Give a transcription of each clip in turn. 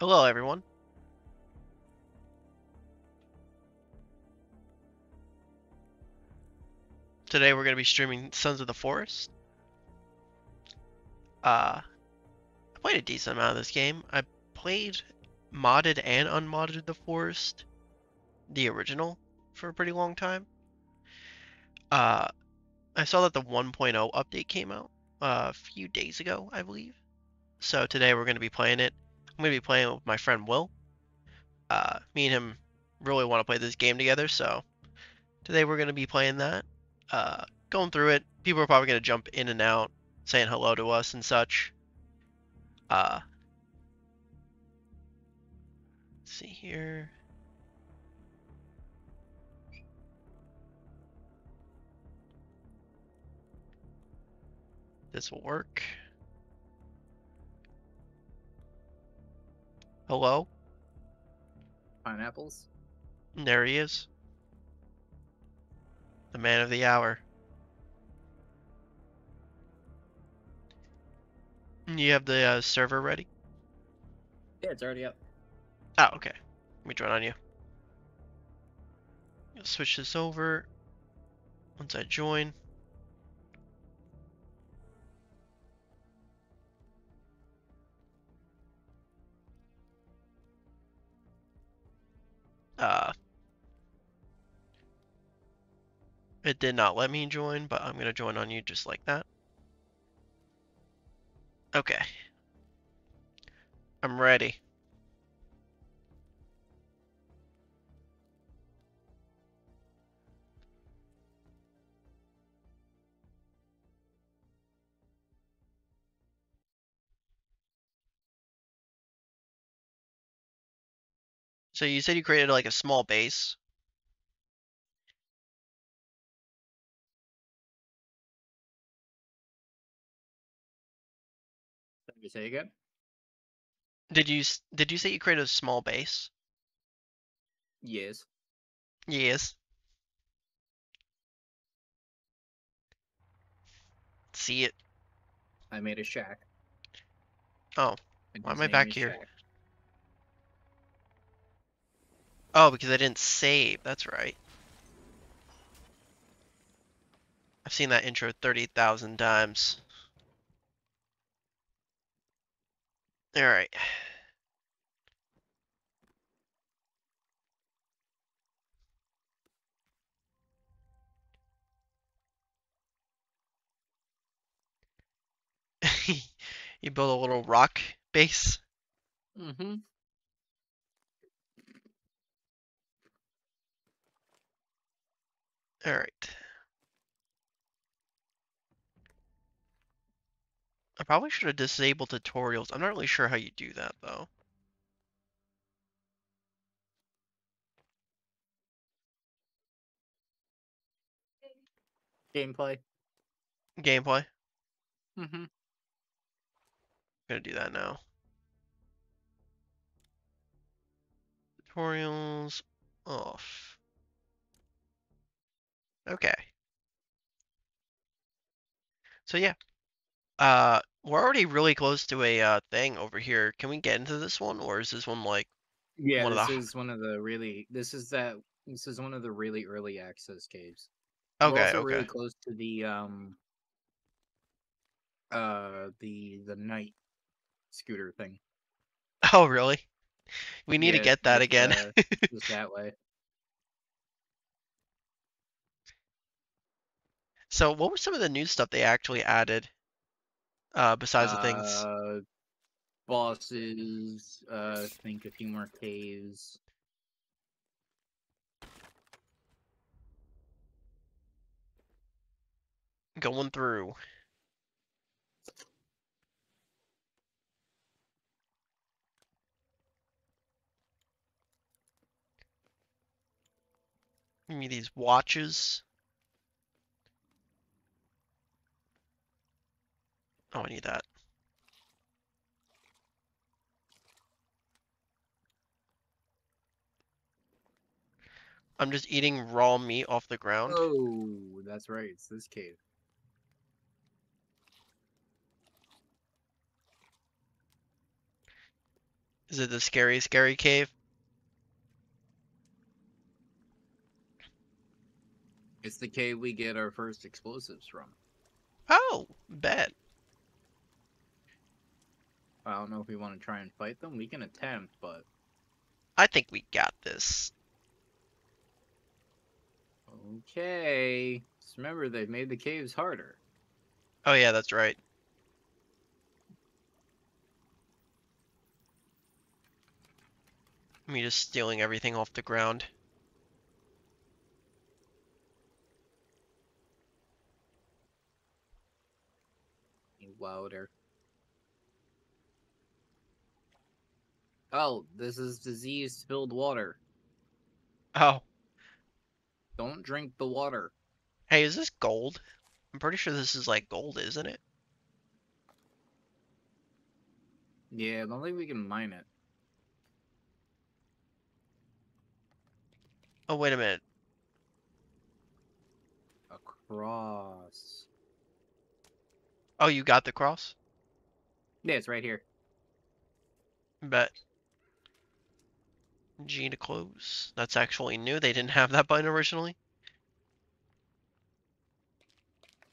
Hello, everyone. Today we're going to be streaming Sons of the Forest. Uh, I played a decent amount of this game. I played modded and unmodded The Forest, the original, for a pretty long time. Uh, I saw that the 1.0 update came out uh, a few days ago, I believe. So today we're going to be playing it. I'm to be playing with my friend Will. Uh, me and him really want to play this game together, so today we're going to be playing that. Uh, going through it, people are probably going to jump in and out, saying hello to us and such. Uh, let's see here. This will work. Hello? Pineapples? And there he is. The man of the hour. You have the uh, server ready? Yeah, it's already up. Oh, okay. Let me join on you. I'll switch this over once I join. Uh, it did not let me join, but I'm gonna join on you just like that. Okay. I'm ready. So you said you created like a small base. Let me say again. Did you did you say you created a small base? Yes. Yes. See it. I made a shack. Oh, why am I back here? Shack. Oh, because I didn't save. That's right. I've seen that intro 30,000 times. Alright. you build a little rock base. Mm-hmm. Alright. I probably should have disabled tutorials. I'm not really sure how you do that though. Gameplay. Gameplay. Mm-hmm. I'm gonna do that now. Tutorials off. Okay. So yeah. Uh we're already really close to a uh thing over here. Can we get into this one or is this one like Yeah, One of this the- is one of the really. This is that. This is one of the really early access caves. We're okay, also okay. really close to the um. Uh, the the Knight scooter thing. Oh really? We need to get that again. uh, Just that way. So what were some of the new stuff they actually added? Uh besides the things Uh, bosses. Uh, I think a few more caves. going through. Give me these watches. Oh, I need that. I'm just eating raw meat off the ground. Oh, that's right. It's this cave. Is it the scary, scary cave? It's the cave we get our first explosives from. Oh, bet. I don't know if we want to try and fight them. We can attempt, but I think we got this. okay. Just remember, they've made the caves harder. Oh yeah, that's right. Me just stealing everything off the ground. Louder. Oh, this is disease-filled water. Oh, Don't drink the water. hey, is this gold? I'm pretty sure this is like gold, isn't it? Yeah, I don't think we can mine it. Oh, wait a minute. Across. Oh, you got the cross? Yeah, it's right here. Bet. G to close. That's actually new. They didn't have that button originally.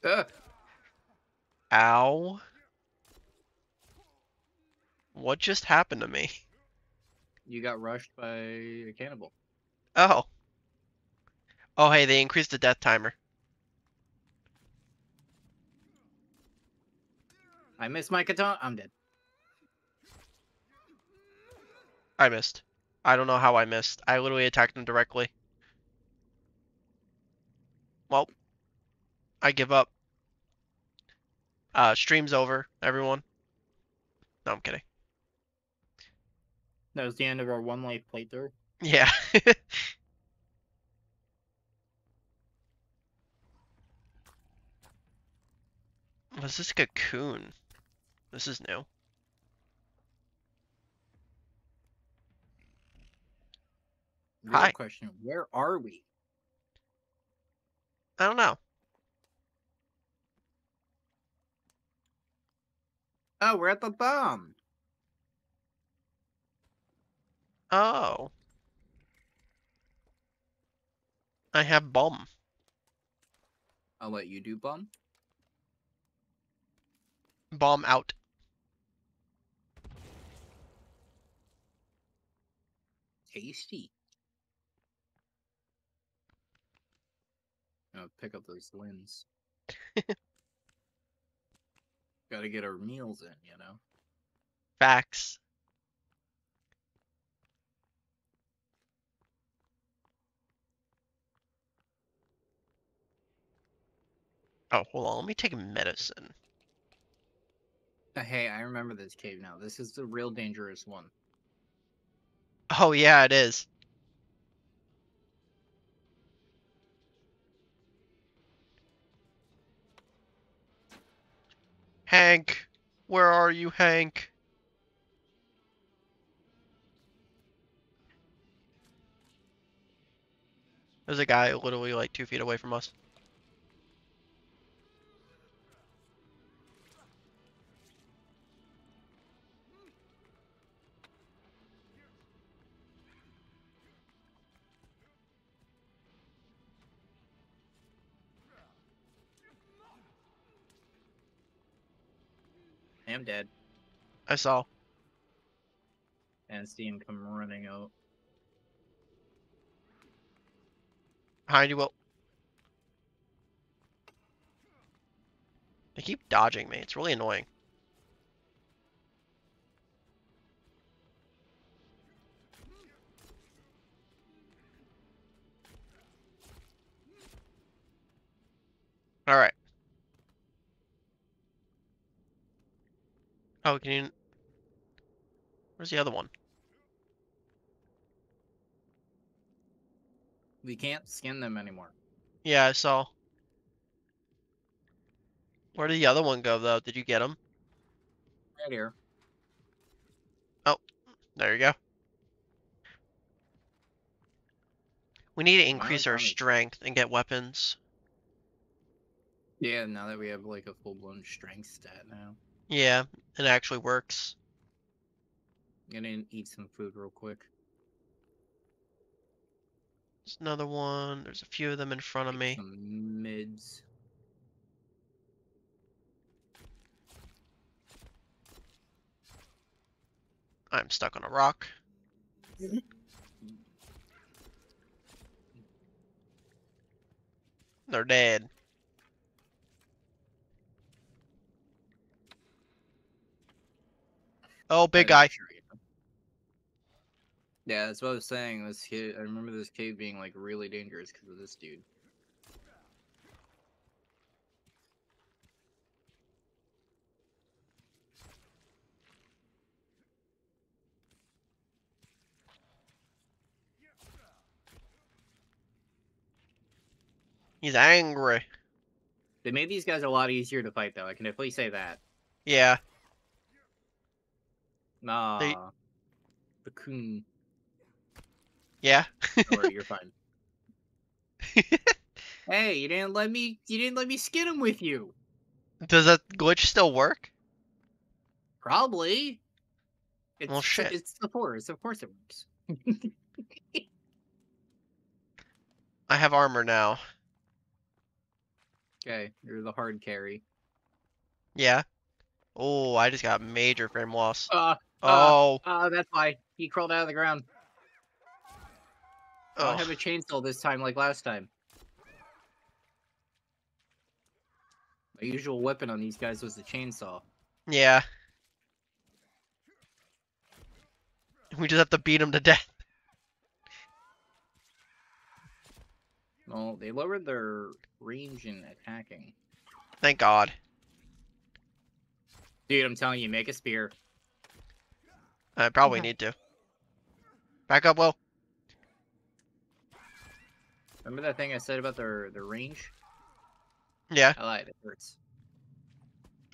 Ugh. Ow. What just happened to me? You got rushed by a cannibal. Oh. Oh, hey, they increased the death timer. I missed my katana. I'm dead. I missed. I don't know how I missed. I literally attacked him directly. Well, I give up. Uh, stream's over, everyone. No, I'm kidding. That was the end of our one life playthrough. Yeah. Was this cocoon? This is new. Real Hi. question: Where are we? I don't know. Oh, we're at the bomb. Oh. I have bomb. I'll let you do bomb. Bomb out. Tasty. Oh, pick up those wins. Gotta get our meals in, you know. Facts. Oh, hold on. Let me take medicine. Uh, Hey, I remember this cave now. This is the real dangerous one. Oh, yeah, it is. Hank, where are you, Hank? There's a guy literally like two feet away from us. Am dead. I saw. And see him come running out. Behind you, Will. They keep dodging me. It's really annoying. Oh, can you? Where's the other one? We can't skin them anymore. Yeah, I saw. Where did the other one go, though? Did you get him? Right here. Oh, there you go. We need to increase our strength and get weapons. Yeah, now that we have like a full blown strength stat now. Yeah, it actually works. Gonna eat some food real quick. There's another one. There's a few of them in front of me. Some mids. I'm stuck on a rock. They're dead. Oh, big guy. sure you know. Yeah, that's what I was saying. This kid, I remember this cave being like really dangerous because of this dude. He's angry. They made these guys a lot easier to fight, though. I can definitely say that. Yeah. Nah, They- the coon. Yeah. Don't worry, you're fine. Hey, you didn't let me. You didn't let me skin him with you. Does that glitch still work? Probably. It's, Well, shit. It's the forest. Of course it works. I have armor now. Okay, you're the hard carry. Yeah. Oh, I just got major frame loss. Uh, Oh. uh, that's why he crawled out of the ground. I don't oh. have a chainsaw this time like last time. My usual weapon on these guys was the chainsaw. Yeah. We just have to beat him to death. Well, they lowered their range in attacking. Thank God. Dude, I'm telling you, make a spear. I probably Okay. need to. Back up, Will. Remember that thing I said about their their range? Yeah. I lied. It hurts.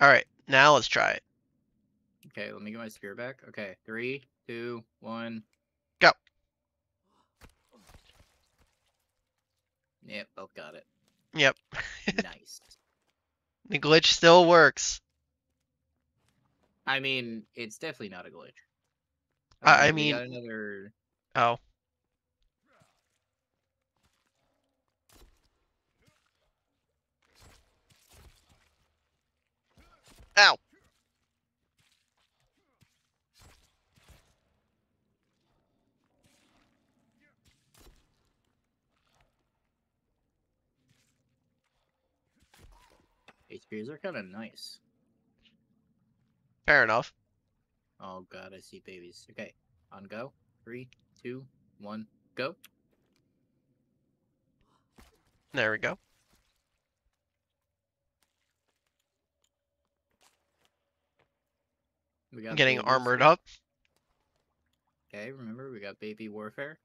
All right. Now let's try it. Okay, let me get my spear back. Okay, three, two, one. Go. Yep, both got it. Yep. nice. The glitch still works. I mean, it's definitely not a glitch. I- um, I mean- another. Oh. Ow. HPs are kind of nice. Fair enough. Oh god, I see babies. Okay, on go. Three, two, one, go. There we go. We I'm getting armored up. Okay, remember we got baby warfare.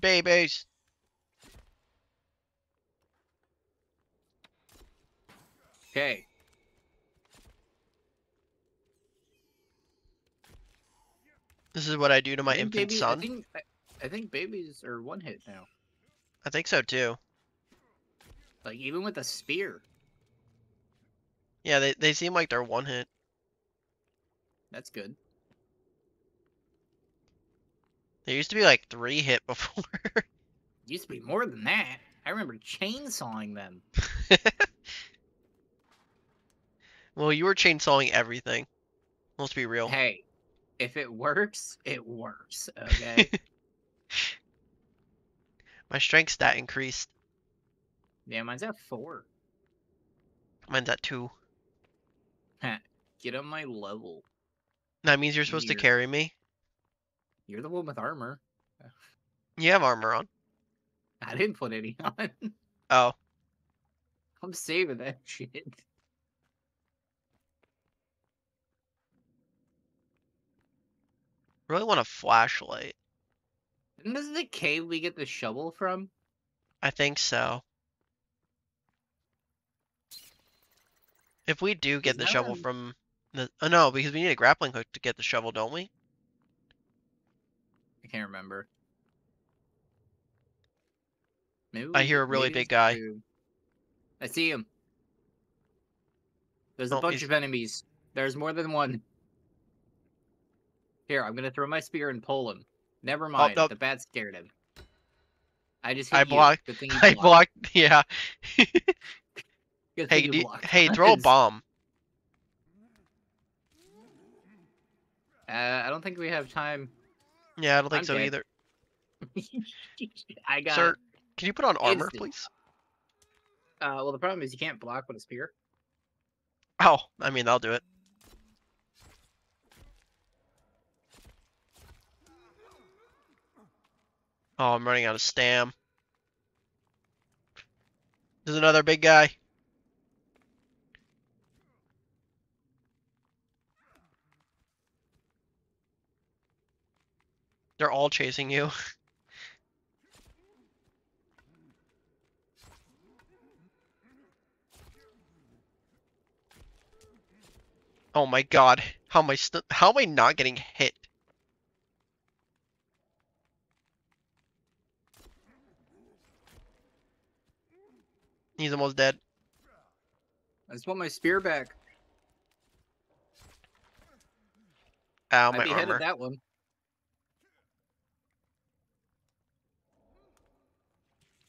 Babies. Okay, This is what I do to my infant baby- son. I think, I, think babies are one hit now. I think so too. Like even with a spear. Yeah, they, they seem like they're one hit. That's good. They used to be like three hit before. Used to be more than that. I remember chainsawing them. well, you were chainsawing everything. Let's be real. Hey, if it works, it works. Okay. My strength stat increased. yeah, mine's at four. Mine's at two. Get on my level. That means you're supposed to carry me. You're the one with armor. You have armor on. I didn't put any on. Oh, I'm saving that shit. Really want a flashlight. Isn't this the cave we get the shovel from? I think so. If we do get Is the shovel from the oh no, because we need a grappling hook to get the shovel, don't we? I can't remember. Maybe I hear a really big guy. I see him. There's a Oh, bunch he's- of enemies. There's more than one. Here, I'm gonna throw my spear and pull him. Never mind. no. The bat scared him. I just hit I blocked- Good thing I blocked. blocked. Yeah. Hey, you blocked. hey, throw a bomb. Uh, I don't think we have time. Yeah, I don't think I'm so dead. either. I got. Sir, can you put on armor, Instant. please? Uh, well, the problem is you can't block with a spear. Oh, I mean, I'll do it. Oh, I'm running out of stam. There's another big guy. They're all chasing you. Oh my god. How am I how am I not getting hit? He's almost dead. I just want my spear back. Ow, I my beheaded armor. that one.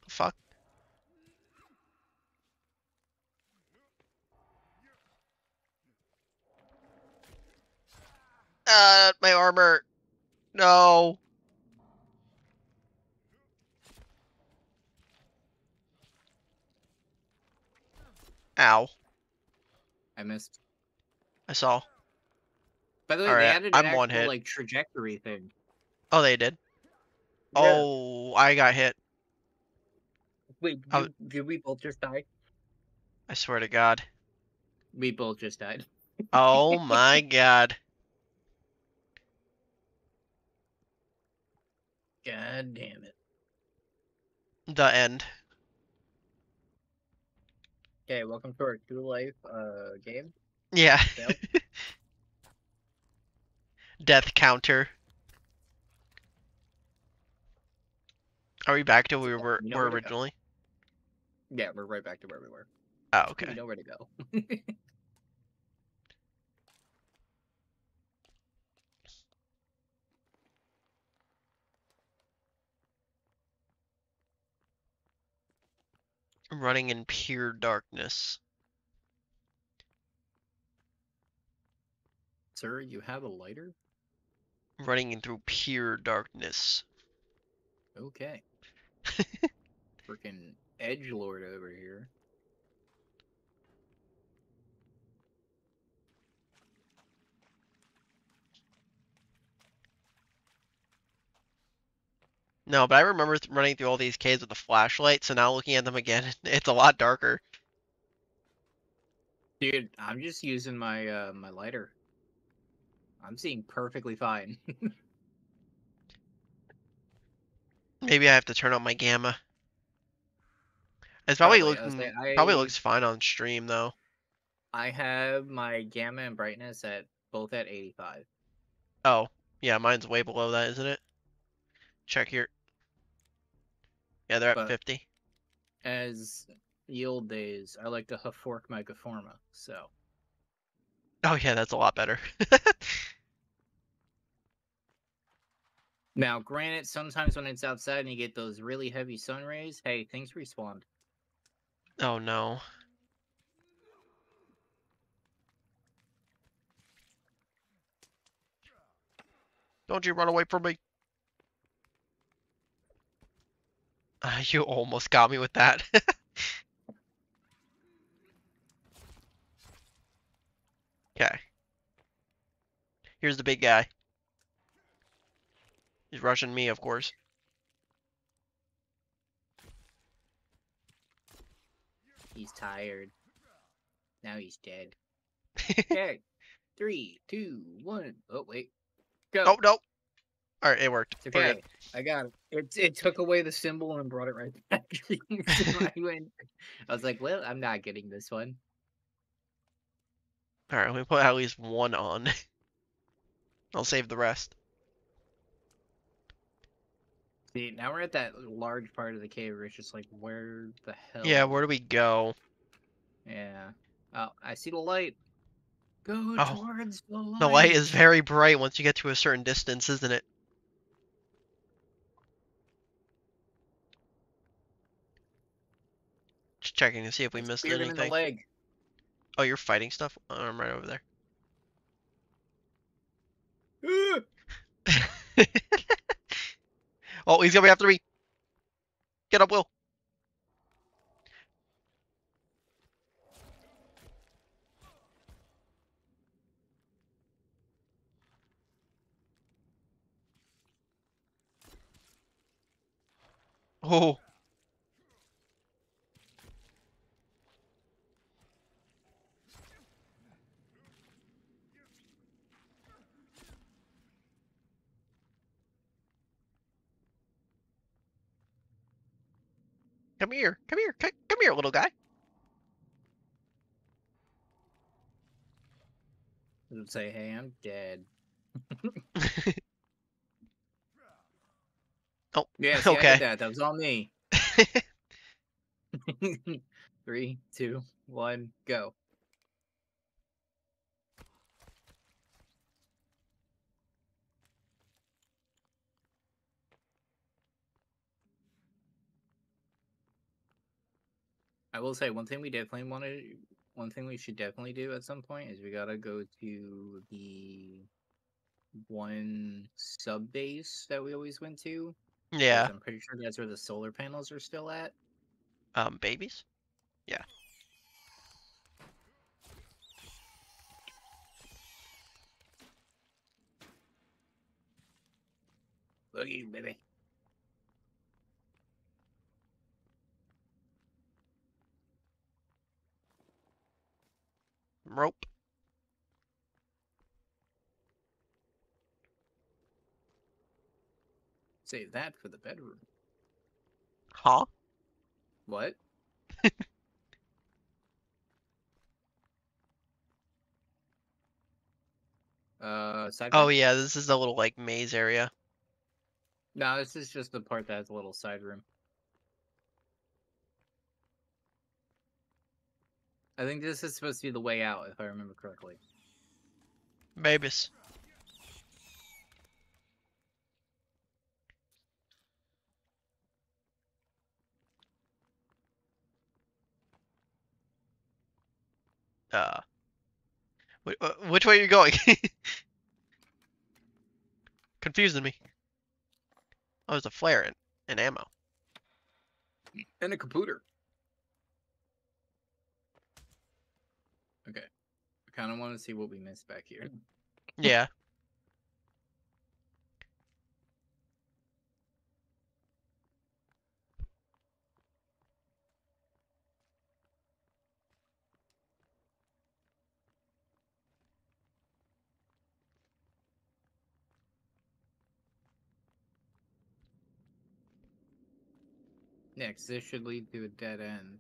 Fuck. Uh, my armor. No. Ow. I missed. I saw. By the way, they added I'm an one actual, hit. like trajectory thing. Oh, they did. Yeah. Oh, I got hit. Wait, I did, did we both just die? I swear to God. We both just died. Oh my God. God damn it. The end. Okay, welcome to our Two Life uh game. Yeah. Yep. Death counter. Are we back to where we were, You know were where to go. originally? Yeah, we're right back to where we were. Oh, We okay. know where to go. Running in pure darkness. Sir, you have a lighter? Running in through pure darkness. Okay. Freaking edge lord over here. No, but I remember th- running through all these caves with a flashlight, so now looking at them again, it's a lot darker. Dude, I'm just using my uh my lighter. I'm seeing perfectly fine. Maybe I have to turn on my gamma. It's probably Probably, I was looking probably looks fine on stream though. I have my gamma and brightness at both at 85. Oh, yeah, mine's way below that, isn't it? Check here. Yeah, they're at But- 50. As the old days, I like to fork my Gaforma, so Oh yeah, that's a lot better. now granted sometimes when it's outside and you get those really heavy sun rays, hey, things respawn. oh no. Don't you run away from me. Uh, you almost got me with that. Okay. Here's the big guy. He's rushing me, of course. He's tired. Now he's dead. Okay. Three, two, one. Oh wait. Go. Oh no. All right, it worked. It's We're good. okay. I got it. It it took away the symbol and brought it right back. I went. I was like, well, I'm not getting this one. All right, we put at least one on. I'll save the rest. See, now we're at that large part of the cave where it's just like, where the hell? Yeah, where do we go? Yeah. Oh, I see the light. Go Oh, towards the light. The light is very bright once you get to a certain distance, isn't it? Checking to see if we missed Speared him in the anything. leg. Oh, you're fighting stuff? Oh, I'm right over there. oh, he's coming after me. Get up, Will. Oh. Come here. Come here. Come here, little guy. Would say, "Hey, I'm dead." Oh, Yeah, see, I okay. that. That was all me. Three, two, one, go. I will say one thing we definitely want to, one thing we should definitely do at some point is we gotta go to the one sub base that we always went to. yeah. I'm pretty sure that's where the solar panels are still at. Um, babies? Yeah. Look at you, baby. Rope. Save that for the bedroom. Huh? What? uh, side Oh room? yeah, this is the little like maze area. No, this is just the part that has a little side room. I think this is supposed to be the way out, if I remember correctly. Babies. Uh. wh- wh- Which way are you going? Confusing me. Oh, there's a flare and, and ammo. And a computer. Okay. I kind of want to see what we missed back here. Yeah. Next, this should lead to a dead end.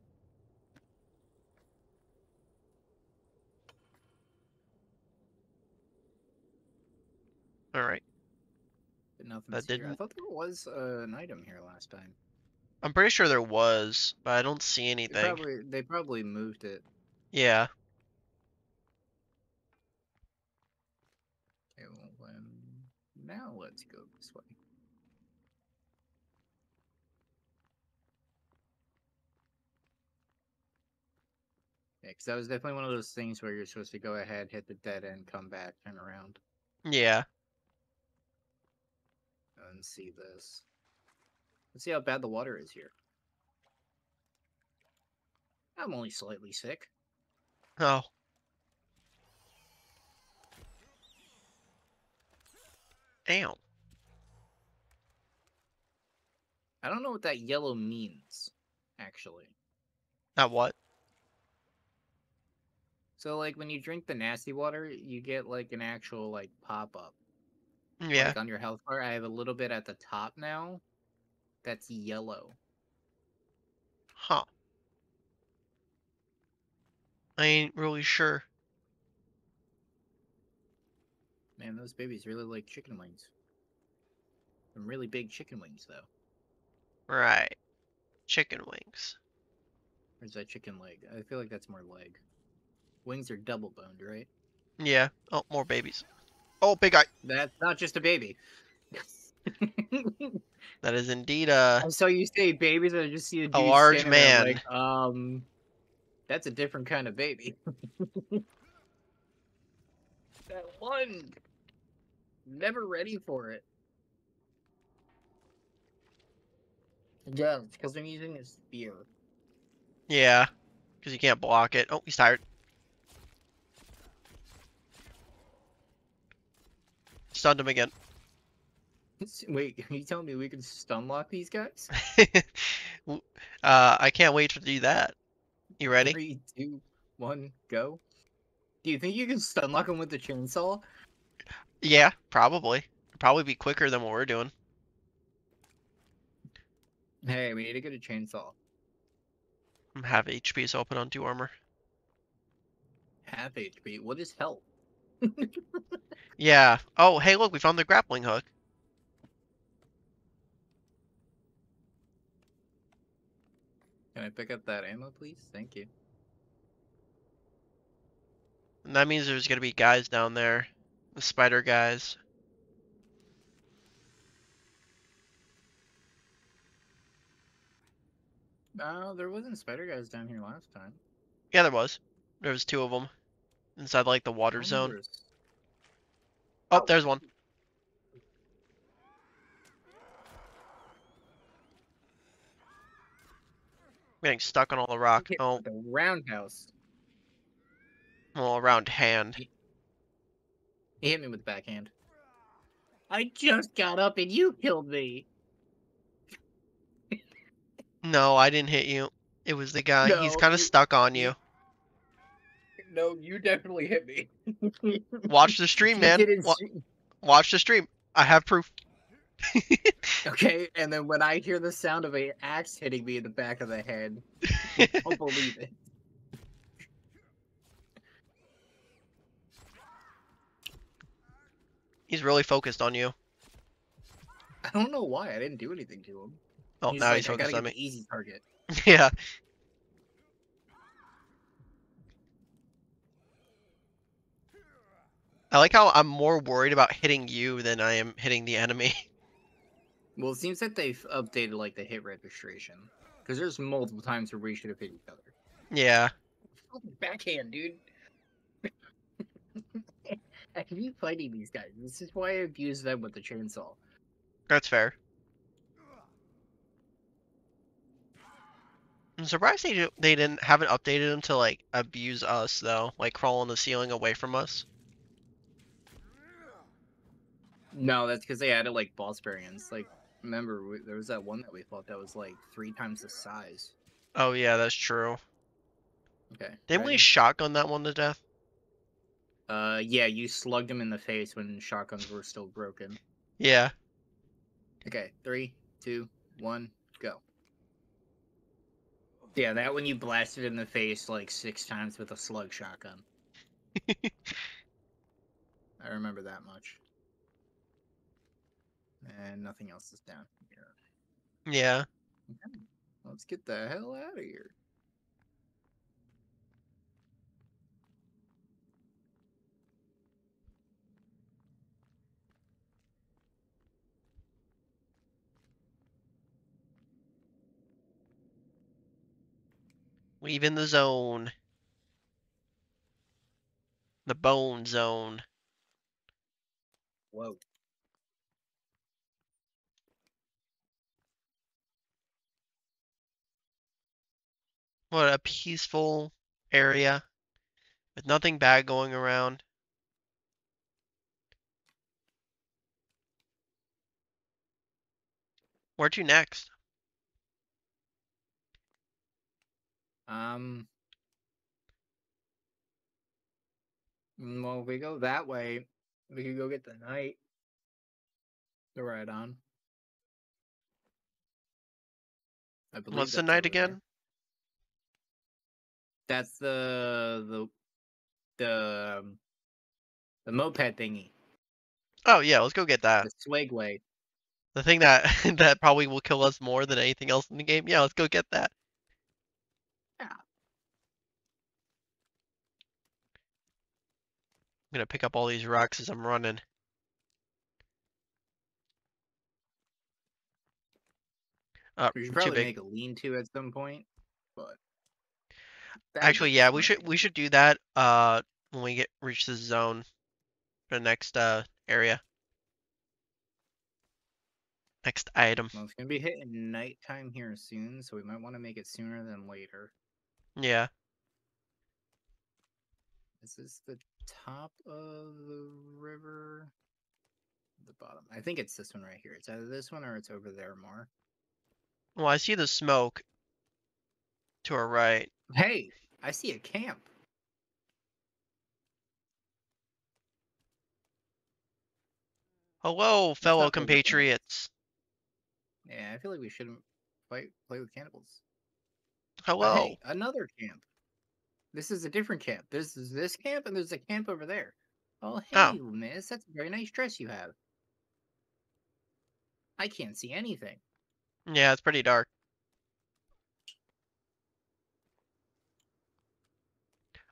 All right. But nothing's That here. I thought there was uh, an item here last time. I'm pretty sure there was, but I don't see They anything. probably they probably moved it. Yeah. Okay, well then now let's go this way. Yeah, because that was definitely one of those things where you're supposed to go ahead, hit the dead end, come back, turn around, Yeah. And see this. Let's see how bad the water is here. I'm only slightly sick. Oh. Damn. I don't know what that yellow means, actually. Not what? So, like, when you drink the nasty water, you get like an actual like pop up. Yeah. Like on your health bar, I have a little bit at the top now. That's yellow. Huh. I ain't really sure. Man, those babies really like chicken wings. Some really big chicken wings, though. Right. Chicken wings. Or is that chicken leg? I feel like that's more leg. Wings are double boned, right? Yeah. Oh, more babies. Oh, big guy. That's not just a baby. That is indeed a. So you say babies, and I just see a, dude large man. Like, um, that's a different kind of baby. that one, never ready for it. Yeah, because I'm using a spear. Yeah. Because you can't block it. Oh, he's tired. Stunned him again. Wait, are you telling me we can stun lock these guys? Uh, I can't wait to do that. You ready? Three, two, one, go. Do you think you can stun lock them with the chainsaw? Yeah, probably. Probably be quicker than what we're doing. Hey, we need to get a chainsaw. I'm half HP, so I'll put on two armor. Half HP. What is health? Yeah. Oh, hey, look, we found the grappling hook. Can I pick up that ammo, please? Thank you. And that means there's gonna be guys down there. The spider guys. No, there wasn't spider guys down here last time. Yeah, there was. There was two of them. Inside, like, the water zone. remember oh, oh, there's one. Getting stuck on all the rock. Oh, The roundhouse. well, around hand. He hit me with the backhand. I just got up and you killed me. No, I didn't hit you. It was the guy. He's kind of stuck on you. No, you definitely hit me. Watch the stream, man. Wa- watch the stream. I have proof. Okay, and then when I hear the sound of an axe hitting me in the back of the head, I'll believe it. He's really focused on you. I don't know why. I didn't do anything to him. Oh, he's now like, he's I gotta focused on get me. the easy target. yeah. I like how I'm more worried about hitting you than I am hitting the enemy. Well, it seems that they've updated like the hit registration because there's multiple times where we should have hit each other. yeah. Backhand, dude. I can be fighting these guys. This is why I abuse them with the chainsaw. That's fair. I'm surprised they they didn't haven't updated them to like abuse us though, like crawl on the ceiling away from us. No, that's because they added like boss variants. Like, remember we, there was that one that we fought that was like three times the size. Oh yeah, that's true. Okay. Didn't we shotgun that one to death? uh, yeah, you slugged him in the face when shotguns were still broken. Yeah. Okay, three, two, one, go. Yeah, that one you blasted in the face like six times with a slug shotgun. I remember that much. And nothing else is down here. Yeah. Okay, Let's get the hell out of here. Leaving the zone. The bone zone. Whoa. What a peaceful area with nothing bad going around. Where to next? Um. mm, Well, if we go that way, we could go get the knight. The right on. I believe What's the that's night over again? That's the the the um, the moped thingy, Oh yeah, let's go get that. the swagway. The thing that that probably will kill us more than anything else in the game. Yeah, let's go get that. Yeah. I'm gonna pick up all these rocks as I'm running. Uh, We should probably make a lean-to at some point, but that Actually, yeah, we should we should do that uh when we get reach the zone for the next uh area. Next item. Well, it's gonna be hitting nighttime here soon, so we might want to make it sooner than later. Yeah. Is this the top of the river? The bottom. I think it's this one right here. It's either this one or it's over there more. Well, I see the smoke to our right. Hey, I see a camp. Hello, fellow not the weekend. compatriots. Yeah, I feel like we shouldn't fight play with cannibals. Hello. hey, another camp. This is a different camp. This is this camp, and there's a camp over there. Oh, oh. hey, Oh. miss, that's a very nice dress you have. I can't see anything. Yeah, it's pretty dark.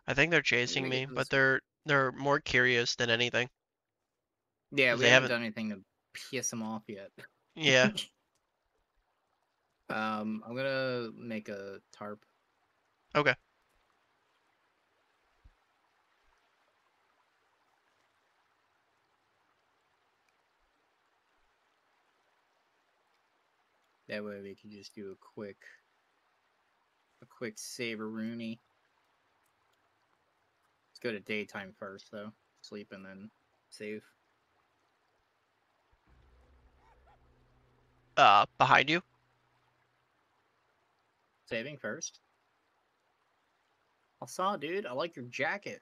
I think they're chasing me, but they're they're more curious than anything. Yeah, we they haven't, haven't- done anything to piss them off yet. Yeah. um, I'm gonna make a tarp. Okay. That way we can just do a quick, a quick saver Rooney. Let's go to daytime first, though. Sleep and then save. Uh, behind you. Saving first. I saw, dude. I like your jacket.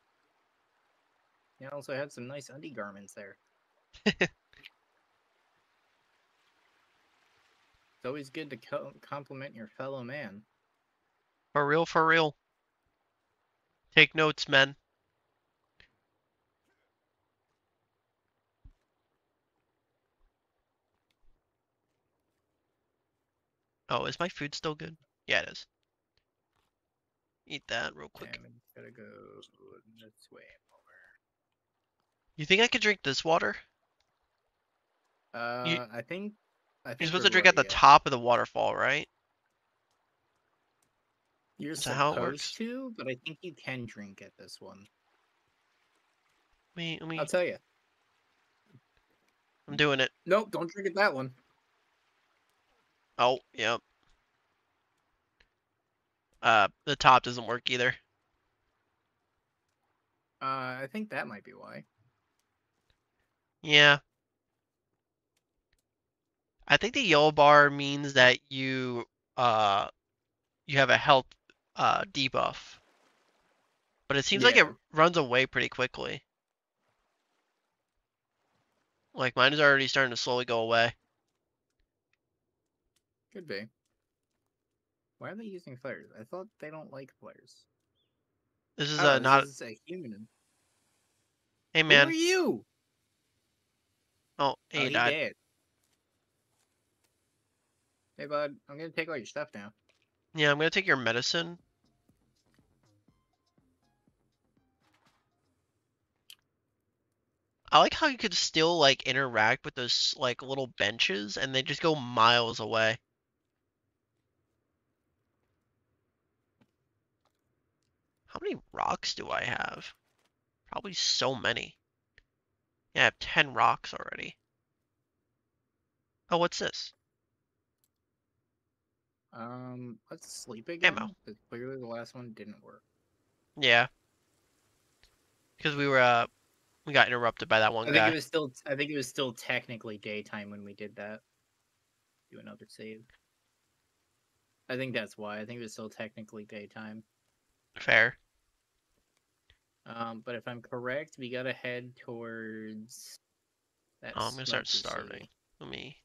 You also had some nice undergarments there. it's always good to co- compliment your fellow man. For real, for real. Take notes, men. Oh, is my food still good? Yeah, it is. Eat that real quick. Damn, gotta go this way. You think I could drink this water? Uh, You- I think. I think You're supposed to drink at the yeah. top of the waterfall, right? You're Is that how it supposed works? to, but I think you can drink at this one. Let me, let me, I'll tell you. I'm doing it. Nope, don't drink at that one. Oh, yep. Uh, the top doesn't work either. Uh, I think that might be why. Yeah. I think the yellow bar means that you uh you have a health uh debuff. But it seems like it runs away pretty quickly. Like mine is already starting to slowly go away. Could be. Why are they using flares? I thought they don't like flares. This is Oh, uh this not is a human. hey man. Who are you? Oh, Oh, hey he dad. dead. Hey, bud. I'm gonna take all your stuff now. Yeah, I'm gonna take your medicine. I like how you could still like interact with those like little benches and they just go miles away. How many rocks do I have? Probably so many. Yeah, I have 10 rocks already. Oh, what's this? Um, let's sleep again. Ammo. Because clearly the last one didn't work. Yeah. Because we were, uh, we got interrupted by that one I one think guy. it was still. I think it was still technically daytime when we did that. Do another save. I think that's why. I think it was still technically daytime. Fair. Um, but if I'm correct, we gotta head towards. That Oh, I'm gonna start smoky city, starving. Let me,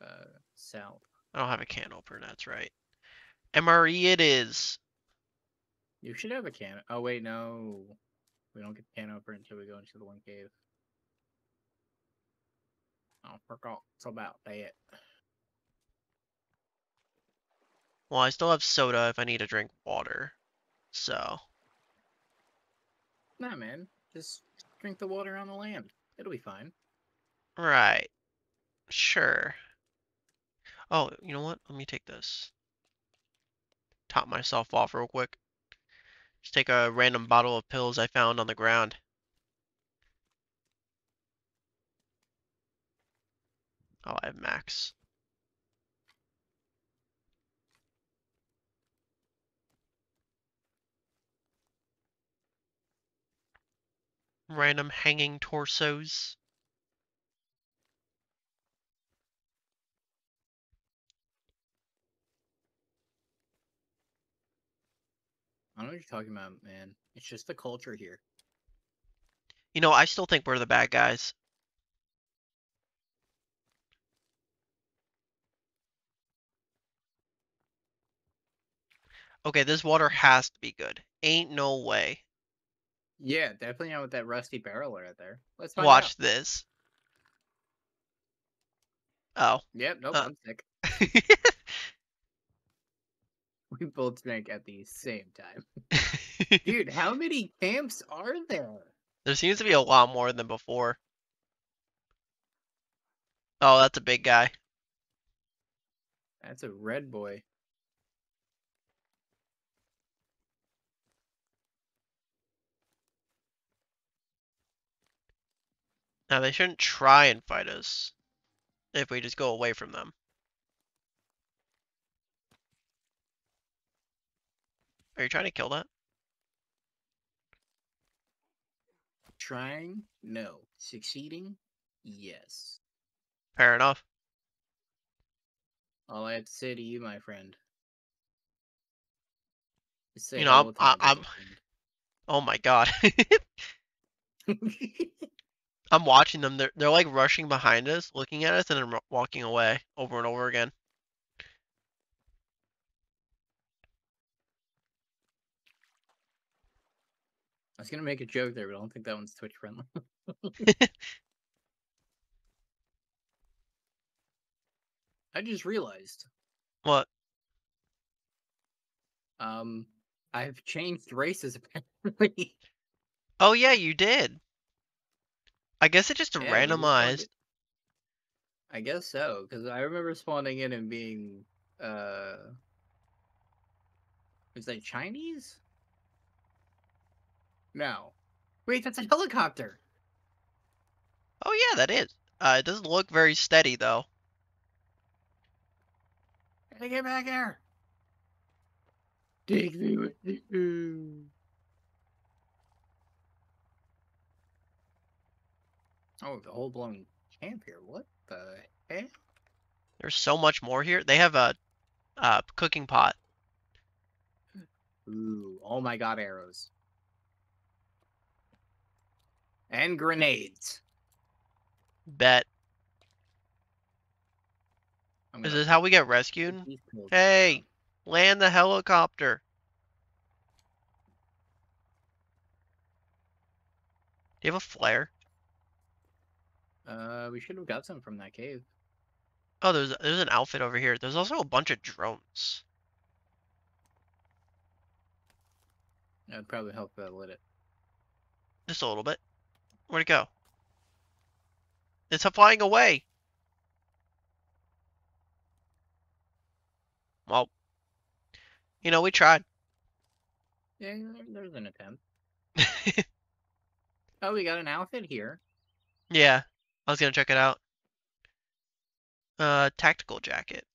Uh, south. I don't have a can opener, that's right. MRE it is. You should have a can. Oh wait, no. We don't get the can opener until we go into the one cave. Oh, forgot about that. Well, I still have soda if I need to drink water. So, Nah, man. Just drink the water on the land. It'll be fine. Right. Sure. Oh, you know what? Let me take this. Top myself off real quick. Just take a random bottle of pills I found on the ground. Oh, I have max. Random hanging torsos. I don't know what you're talking about, man. It's just the culture here. You know, I still think we're the bad guys. Okay, this water has to be good. Ain't no way. Yeah, definitely not with that rusty barrel right there. Let's Watch out. this. Oh. Yep, nope, Uh. I'm sick. We both drank at the same time. Dude, how many camps are there? There seems to be a lot more than before. Oh, that's a big guy. That's a red boy. Now, they shouldn't try and fight us if we just go away from them. Are you trying to kill that? Trying? No. Succeeding? Yes. Fair enough. All I have to say to you, my friend. is say You know, I'm- hello to my I- I'm- Oh my god. I'm watching them. They're, they're like rushing behind us, looking at us, and then walking away over and over again. I was gonna make a joke there, but I don't think that one's Twitch friendly. I just realized, What? um, I've changed races apparently. Oh yeah, you did. I guess it just Yeah, we just spawned randomized. I guess so, because I remember spawning in and being, uh, was that Chinese? No. Wait, that's a helicopter. Oh yeah, that is. Uh, it doesn't look very steady though. Gotta get back here. Take me with you. Oh, the whole blown camp here. What the heck? There's so much more here. They have a, uh cooking pot. Ooh, oh my god, arrows. And grenades. Bet. Is this how we get rescued? Hey, land the helicopter. Do you have a flare? Uh, we should have got some from that cave. Oh, there's there's an outfit over here. There's also a bunch of drones. That would probably help if I lit it. Just a little bit. Where'd it go? It's flying away. Well, you know, we tried. Yeah, there's an attempt. Oh, we got an outfit here. yeah, I was gonna check it out. Uh, tactical jacket.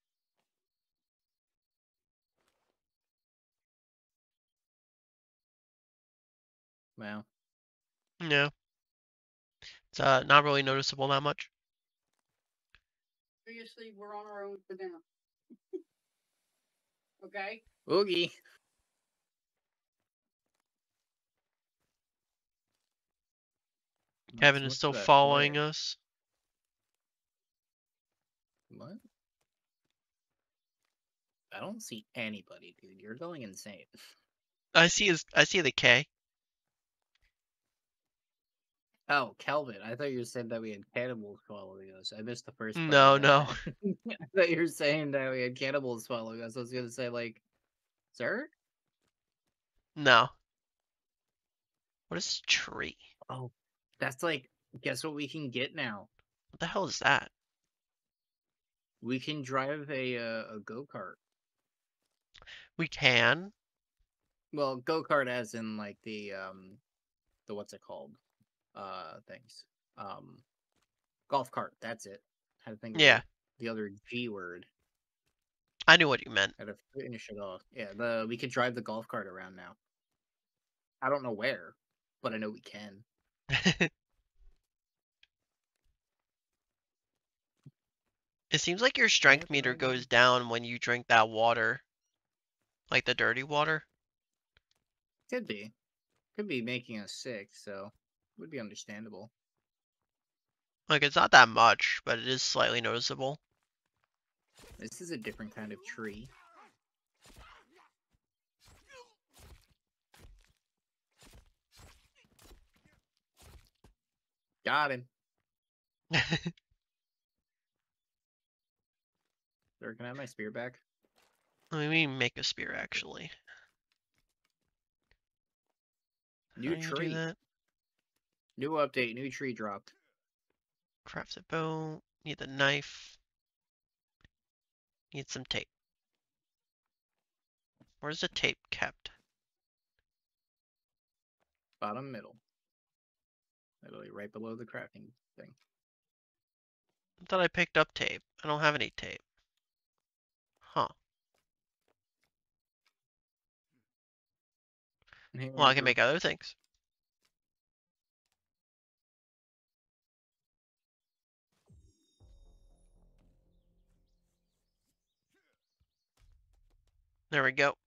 Wow. No. It's uh not really noticeable that much. Seriously, we're on our own for now. okay? Oogie. Kelvin is still following us. What? I don't see anybody, dude. You're going insane. I see his I see the K. Oh, Kelvin. I thought you said that we had cannibals following us. I missed the first. No, that. no. I thought you were saying that we had cannibals following us. I was gonna say like, sir? No. What is tree? Oh, that's like, guess what we can get now? What the hell is that? We can drive a uh, a go kart. We can. Well, go kart as in like the um, the what's it called? Uh, things. Um, golf cart. That's it. Had to think. Yeah, The, the other G word. I knew what you meant. Had to finish it off. Yeah, the we could drive the golf cart around now. I don't know where, but I know we can. It seems like your strength meter goes down when you drink that water. Like the dirty water. Could be. Could be making us sick, so would be understandable. Like it's not that much, but it is slightly noticeable. This is a different kind of tree. Got him. Sir, can I have my spear back? Let me make a spear actually. New How do you do tree. New update, new tree dropped. Craft a bow. Need the knife. Need some tape. Where's the tape kept? Bottom middle. Literally right below the crafting thing. I thought I picked up tape. I don't have any tape. Huh. Well, I can make other things. There we go.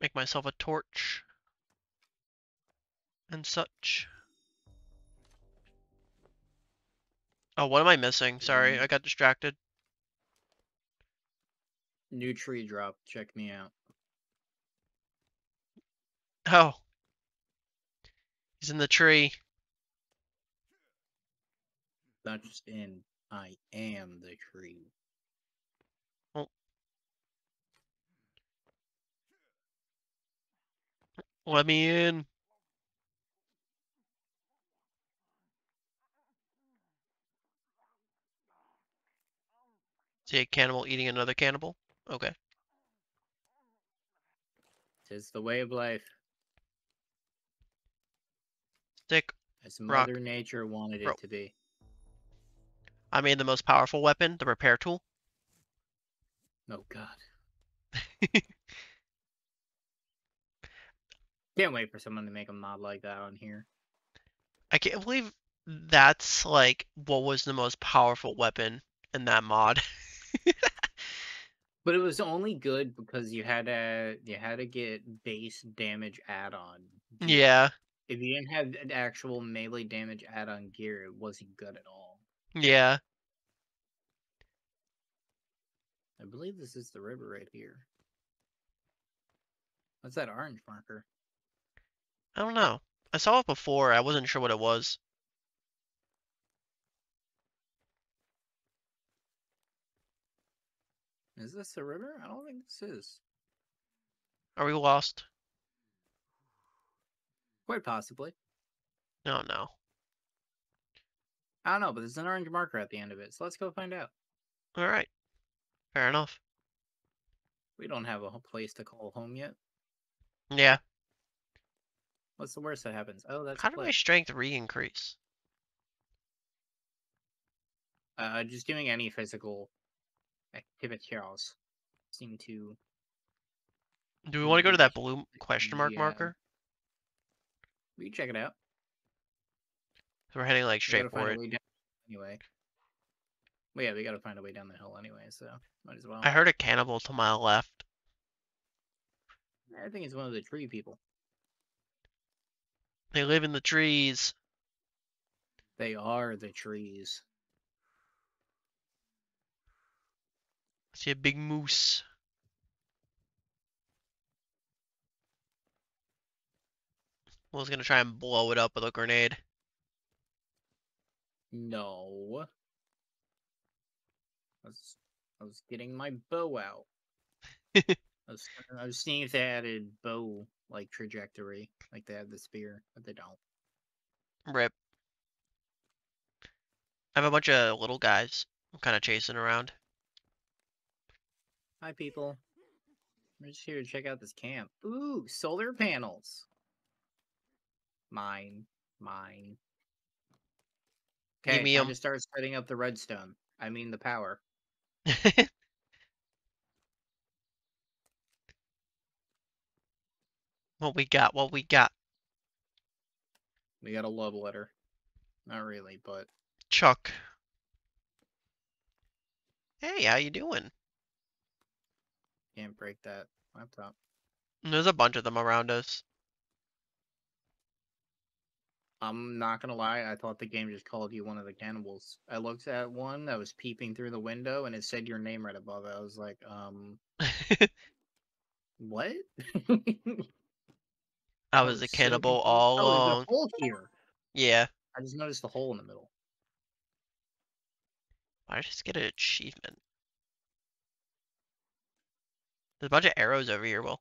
Make myself a torch. And such. Oh, what am I missing? Sorry, Mhm. I got distracted. New tree drop. Check me out. Oh. He's in the tree. Not just in. I am the tree. Let me in. See a cannibal eating another cannibal? Okay. Tis the way of life. Stick. As Rock. Mother Nature wanted it to be. I made the most powerful weapon, the repair tool. Oh god. Can't wait for someone to make a mod like that on here. I can't believe that's like what was the most powerful weapon in that mod. But it was only good because you had to you had to get base damage add-on. yeah. If you didn't have an actual melee damage add-on gear, it wasn't good at all. Yeah. I believe this is the river right here. What's that orange marker? I don't know. I saw it before. I wasn't sure what it was. Is this a river? I don't think this is. Are we lost? Quite possibly. No, no. I don't know, but there's an orange marker at the end of it, so let's go find out. All right. Fair enough. We don't have a place to call home yet. Yeah. What's the worst that happens? Oh, that's How did my strength re-increase? Uh, just doing any physical activities seem to. Do we want to go to that blue question mark yeah. marker? We can check it out. So we're heading like straight for it. anyway. Well, yeah, we gotta find a way down the hill anyway, so might as well. I heard a cannibal to my left. I think it's one of the tree people. They live in the trees. They are the trees. I see a big moose. Will's gonna try and blow it up with a grenade. No. I was, I was getting my bow out. I I was, I was seeing if they added bow like trajectory, like they have the spear, but they don't. Rip. I have a bunch of little guys I'm kind of chasing around. Hi, people. We're just here to check out this camp. Ooh, solar panels. Mine, mine. Give Okay, me time 'em. to start setting up the redstone. I mean the power. what we got? What we got? We got a love letter. Not really, but Chuck. Hey, how you doing? Can't break that laptop. There's a bunch of them around us. I'm not gonna lie, I thought the game just called you one of the cannibals. I looked at one that was peeping through the window and it said your name right above it. I was like, um, what? I was a so cannibal confused. all Oh, there's along. a hole here. Yeah. I just noticed the hole in the middle. I just get an achievement. There's a bunch of arrows over here, Will.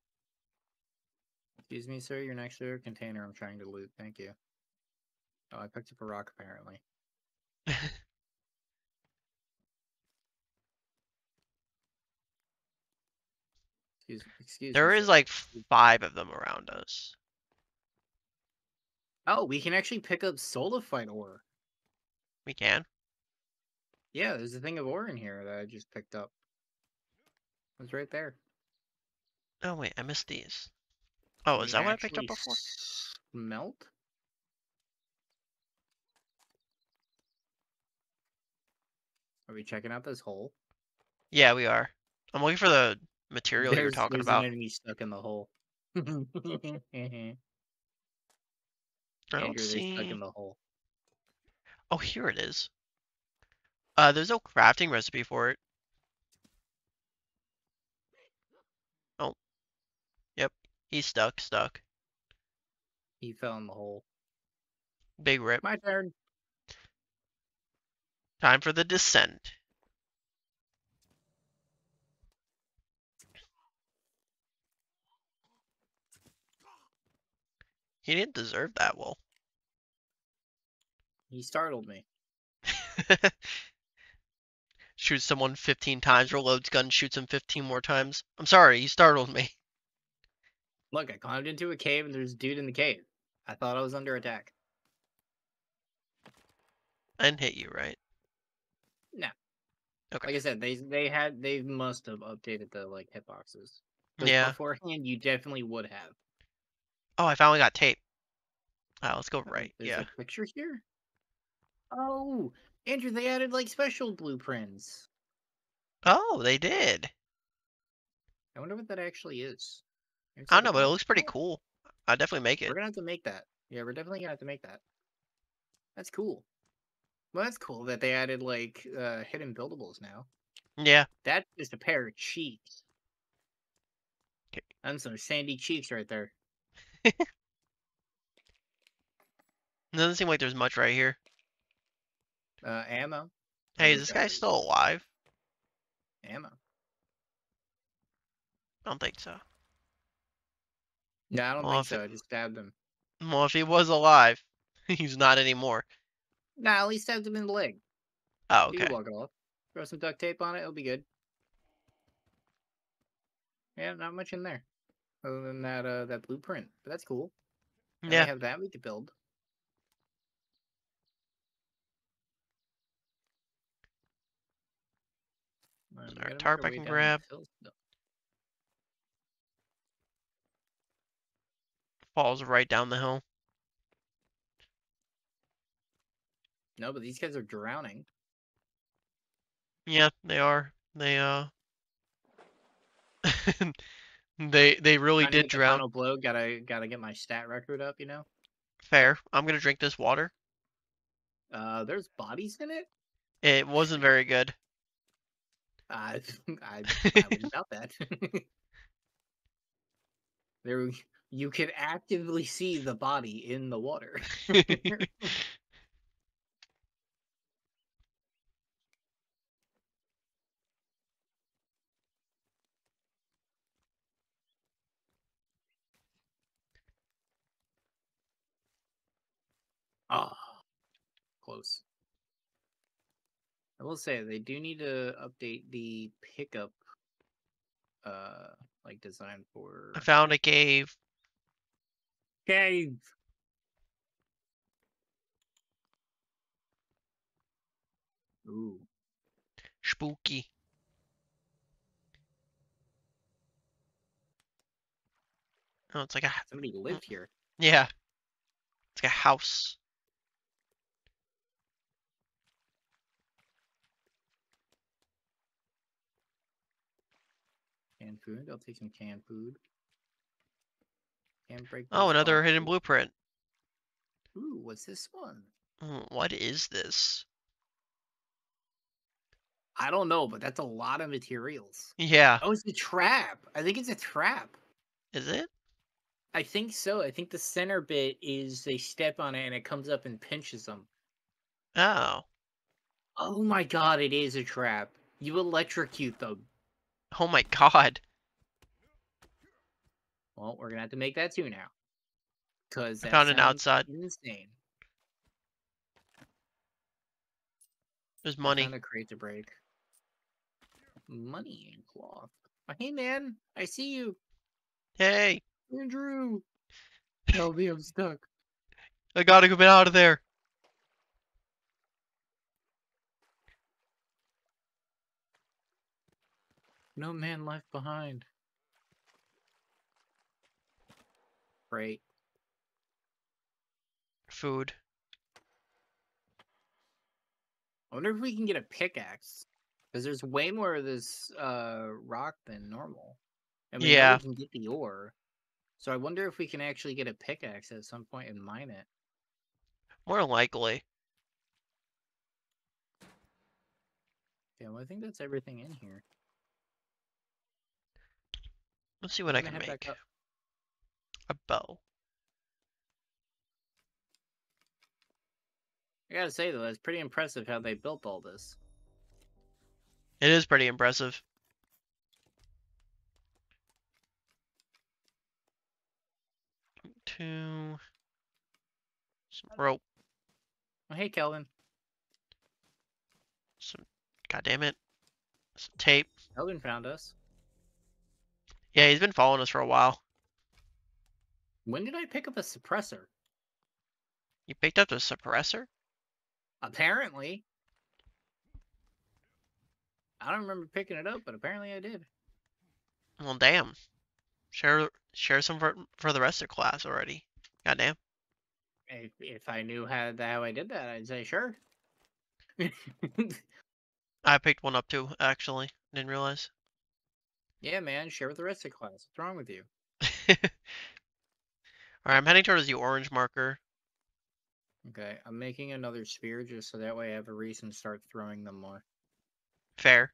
Excuse me, sir. You're next to a container I'm trying to loot. Thank you. Oh, I picked up a rock apparently. Excuse, excuse There me. is sir. like five of them around us. Oh, we can actually pick up Solafite ore. We can. Yeah, there's a thing of ore in here that I just picked up. It was right there. Oh wait, I missed these. Oh, is that what I picked up before? Melt. Are we checking out this hole? Yeah, we are. I'm looking for the material you were There's- talking there's about. An enemy stuck in the hole. I don't stuck see. in the hole. Oh, here it is. Uh, there's no crafting recipe for it. Oh. Yep. He's stuck, stuck. He fell in the hole. Big rip. My turn. Time for the descent. He didn't deserve that, Will. He startled me. shoots someone 15 times, reloads gun, shoots him 15 more times. I'm sorry, you startled me. Look, I climbed into a cave and there's a dude in the cave. I thought I was under attack. I didn't hit you, right? No. Okay. Like I said, they they had they must have updated the like hitboxes. Yeah. Beforehand, you definitely would have. Oh, I finally got tape. Oh, let's go Uh, right. There's Yeah. a picture here. Oh, Andrew, they added like special blueprints. Oh, they did. I wonder what that actually is. Maybe I don't know, but it looks pretty cool. I'd definitely make it. We're gonna have to make that. Yeah, we're definitely gonna have to make that. That's cool. Well, that's cool that they added like uh, hidden buildables now. Yeah. That's a pair of cheeks. 'Kay. And some sandy cheeks right there. Doesn't seem like there's much right here. Uh, ammo. Hey, is this guy still alive? Ammo. I don't think so. No, I don't Well, think so. it- I just stabbed him. Well, if he was alive, he's not anymore. Nah, at least stabbed him in the leg. Oh, okay. can walk it off. Throw some duct tape on it. It'll be good. Yeah, not much in there. Other than that, uh, that blueprint. But that's cool. And Yeah. We have that we could build. Alright, we there a tarp I can grab? the still. Falls right down the hill. No, but these guys are drowning. Yeah, they are. They uh They they really did drown. Final blow. Gotta gotta get my stat record up. You know. Fair. I'm gonna drink this water. Uh, there's bodies in it. It wasn't very good. Uh, I I would doubt that. there, you can actively see the body in the water. ah, close. I will say they do need to update the pickup uh like design for I found a cave cave. Ooh, Spooky. Oh, it's like a somebody lived here. yeah. It's like a house. Canned food. I'll take some canned food. Can't break. Oh, another bottle. hidden blueprint. Ooh, what's this one? Mm, What is this? I don't know, but that's a lot of materials. Yeah, Oh, it's a trap. I think it's a trap. is it? I think so. I think the center bit is they step on it and it comes up and pinches them. Oh. Oh my god, it is a trap. You electrocute them. Oh my god. Well, we're gonna have to make that too now. Cause I found an outside. Insane. There's money. I money. Found a crate to break. Money and cloth. Oh, hey man, I see you, Hey, Andrew. Help me, I'm stuck. I gotta get out of there. No man left behind. Great. Food. I wonder if we can get a pickaxe. Because there's way more of this uh rock than normal. And we Yeah. we can get the ore. So I wonder if we can actually get a pickaxe at some point and mine it. More likely. Yeah, well I think that's everything in here. Let's see what I can gonna back make. up. A bow. I gotta say though, it's pretty impressive how they built all this. It is pretty impressive. Two. Some rope. Oh, hey Kelvin. Some. God damn it. Some tape. Kelvin found us. Yeah, he's been following us for a while. When did I pick up a suppressor? You picked up the suppressor? Apparently. I don't remember picking it up, but apparently I did. Well, damn. Share share some for, for the rest of class already. Goddamn. If, if I knew how, how I did that, I'd say sure. I picked one up too, actually. Didn't realize. yeah, man, share with the rest of class. What's wrong with you? Alright, I'm heading towards the orange marker. Okay, I'm making another sphere just so that way I have a reason to start throwing them more. Fair.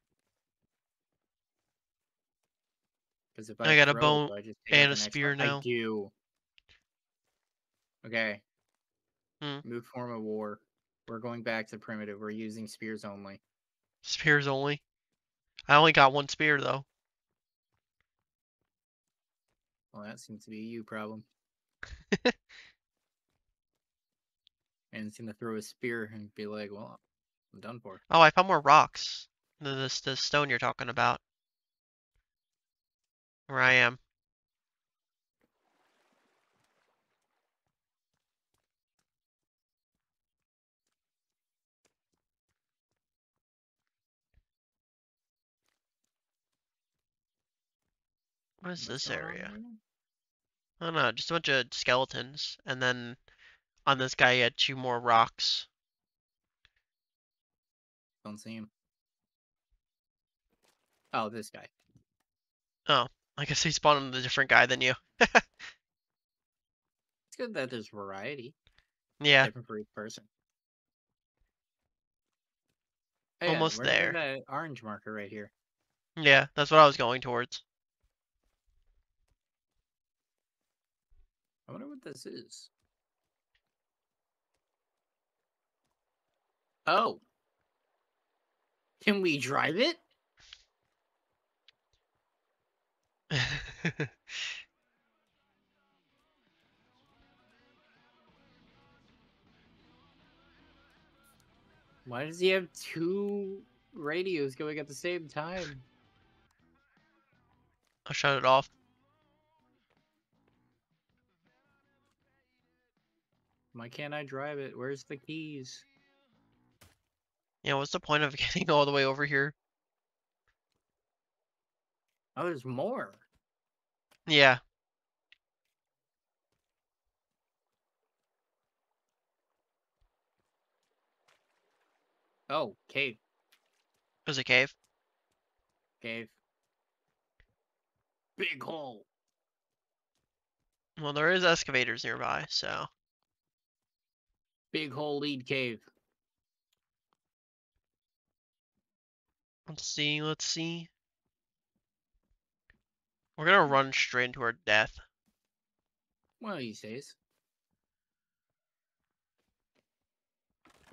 Because if I I, got a bone do I just and a spear one? now. I do. Okay. Hmm. Move form of war. We're going back to primitive. We're using spears only. Spears only. I only got one spear though. Well, that seems to be a you problem. and it's gonna throw a spear and be like, "Well, I'm done for." Oh, I found more rocks. The this the stone you're talking about. Where I am. What is this area? I don't know, just a bunch of skeletons, and then on this guy you had two more rocks. Don't see him. Oh, this guy. Oh, I guess he spawned on a different guy than you. It's good that there's variety. Yeah, Different for each person. Oh, Almost we're there. That orange marker right here. yeah, that's what I was going towards. I wonder what this is. Oh. Can we drive it? Why does he have two radios going at the same time? I'll shut it off. Why can't I drive it? Where's the keys? Yeah, what's the point of getting all the way over here? Oh, there's more. Yeah. Oh, cave, There's a cave. cave. Big hole. Well, there is excavators nearby, so Big hole lead cave. let's see. Let's see. We're gonna run straight into our death. Well, he says.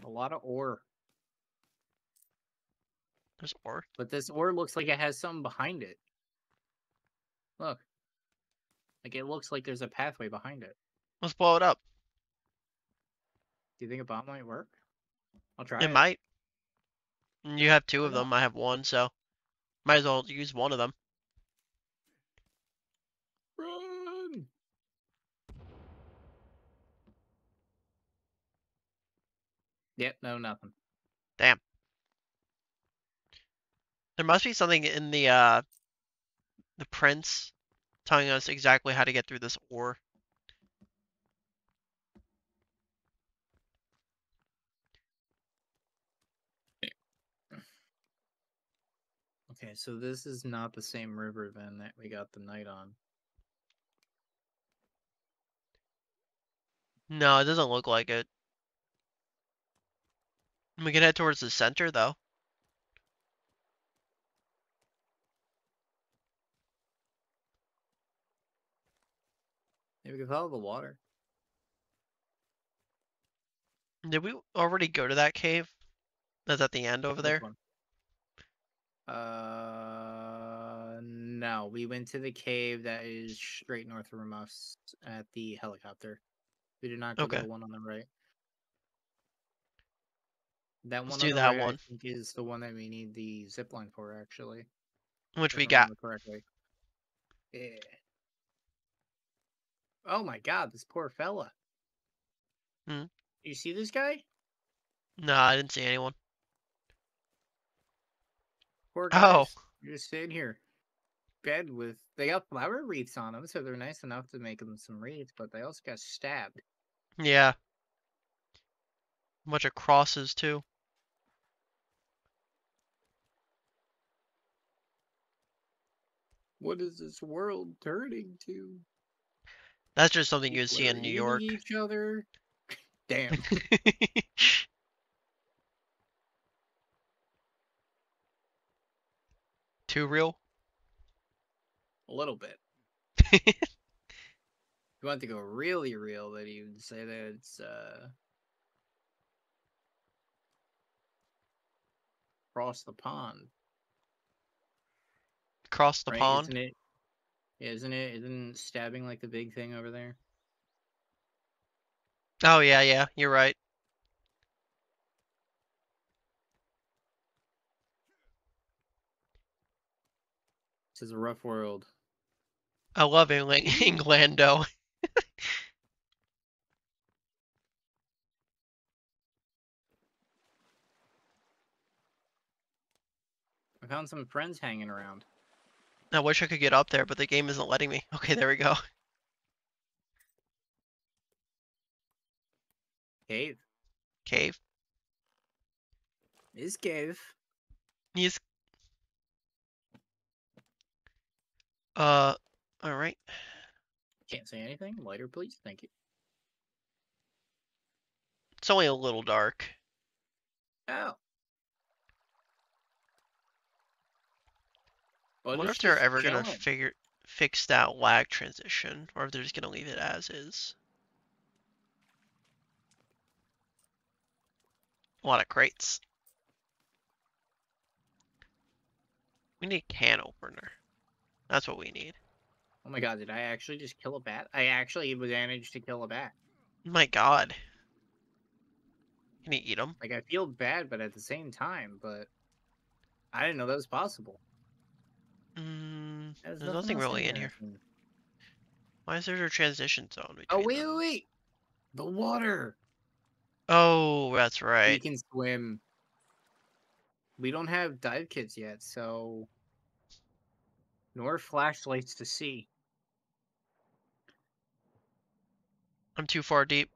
A lot of ore. There's ore. But this ore looks like it has something behind it. Look. Like it looks like there's a pathway behind it. Let's blow it up. Do you think a bomb might work? I'll try It might. You have two of them. I have one, so might as well use one of them. Run! Yep, no, nothing. Damn. There must be something in the uh the prints telling us exactly how to get through this ore. Okay, so this is not the same river then that we got the night on. No, it doesn't look like it. We can head towards the center though. Maybe we can follow the water. Did we already go to that cave? That's at the end over Which there. one? Uh, no, we went to the cave that is straight north from us at the helicopter. We did not go to the one on the right. That one Let's on do the that right, I one. think is the one that we need the zip line for, actually. Which we I got. correctly. Yeah. Oh my god, this poor fella. Hmm. You see this guy? No, I didn't see anyone. Poor Oh. guys. You're just sitting here. Bed with they got flower wreaths on them, so they're nice enough to make them some wreaths, but they also got stabbed. Yeah. Bunch of crosses too. What is this world turning to? That's just something you would see in New York. Each other. Damn. Too real? a little bit. If you want to go really real, then you would say that it's uh across the pond. Across the right? pond? Isn't it? Isn't it? Isn't stabbing like the big thing over there? Oh yeah, yeah, you're right. This is a rough world. I love England, Englando. I found some friends hanging around. I wish I could get up there, but the game isn't letting me. Okay, there we go. Cave. Cave. Is cave. He's uh alright. Can't say anything. Lighter, please. Thank you. It's only a little dark. Oh. But wonder if they're ever gonna figure fix that lag transition, or if they're just gonna leave it as is. A lot of crates. We need a can opener. That's what we need. Oh my god, did I actually just kill a bat? I actually managed to kill a bat. My god. Can you eat them? Like I feel bad, but at the same time, but I didn't know that was possible. Mm, There's there's nothing else really in here. Why is there a transition zone Oh wait, them? wait, wait! The water. Oh, that's right. We can swim. We don't have dive kits yet, so nor flashlights to see. I'm too far deep.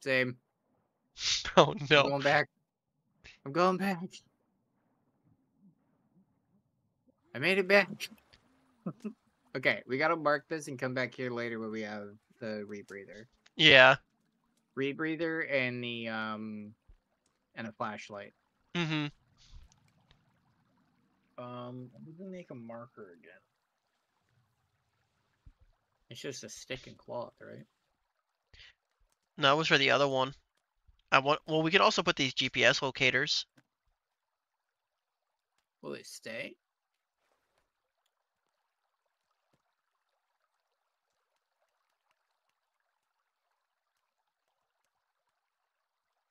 Same. Oh no. I'm going back. I'm going back. I made it back. okay, we gotta mark this and come back here later when we have the rebreather. Yeah. Rebreather and the um and a flashlight. Mm-hmm. Um we can make a marker again. It's just a stick and cloth, right? No, that was for the other one. I want. Well, we could also put these GPS locators. Will it stay?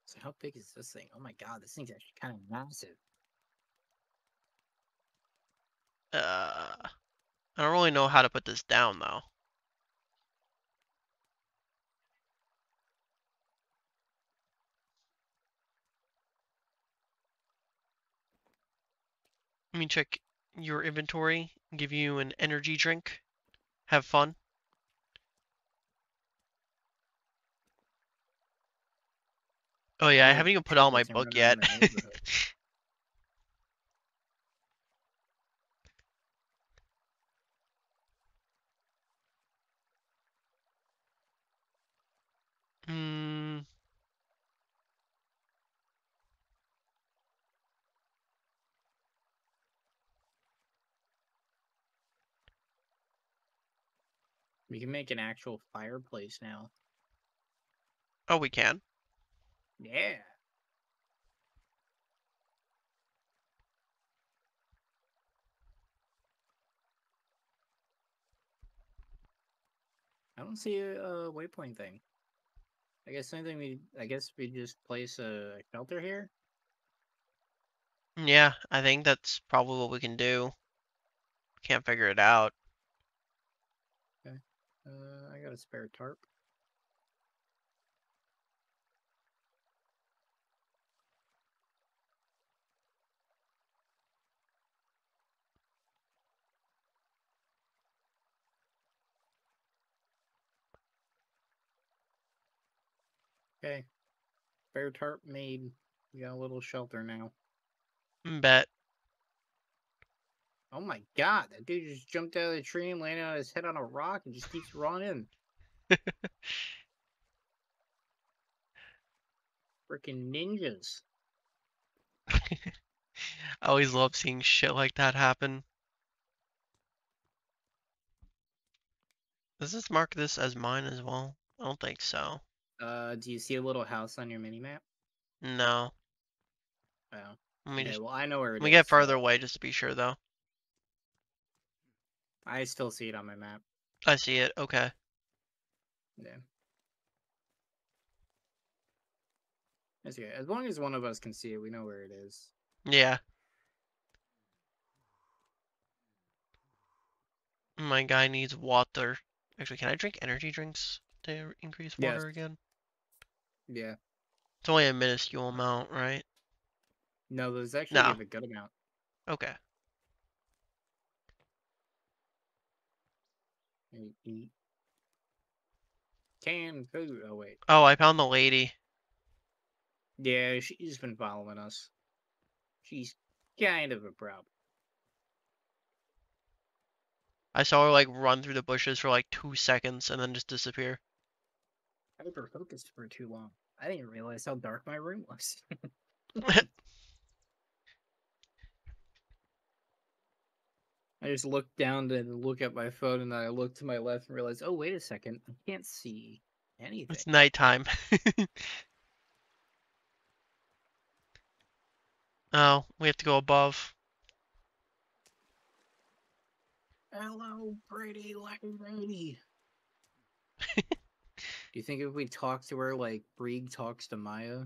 So how big is this thing? Oh my god, this thing's actually kind of massive. Uh, I don't really know how to put this down though. Let me check your inventory. Give you an energy drink. Have fun. Oh yeah, I haven't even put out my book yet. around. Hmm. We can make an actual fireplace now. Oh, we can. Yeah. I don't see a, a waypoint thing. I guess only thing we, I guess we just place a shelter here. Yeah, I think that's probably what we can do. Can't figure it out. Uh, I got a spare tarp. Okay. Bear tarp made. We got a little shelter now. Bet. Oh my god, that dude just jumped out of the tree and landed on his head on a rock and just keeps running. Freaking ninjas. I always love seeing shit like that happen. Does this mark this as mine as well? I don't think so. Uh, do you see a little house on your mini map? No. Oh. Let me okay, just well, I know where it let me get is, so further away just to be sure though. I still see it on my map. I see it. Okay. Yeah. That's okay. As long as one of us can see it, we know where it is. Yeah. My guy needs water. Actually, can I drink energy drinks to increase Yes. water again? Yeah. It's only a minuscule amount, right? No, there's actually No. a good amount. Okay. Eat. Canned food. Oh wait. Oh, I found the lady. Yeah, she's been following us. She's kind of a problem. I saw her like run through the bushes for like two seconds and then just disappear. Hyper focused for too long. I didn't realize how dark my room was. I just looked down to look at my phone, and then I looked to my left and realized, oh wait a second, I can't see anything. It's nighttime. oh, we have to go above. Hello, pretty lady. Do you think if we talk to her like Krieg talks to Maya?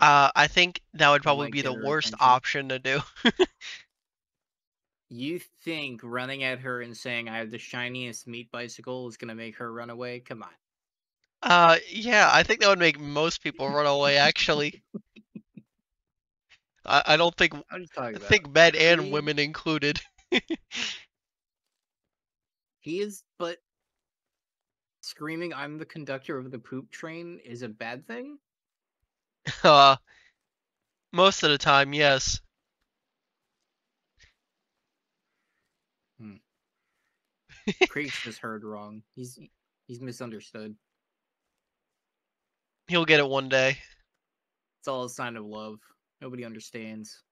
Uh, I think that would probably be the worst attention. option to do. You think running at her and saying I have the shiniest meat bicycle is gonna make her run away? Come on. Uh, yeah, I think that would make most people run away. Actually, I, I don't think I'm just talking about. think men and women included. He is, but screaming "I'm the conductor of the poop train" is a bad thing. Uh, most of the time, yes. Krieg's just heard wrong. He's he's misunderstood. He'll get it one day. It's all a sign of love. Nobody understands.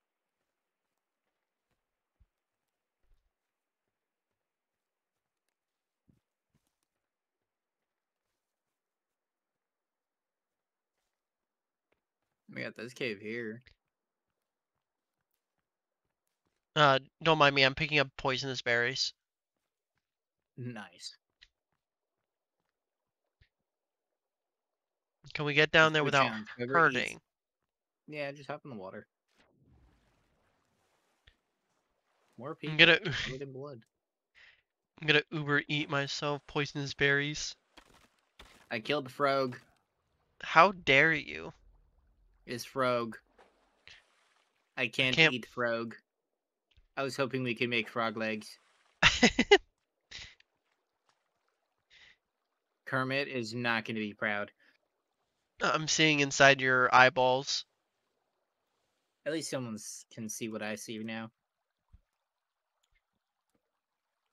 We got this cave here. Uh, don't mind me. I'm picking up poisonous berries. Nice. Can we get down there without hurting? Yeah, just hop in the water. More people. I'm gonna in blood. I'm gonna Uber eat myself poisonous berries. I killed the frog. How dare you? It's frog. I can't, can't- eat frog. I was hoping we could make frog legs. Kermit is not going to be proud. I'm seeing inside your eyeballs. At least someone can see what I see now.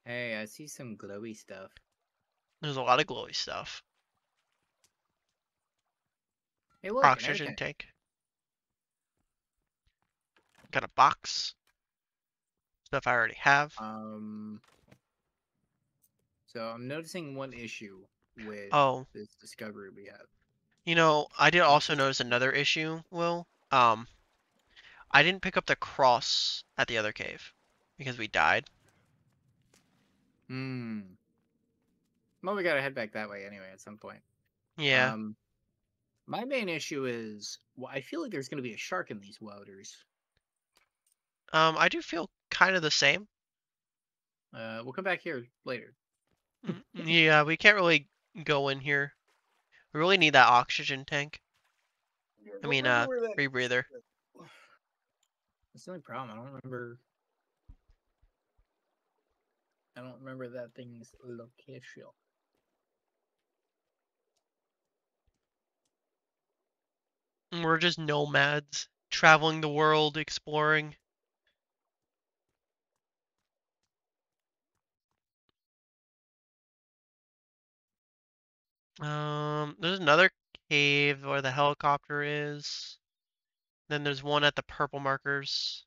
Hey, I see some glowy stuff. There's a lot of glowy stuff. Hey, look, Oxygen tank. Got a box. Stuff I already have. Um. So I'm noticing one issue with Oh, this discovery we have. you know, I did also notice another issue, Will. Um, I didn't pick up the cross at the other cave because we died. Hmm. Well, we gotta head back that way anyway at some point. Yeah. Um, my main issue is well, I feel like there's gonna be a shark in these waters. Um, I do feel kind of the same. Uh, we'll come back here later. Mm, Yeah, we can't really go in here. We really need that oxygen tank. I mean, uh, rebreather. That's the only problem. I don't remember. I don't remember that thing's location. We're just nomads, traveling the world, exploring. Um, there's another cave where the helicopter is. Then there's one at the purple markers.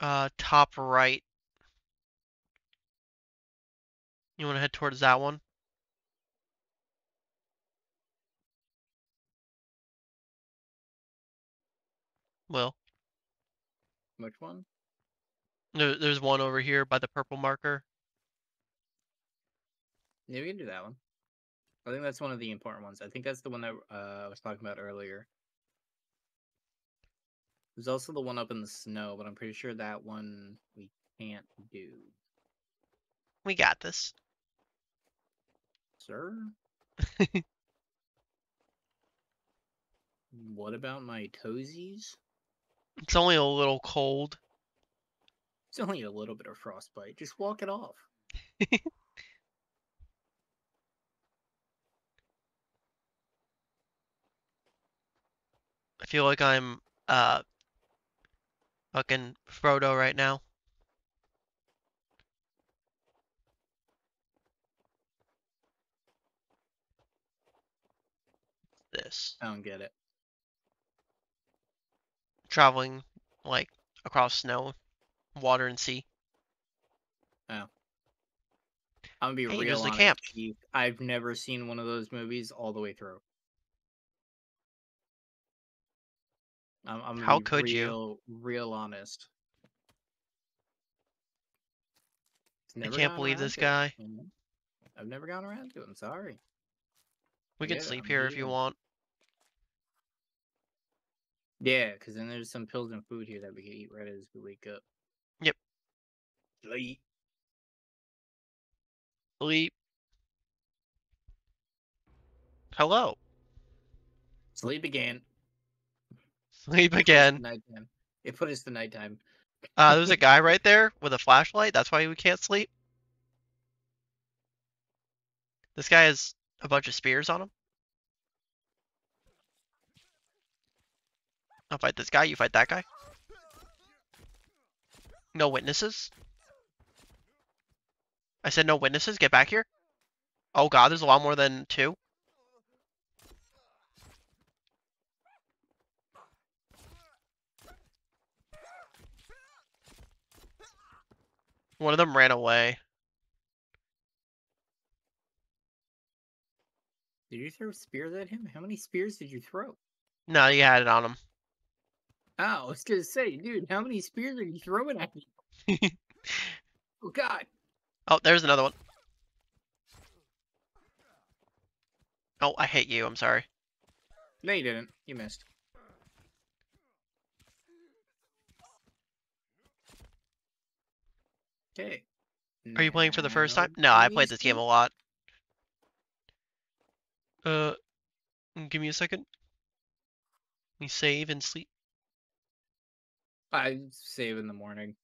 Uh, top right. You want to head towards that one? Will. Which one? There, there's one over here by the purple marker. Yeah, we can do that one. I think that's one of the important ones. I think that's the one that uh, I was talking about earlier. There's also the one up in the snow, but I'm pretty sure that one we can't do. We got this. Sir? what about my toesies? It's only a little cold. It's only a little bit of frostbite. Just walk it off. I feel like I'm uh fucking Frodo right now. This I don't get it. traveling like across snow, water, and sea. I'm gonna be Hey, real honest, camp. I've never seen one of those movies all the way through. I'm, I'm How could you? real, real honest. I can't believe this guy. know? I've never gotten around to it. I'm sorry. We can it, sleep I'm here if you want. Yeah, because then there's some pills and food here that we can eat right as we wake up. Yep. Sleep. Sleep. Hello. Sleep again. Sleep It put us to again. Nighttime. It put us to nighttime. Uh, there's a guy right there with a flashlight. That's why we can't sleep. This guy has a bunch of spears on him. I'll fight this guy. You fight that guy. No witnesses. I said no witnesses. Get back here. Oh god, there's a lot more than two. One of them ran away. Did you throw spears at him? How many spears did you throw? No, he had it on him. Oh, I was gonna say, dude, how many spears are you throwing at me? oh God! Oh, there's another one. Oh, I hate you. I'm sorry. No, you didn't. You missed. Okay. Are you playing for the first time? No, I played this game a lot. Uh, give me a second. Let me save and sleep. I save in the morning.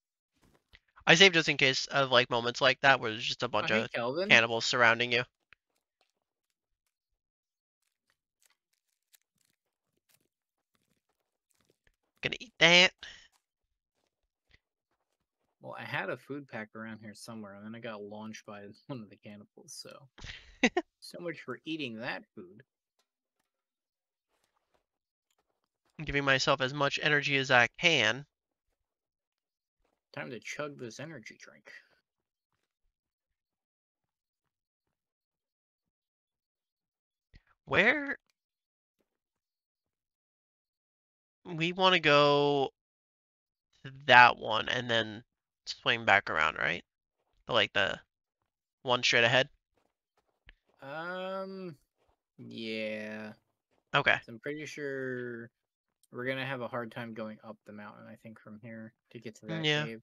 I save just in case of like moments like that where there's just a Oh, bunch hey, of cannibals surrounding you. Gonna eat that. Well, I had a food pack around here somewhere, and then I got launched by one of the cannibals. So, so much for eating that food. I'm giving myself as much energy as I can. Time to chug this energy drink. Where we want to go to that one and then swing back around, right? Like the one straight ahead. Um, yeah. Okay. So I'm pretty sure we're gonna have a hard time going up the mountain. I think from here to get to Mm, that yeah. cave.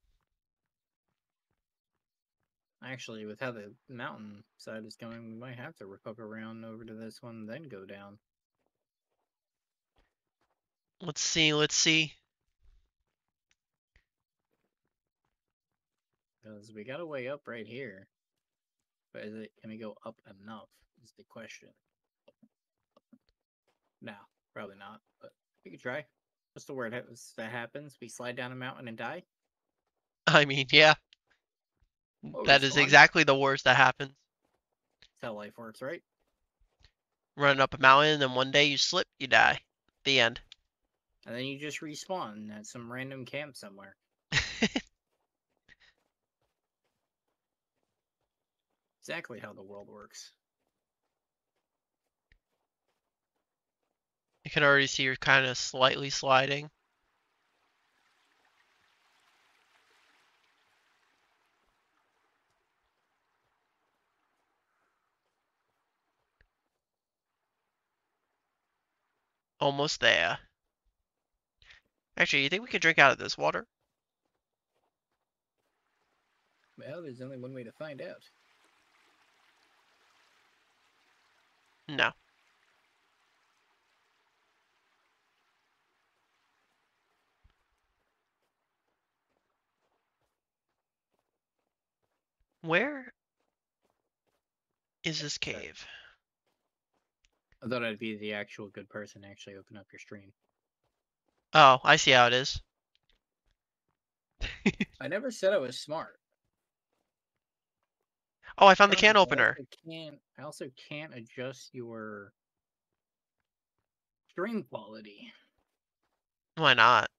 Actually, with how the mountain side is going, we might have to up around over to this one, then go down. Let's see. Let's see. Because we got a way up right here. But is it can we go up enough is the question. No, probably not. But we could try. What's the word that happens? We slide down a mountain and die? I mean, yeah. Oh, That is fun. exactly the worst that happens. That's how life works, right? Running up a mountain, and then one day you slip, you die. The end. And then you just respawn at some random camp somewhere. Exactly how the world works. You can already see you're kind of slightly sliding. Almost there. Actually, you think we could drink out of this water? Well, there's only one way to find out. No. Where is this cave? I thought I'd be the actual good person to actually open up your stream. Oh, I see how it is. I never said I was smart. Oh, I found the can I opener. also can't I also can't adjust your stream quality Why not?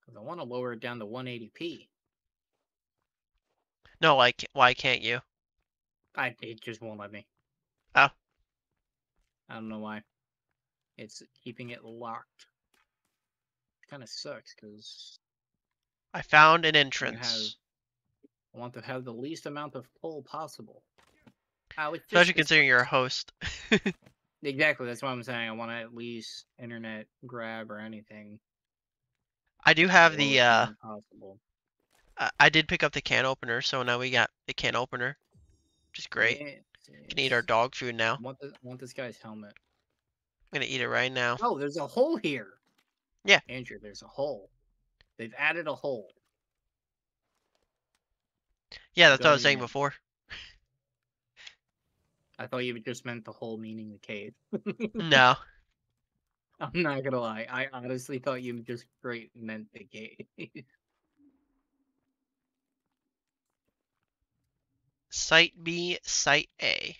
because I want to lower it down to 180p. No, like, why can't you? I it just won't let me. Oh. I don't know why. It's keeping it locked. Kind of sucks because I found an entrance. I want to have the least amount of pull possible. I was Especially just considering you're a host. exactly that's what I'm saying. I want to at least internet grab or anything. I do have the uh possible. I, I did pick up the can opener, so now we got the can opener. Which is great. Yes, Can eat our dog food now. I want this, I want this guy's helmet. I'm gonna eat it right now. Oh, there's a hole here. Yeah. Andrew, there's a hole. They've added a hole. Yeah, that's what I was saying before. I thought you just meant the whole meaning the cave. No. I'm not gonna lie. I honestly thought you just straight meant the cave. Site B, Site A.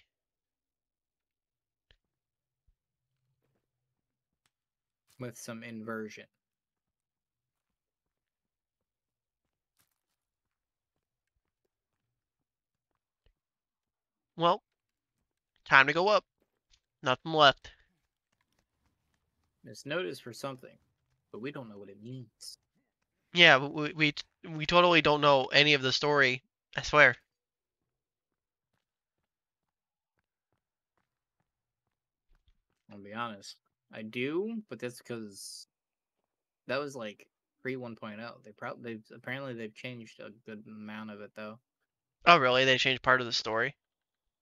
with some inversion. Well, time to go up. Nothing left. It's noticed for something, but we don't know what it means. Yeah, we we we totally don't know any of the story. I swear. I'll be honest. I do, but that's because that was like pre 1.0. They probably apparently they've changed a good amount of it though. Oh, really? They changed part of the story?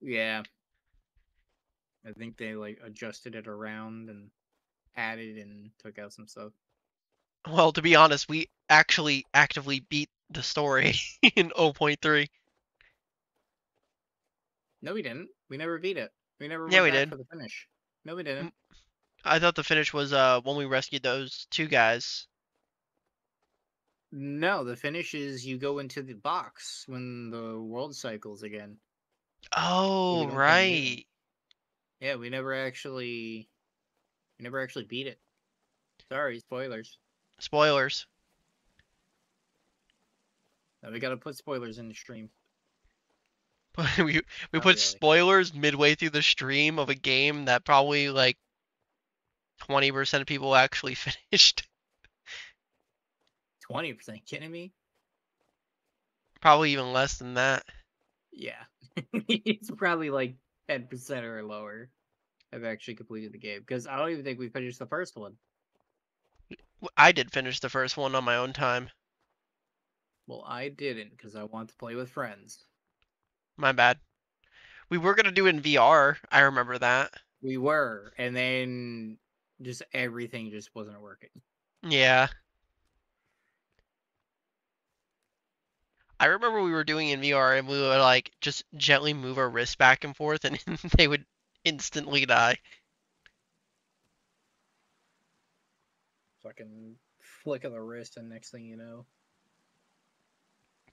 Yeah. I think they like adjusted it around and added and took out some stuff. Well, to be honest, we actually actively beat the story in 0.3. No, we didn't. We never beat it. We never Yeah, we did. for the finish. No, we didn't. I thought the finish was uh when we rescued those two guys. No, the finish is you go into the box when the world cycles again. Oh, don't come in. right. Yeah, we never actually we never actually beat it. Sorry, spoilers. Spoilers. No, we gotta put spoilers in the stream. we we Not put really. spoilers midway through the stream of a game that probably like 20% of people actually finished. Twenty percent kidding me? Probably even less than that. Yeah. it's probably like ten percent or lower have actually completed the game. Because I don't even think we finished the first one. I did finish the first one on my own time. Well, I didn't because I want to play with friends. My bad. We were gonna do it in VR. I remember that. We were, and then just everything just wasn't working. Yeah. I remember we were doing in VR and we would like just gently move our wrists back and forth and they would instantly die. Fucking flick of the wrist, and next thing you know,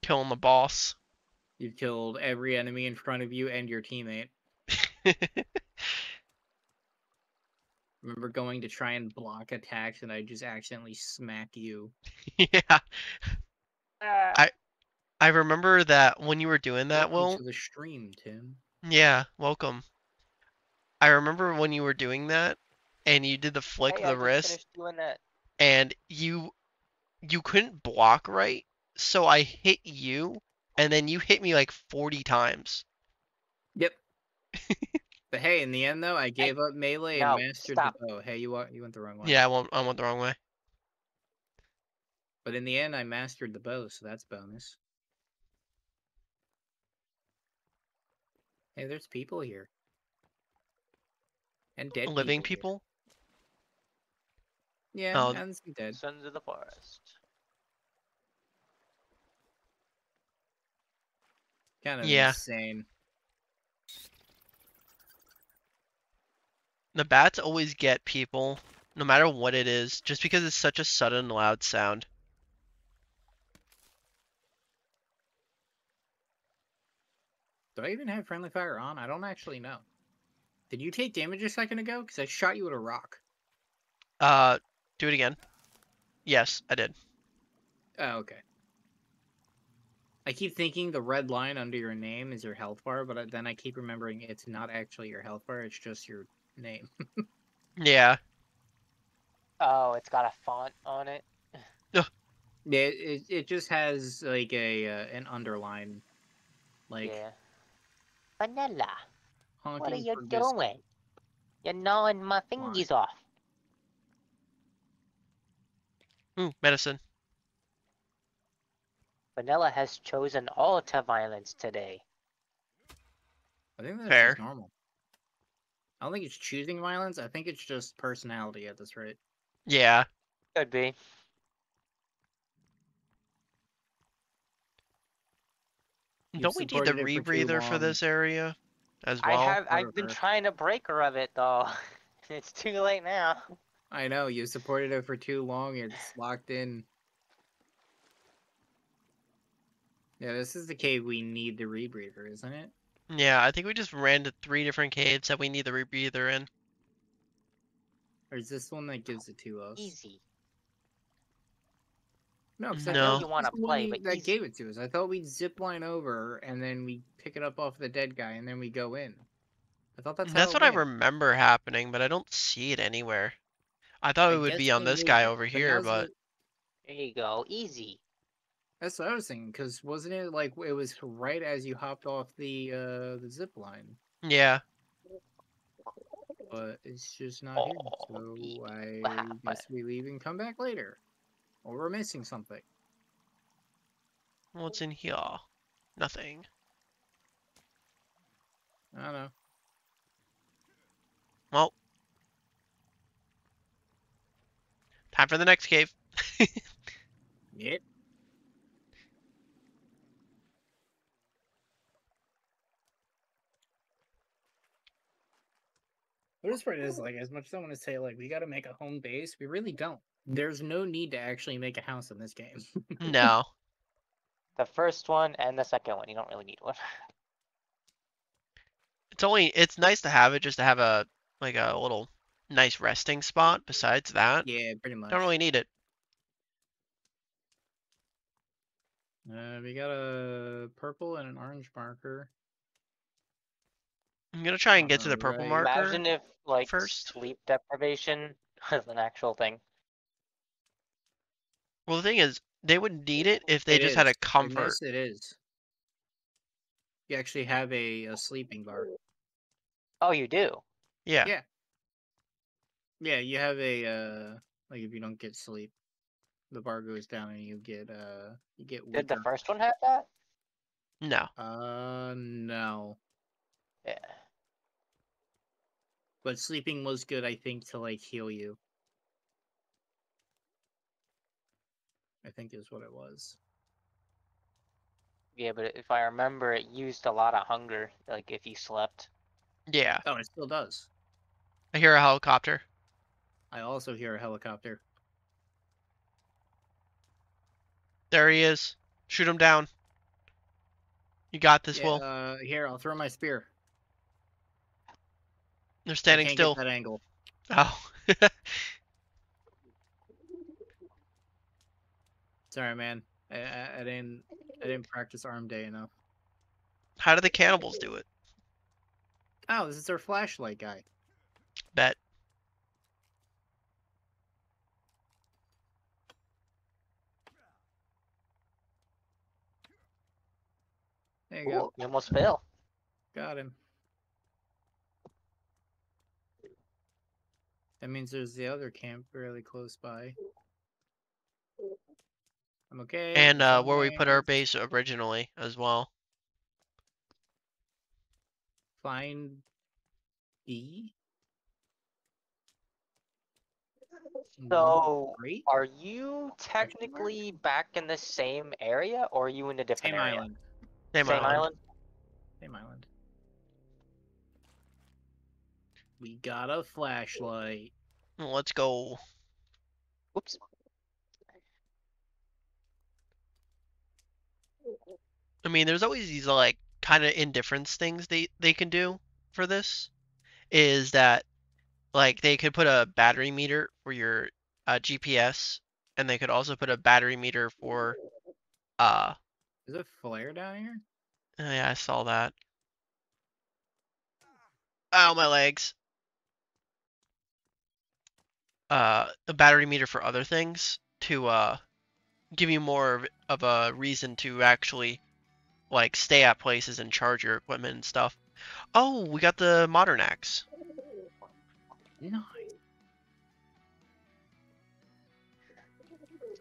Killing the boss. you've killed every enemy in front of you and your teammate. Remember going to try and block attacks, and I just accidentally smack you. yeah. Uh, I remember that when you were doing that, Welcome Will. to the stream, Tim. Yeah, welcome. I remember when you were doing that and you did the flick hey, of the just wrist finished doing that. and you you couldn't block right, so I hit you and then you hit me like 40 times. Yep. but hey, in the end though, I gave up melee no, and mastered stop. the bow. Hey, you wa- you went the wrong way. Yeah, I went I went the wrong way. But in the end, I mastered the bow, so that's bonus. Hey, there's people here. And dead Living here. people? Yeah, Oh, and some dead. Sons of the Forest. Kind of Yeah. insane. The bats always get people, no matter what it is, just because it's such a sudden loud sound. Do I even have friendly fire on? I don't actually know. Did you take damage a second ago? Because I shot you with a rock. Uh, do it again. Yes, I did. Oh, okay. I keep thinking the red line under your name is your health bar, but then I keep remembering it's not actually your health bar, it's just your name. Yeah. Oh, it's got a font on it. Yeah, it it just has like a uh, an underline, like yeah. Vanilla, honking what are you for biscuit. doing? You're gnawing my Why? fingies off. Ooh, medicine. Vanilla has chosen all to violence today. I think that's Fair. just normal. I don't think it's choosing violence. I think it's just personality at this rate. Yeah. Could be. You've Don't we need the supported for rebreather for this area as well? I have. I've been trying to break her of it though. it's too late now. I know you supported it for too long. It's locked in. Yeah, this is the cave we need the rebreather, isn't it? Yeah, I think we just ran to three different caves that we need the rebreather in. Or is this one that gives it to us? Easy. No, 'cause No. I No. thought You this wanna play, but that easy. gave it to us. I thought we'd zip line over and then we pick it up off the dead guy and then we go in. I thought that's That's, how what it I remember happening, but I don't see it anywhere. I thought I it would be on this guy over here, but the- There you go. Easy. That's what I was thinking. Because wasn't it like it was right as you hopped off the uh the zip line? yeah. But it's just not here. Oh, baby, So I what happened? guess we leave and come back later. Or we're missing something. What's in here? Nothing. I don't know. Well. Time for the next cave. Yep. But this part is like as much as I want to say like we got to make a home base, we really don't. There's no need to actually make a house in this game. no. The first one and the second one. You don't really need one. It's only it's nice to have it just to have a like a little nice resting spot besides that. yeah, pretty much. Don't really need it. Uh, we got a purple and an orange marker. I'm gonna try and get to the purple Alright. marker. Imagine if like first. sleep deprivation was an actual thing. Well, the thing is, they would need it if they It just had a In comfort. this, it is. You actually have a, a sleeping bar. Oh, you do. Yeah. Yeah. Yeah, you have a uh like if you don't get sleep, the bar goes down and you get uh you get Did the first one have that? No. Uh no. Yeah. But sleeping was good I think to like heal you. I think is what it was. Yeah, but if I remember, it used a lot of hunger. Like if you slept. Yeah. Oh, it still does. I hear a helicopter. I also hear a helicopter. There he is. Shoot him down. You got this, Yeah, Will. uh here, I'll throw my spear. They're I standing can't still. Get that angle. Oh. Sorry, man. I, I, I didn't I didn't practice arm day enough. How do the cannibals do it? Oh, this is our flashlight guy. Bet. There you go. You almost fell. Got him. That means there's the other camp really close by. I'm okay. And uh, where we put our base originally as well. Find E. So, Great. Are you technically back in the same area, or are you in a different Same area? island. Same, Same island. island. Same island. We got a flashlight. Let's go. Oops. I mean, there's always these like kind of indifference things they they can do for this. Is that like they could put a battery meter for your uh, GPS, and they could also put a battery meter for uh. Is it flare down here? Oh yeah, I saw that. Ow, my legs. Uh, a battery meter for other things to uh give you more of, of a reason to actually like stay at places and charge your equipment and stuff. Oh, we got the modern axe. Nice.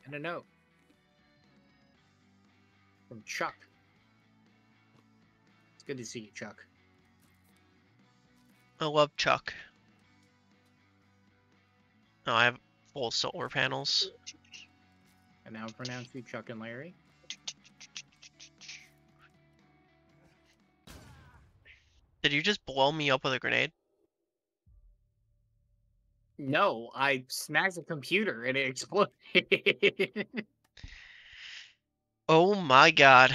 And a note from Chuck. It's good to see you, Chuck. I love Chuck. Oh, I have full solar panels. And now pronounce you Chuck and Larry. Did you just blow me up with a grenade? No, I smacked a computer and it exploded. Oh my god.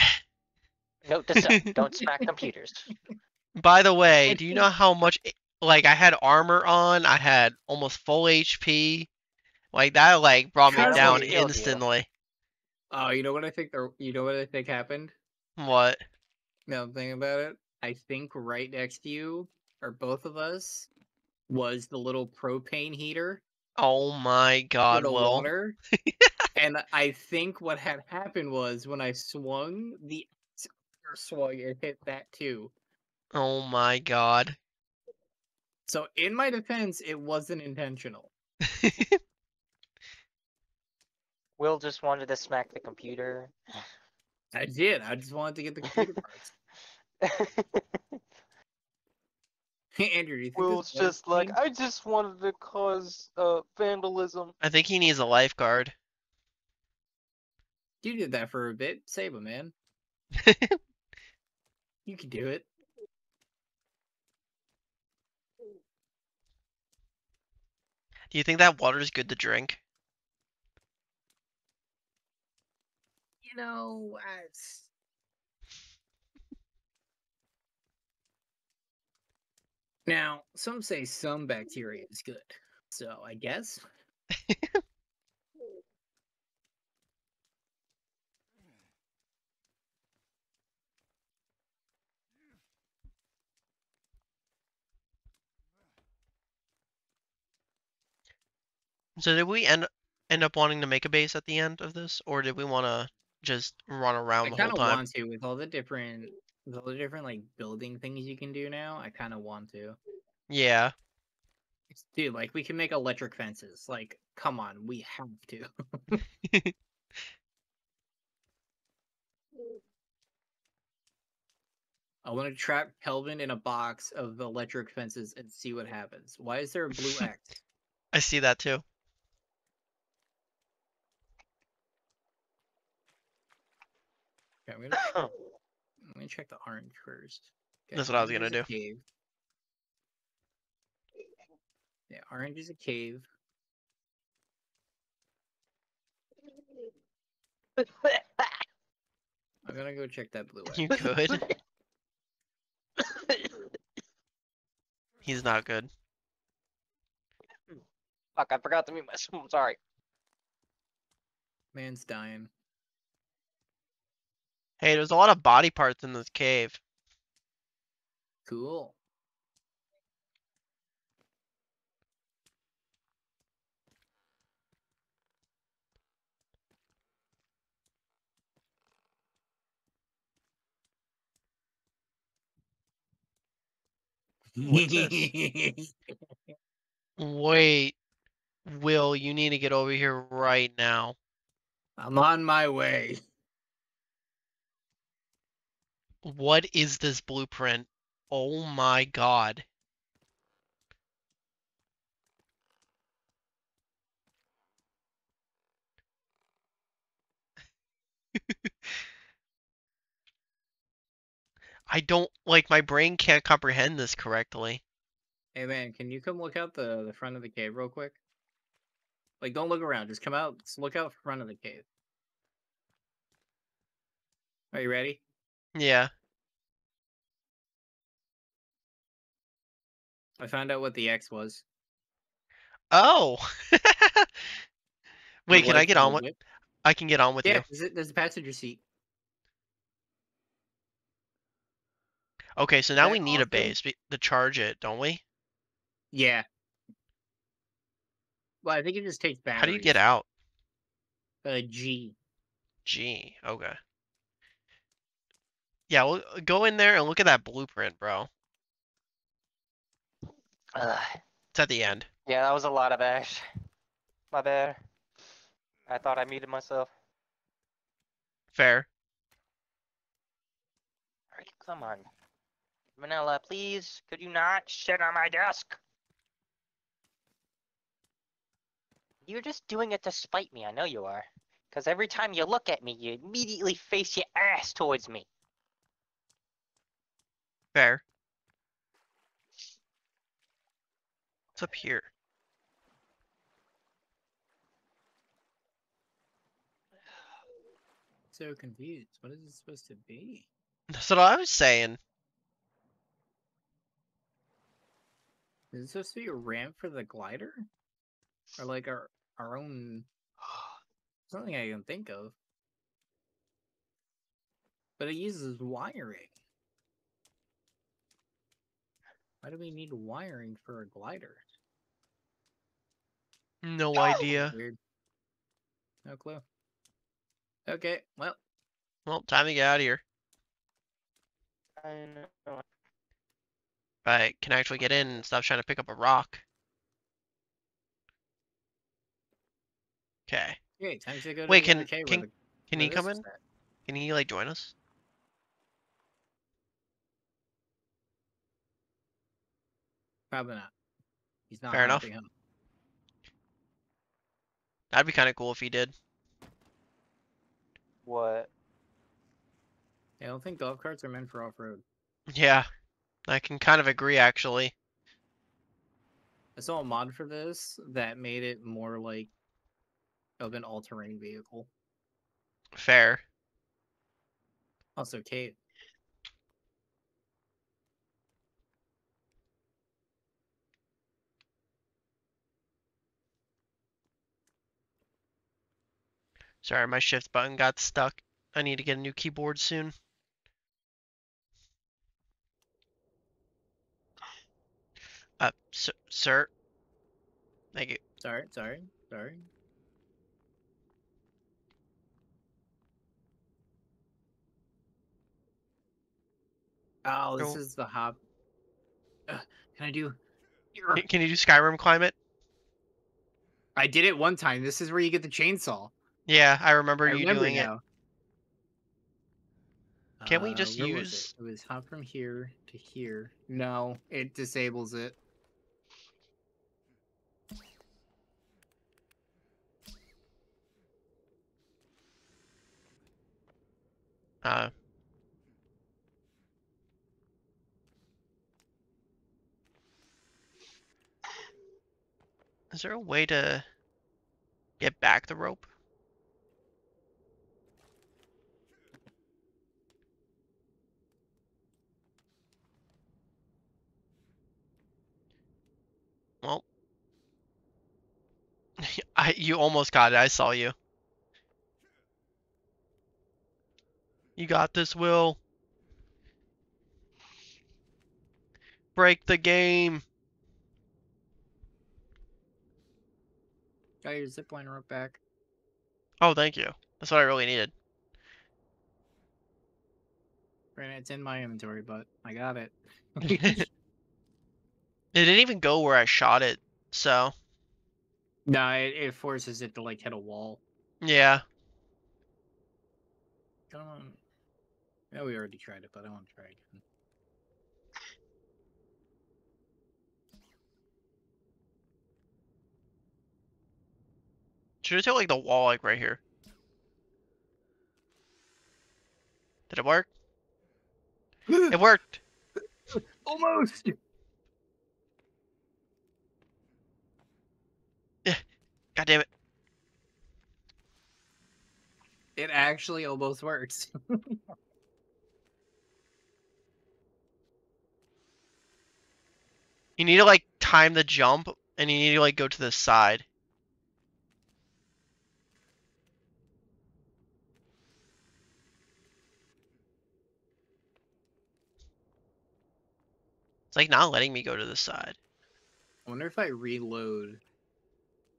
Note to self: don't smack computers. By the way, do you know how much like I had armor on? I had almost full HP. Like that like brought me down it kill you? instantly. Oh, you know what I think? The, you know what I think happened? What? Now I'm thinking about it. I think right next to you, or both of us, was the little propane heater Oh my god, Will. water. and I think what had happened was when I swung, the or swung it hit that too. Oh my god. So in my defense, it wasn't intentional. Will just wanted to smack the computer. I did. I just wanted to get the computer parts. Andrew, do you think Will's this was just like, clean? I just wanted to cause uh, vandalism. I think he needs a lifeguard. you did that for a bit. Save him, man. You can do it. Do you think that water is good to drink? You know, it's... Now, some say some bacteria is good. So I guess. So did we end end up wanting to make a base at the end of this, or did we want to just run around I the kind of want to with all the different, all the different like building things you can do now. I kind of want to. Yeah. Dude, like we can make electric fences. Like, come on, we have to. I want to trap Kelvin in a box of electric fences and see what happens. Why is there a blue X? I see that too. Okay, I'm gonna, I'm gonna check the orange first. Okay, That's what I was gonna do. a Cave. Yeah, orange is a cave. I'm gonna go check that blue X. You could. He's not good. Fuck, I forgot to mute myself. I'm sorry. Man's dying. Hey, there's a lot of body parts in this cave. Cool. Wait, Will, you need to get over here right now. I'm on my way. What is this blueprint? Oh my god. I don't like my brain can't comprehend this correctly. Hey man, can you come look out the the front of the cave real quick? Like, don't look around. Just come out. Just look out front of the cave. Are you ready? Yeah. I found out what the X was. Oh. Wait, It can I get on with whip. I can get on with Yeah, you. there's a, there's a passenger seat. Okay, so now we need a base to charge it, don't we? Yeah. Well, I think it just takes batteries. How do you get out? Uh, G. G. Okay. Yeah, well, uh, go in there and look at that blueprint, bro. Ugh. It's at the end. yeah, that was a lot of ash. My bad. I thought I muted myself. Fair. Alright, come on. Vanilla, please, could you not shit on my desk? You're just doing it to spite me, I know you are. Because every time you look at me, you immediately face your ass towards me. Fair. What's up here? So confused. What is it supposed to be? That's what I was saying. Is it supposed to be a ramp for the glider? Or like our our own something I can think of. But it uses wiring. Why do we need wiring for a glider? No oh, idea. Weird. No clue. Okay, well, Well, time to get out of here. I know. I can actually get in and stop trying to pick up a rock. Okay. okay, time to go to Wait, the can- can- where Can where he come in? Can he like join us? Probably not. He's not Fair enough. hopping up. That'd be kind of cool if he did. What? I don't think golf carts are meant for off road. Yeah, I can kind of agree actually. I saw a mod for this that made it more like of an all-terrain vehicle. Fair. Also, Kate. Sorry, my shift button got stuck. I need to get a new keyboard soon. Uh, sir, sir. Thank you. Sorry, sorry, sorry. Oh, this is the hop. Uh, can I do? Can, can you do Skyrim climate? I did it one time. This is where you get the chainsaw. Yeah, I remember I you remember doing it. Can't we just Uh, where was use- It? it was hop from here to here. No, it disables it. Uh, is there a way to get back the rope? I you almost got it. I saw you. You got this, Will. Break the game. Got your zipline rope back. Oh, thank you. That's what I really needed. Granted, it's in my inventory, but I got it. it didn't even go where I shot it, so no, it, it forces it to like hit a wall. yeah. Come on. Yeah, we already tried it, but I want to try again. Should have took like the wall like right here. Did it work? It worked. Almost. God damn it. It actually almost works. You need to like time the jump and you need to like go to the side. It's like not letting me go to the side. I wonder if I reload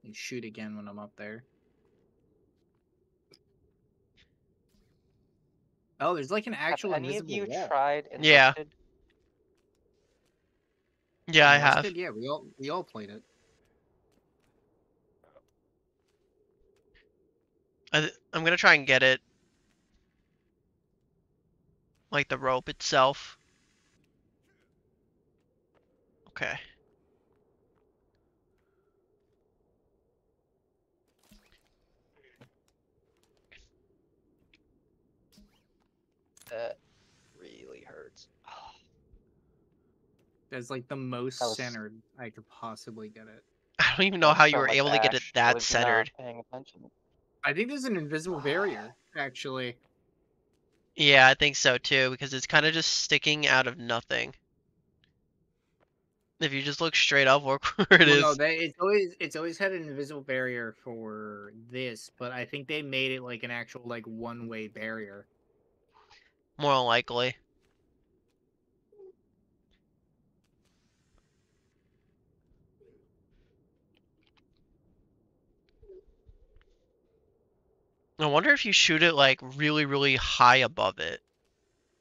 and shoot again when I'm up there. Oh, there's like an actual Have actual any of you wall. tried Yeah. Enlisted? Yeah, I have. good, Yeah, we all we all played it. I, th- I'm gonna try and get it. Like the rope itself. Okay. That really hurts. That's like the most was- centered I could possibly get it. I don't even know That's how you were much able to get it that centered. paying attention. I think there's an invisible barrier, actually. Yeah, I think so too, because it's kind of just sticking out of nothing. If you just look straight up, look where it Well, is. no, they, it's always it's always had an invisible barrier for this, but I think they made it like an actual like one way barrier. More likely. I wonder if you shoot it like really, really high above it.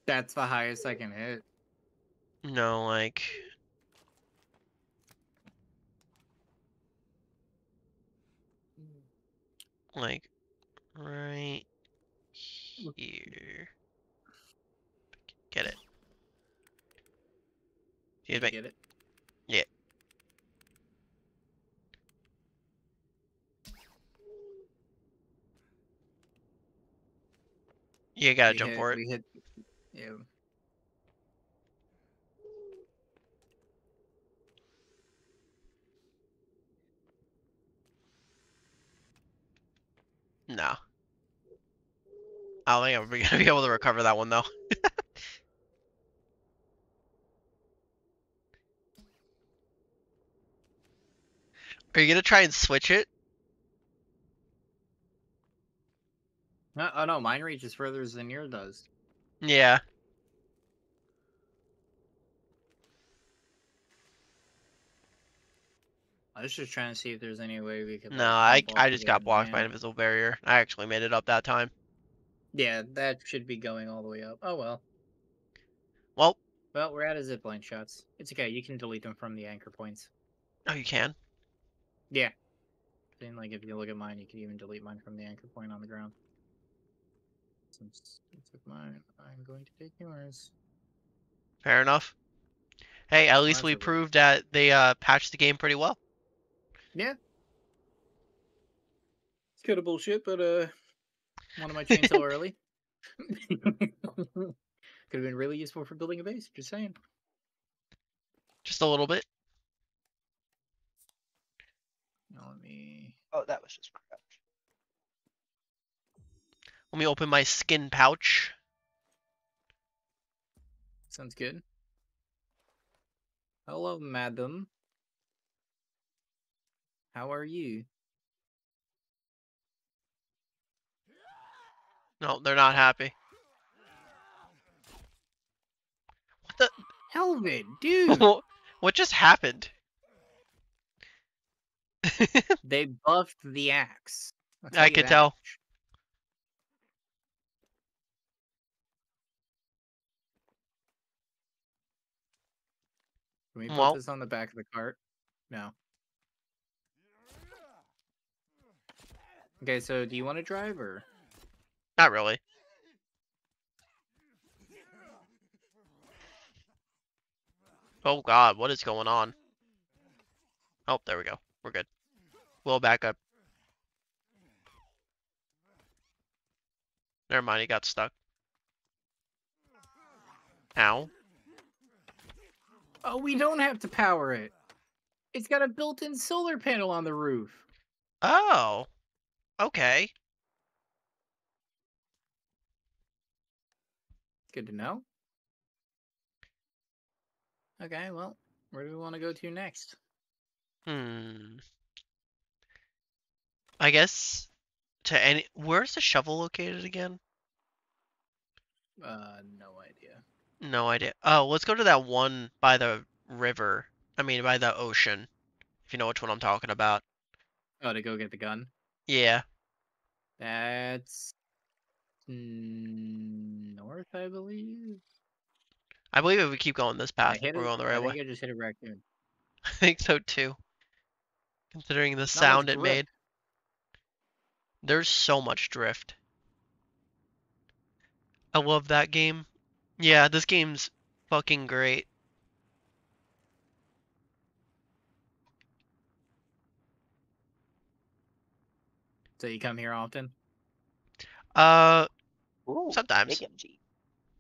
That's the highest I can hit. No, like. Like, right here. Get it. Excuse me. Get it? Yeah. You gotta We jump hit- for it. We hit. Yeah. No. I don't think I'm gonna be able to recover that one though. Are you gonna try and switch it? No, oh no, mine reaches further than yours does. Yeah. I was just trying to see if there's any way we could. No, like, I I just got blocked by an invisible barrier. I actually made it up that time. Yeah, that should be going all the way up. Oh well. Well, Well, we're out of zipline shots. It's okay. You can delete them from the anchor points. oh you can. Yeah. Then, like, if you look at mine, you can even delete mine from the anchor point on the ground. Since you took mine, I'm going to take yours. Fair enough. Hey, at least we proved that they uh patched the game pretty well. Yeah. It's kind of bullshit, but uh, one of my chains chainsaw early. Could have been really useful for building a base. Just saying. Just a little bit. Now let me. Oh, that was just crap. Let me open my skin pouch. Sounds good. Hello, madam. How are you? No, they're not happy. What Helvet, dude. what just happened? they buffed the axe. I'll could tell. much. Can we put Well- this on the back of the cart? No. Okay, so do you want to drive or? Not really. Oh god, what is going on? Oh, there we go. We're good. We'll back up. Never mind, he got stuck. Ow. Oh, we don't have to power it. It's got a built-in solar panel on the roof. Oh. Okay. Good to know. Okay, well, where do we want to go to next? Hmm. I guess to any where's the shovel located again? Uh, no idea. No idea. Oh, let's go to that one by the river. I mean, by the ocean. If you know which one I'm talking about. Oh, to go get the gun. Yeah. That's north. I believe. I believe if we keep going this path, we're going the I right way. think I just hit a raccoon. I think so too. Considering the much sound it made. There's so much drift. I love that game. Yeah, this game's fucking great. So you come here often? Uh, Ooh, sometimes. big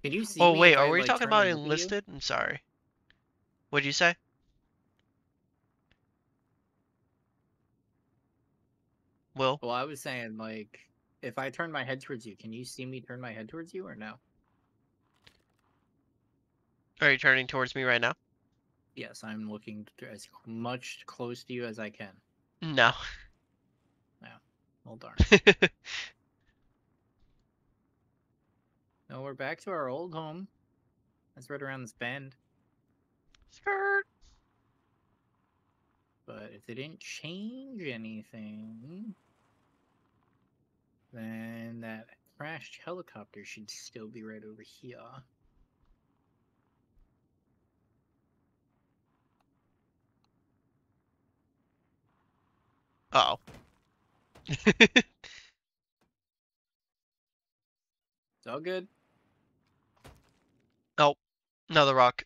Can you see? Oh me wait, are I, we like, talking about and look at you? enlisted? I'm sorry. What'd you say? Will? Well, I was saying like, if I turn my head towards you, can you see me turn my head towards you or no? Are you turning towards me right now? Yes, I'm looking as much close to you as I can. No. Well, darn. no, we're back to our old home. That's right around this bend. Skirt. But if they didn't change anything, then that crashed helicopter should still be right over here. Uh oh. It's all good. Oh, another rock.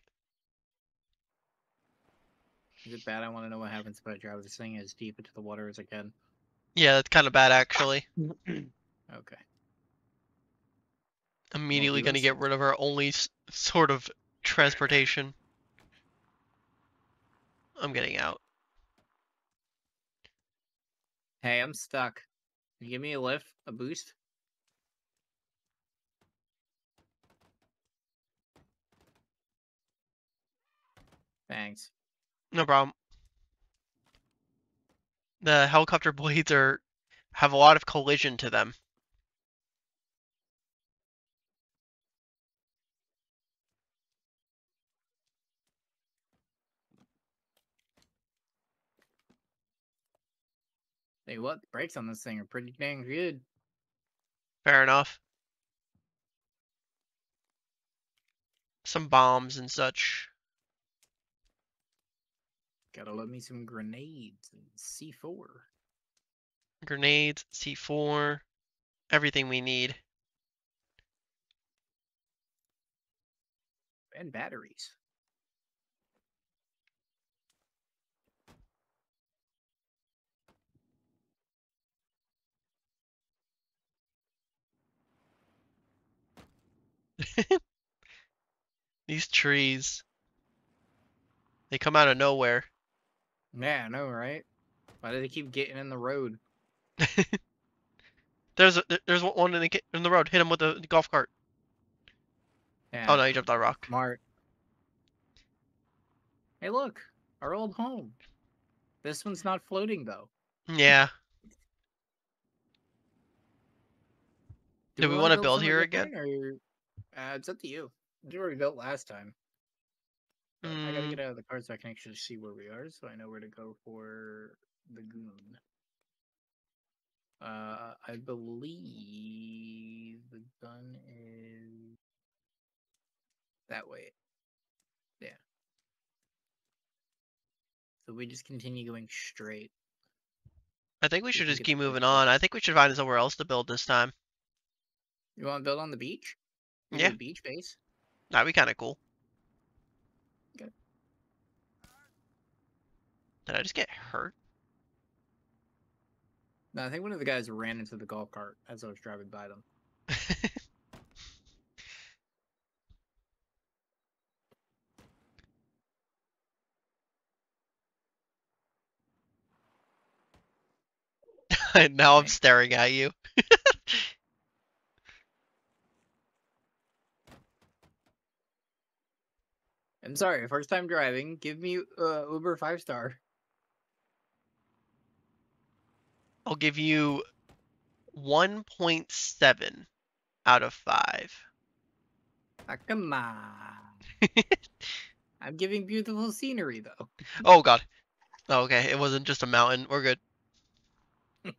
Is it bad? I want to know what happens if I drive this thing as deep into the water as I can. Yeah, that's kind of bad actually. Okay. Immediately gonna get rid of our only sort of transportation. I'm getting out. Hey, I'm stuck. Can you give me a lift? A boost? Thanks. No problem. The helicopter blades are have a lot of collision to them. Hey, what? The brakes on this thing are pretty dang good. Fair enough. Some bombs and such. Gotta love me some grenades and C4. Grenades, C4, everything we need. And batteries. These trees. They come out of nowhere. Yeah, I know, right? Why do they keep getting in the road? There's a, there's one in the in the road. Hit him with a golf cart. Yeah, Oh no, he jumped that rock. Smart. Hey, look, our old home. This one's not floating though. Yeah. Do we wanna build build here again? Or... Uh, it's up to you. We already built last time. But I gotta Mm, get out of the car so I can actually see where we are, so I know where to go for the goon. Uh, I believe the gun is that way. Yeah. So we just continue going straight. I think we should just keep moving on. I think we should find somewhere else to build this time. You want to build on the beach? Do Yeah. a beach base. That'd be kind of cool. Did I just get hurt? No, I think one of the guys ran into the golf cart as I was driving by them. And now I'm staring at you. I'm sorry, first time driving. Give me uh, Uber five star. I'll give you 1.7 out of 5. Ah, come on. I'm giving beautiful scenery though. Oh god. Oh, okay, it wasn't just a mountain. We're good.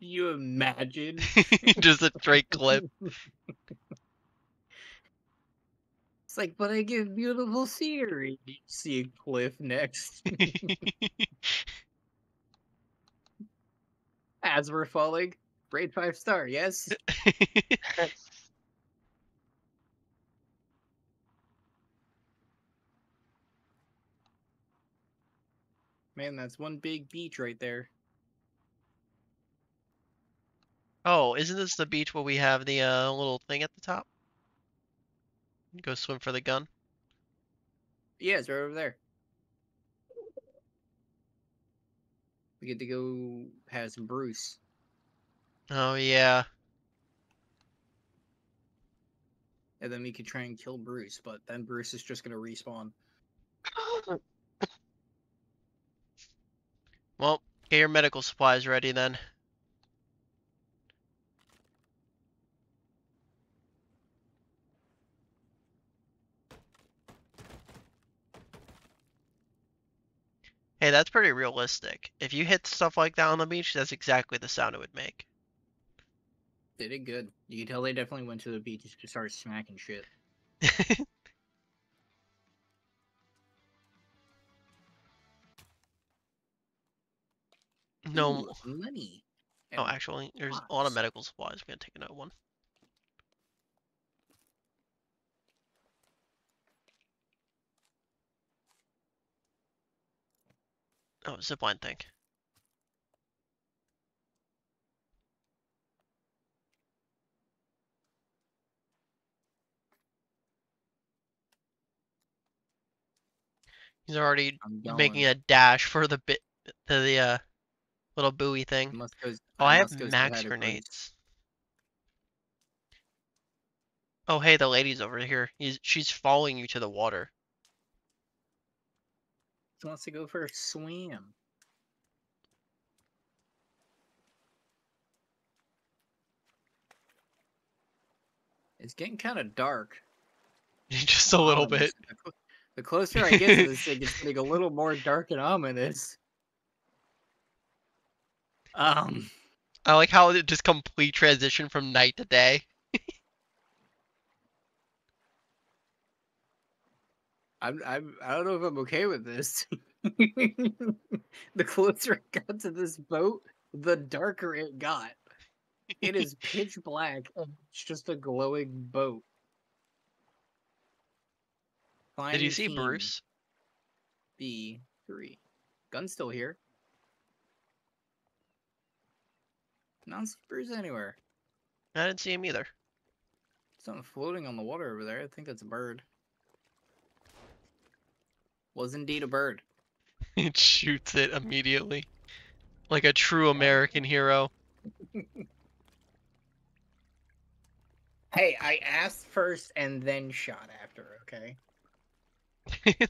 you imagine? just a straight clip. It's like, but I give beautiful scenery. You see a cliff next as we're falling. Rate five star, yes. Man, that's one big beach right there. oh, isn't this the beach where we have the uh, little thing at the top? Go swim for the gun. Yeah, it's right over there. We get to go past Bruce. Oh yeah. And then we could try and kill Bruce, but then Bruce is just gonna respawn. Well, get your medical supplies ready then. Hey, that's pretty realistic. If you hit stuff like that on the beach, that's exactly the sound it would make. They did good. You can tell they definitely went to the beach to start smacking shit. No. Ooh, money. Oh, actually, there's a lot of medical supplies. I'm gonna take another one. Oh, zipline thing. He's already making a dash for the bit, to the uh, little buoy thing. Goes, Oh, I have max ahead of Bruce. grenades. Oh, hey, the lady's over here. He's, she's following you to the water. Wants to go for a swim. It's getting kind of dark. Just a little bit. The closer I get to this thing, it's getting a little more dark and ominous. Um, I like how it just complete transition from night to day. I'm, I'm, I don't know if I'm okay with this. the closer I got to this boat, the darker it got. It is pitch black and it's just a glowing boat. Did you see Bruce? B three. Gun's still here. Not see Bruce anywhere. I didn't see him either. Something floating on the water over there. I think that's a bird. Was indeed a bird. It shoots it immediately. Like a true American hero. Hey, I asked first and then shot after, okay?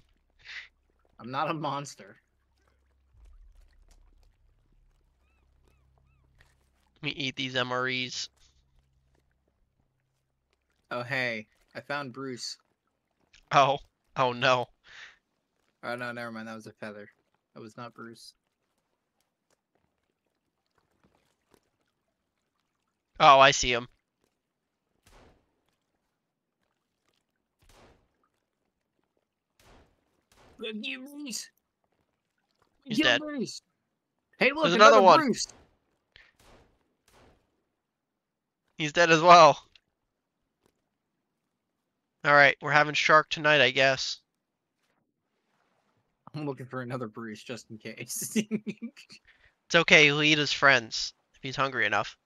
I'm not a monster. Let me eat these MREs. Oh, hey, I found Bruce. Oh, oh no. Oh, no, never mind. That was a feather. That was not Bruce. Oh, I see him. Look, you Bruce. He's Get dead. Bruce. Hey, look, There's another, another one. Bruce. He's dead as well. Alright, we're having shark tonight, I guess. I'm looking for another Bruce just in case. It's okay, he'll eat his friends if he's hungry enough.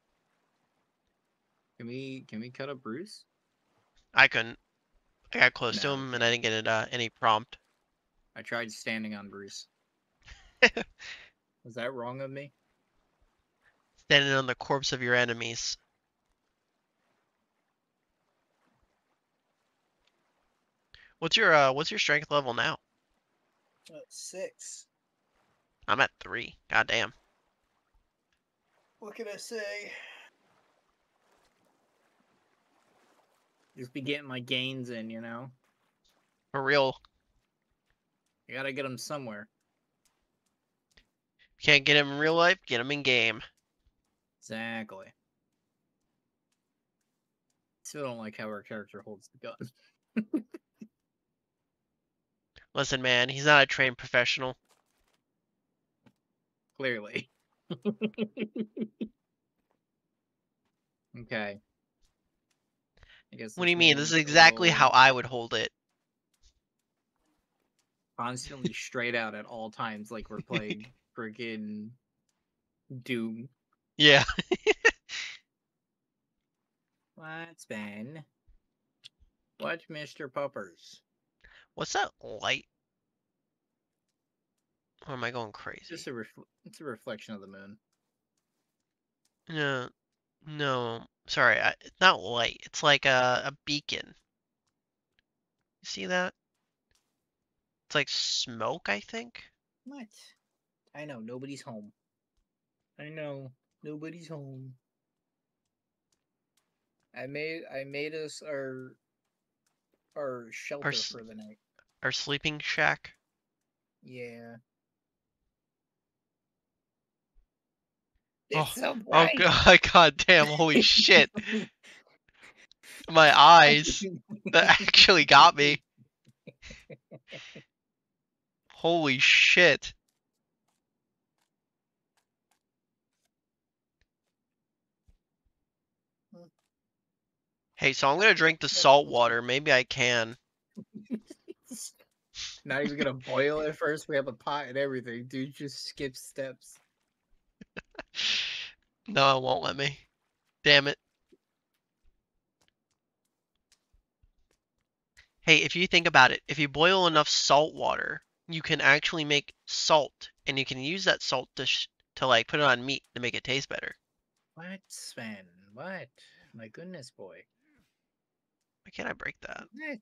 can we can we cut up Bruce? I couldn't. I got close to him and I didn't get it, uh, any prompt. I tried standing on Bruce. Was that wrong of me? Standing on the corpse of your enemies. What's your uh what's your strength level now? Six. I'm at three. God damn. What can I say? Just be getting my gains in, you know. For real. I gotta get them somewhere. Can't get them in real life, get them in game. Exactly. Still don't like how our character holds the gun. Listen, man, he's not a trained professional. Clearly. okay. I guess What do you mean? This is exactly how I would hold it. constantly straight out at all times, like we're playing friggin' Doom. Yeah. What's Ben? Watch Mr. Puppers. What's that light? Or am I going It's crazy? just a it's a reflection of the moon. No, no. Sorry, I, it's not light. It's like a, a beacon. You see that? It's like smoke, I think. What? I know nobody's home. I know nobody's home. I made I made us our our shelter s- for the night. Our sleeping shack. Yeah. Oh, so Oh god, god damn, holy shit. My eyes. That actually got me. Holy shit. Hey, so I'm gonna drink the salt water. Maybe I can. Not even gonna boil it first. We have a pot and everything. Dude just skip steps. No, it won't let me. Damn it. Hey, if you think about it, if you boil enough salt water, you can actually make salt, and you can use that salt to sh to like put it on meat to make it taste better. What, Sven? What? My goodness, boy. Why can't I break that? What?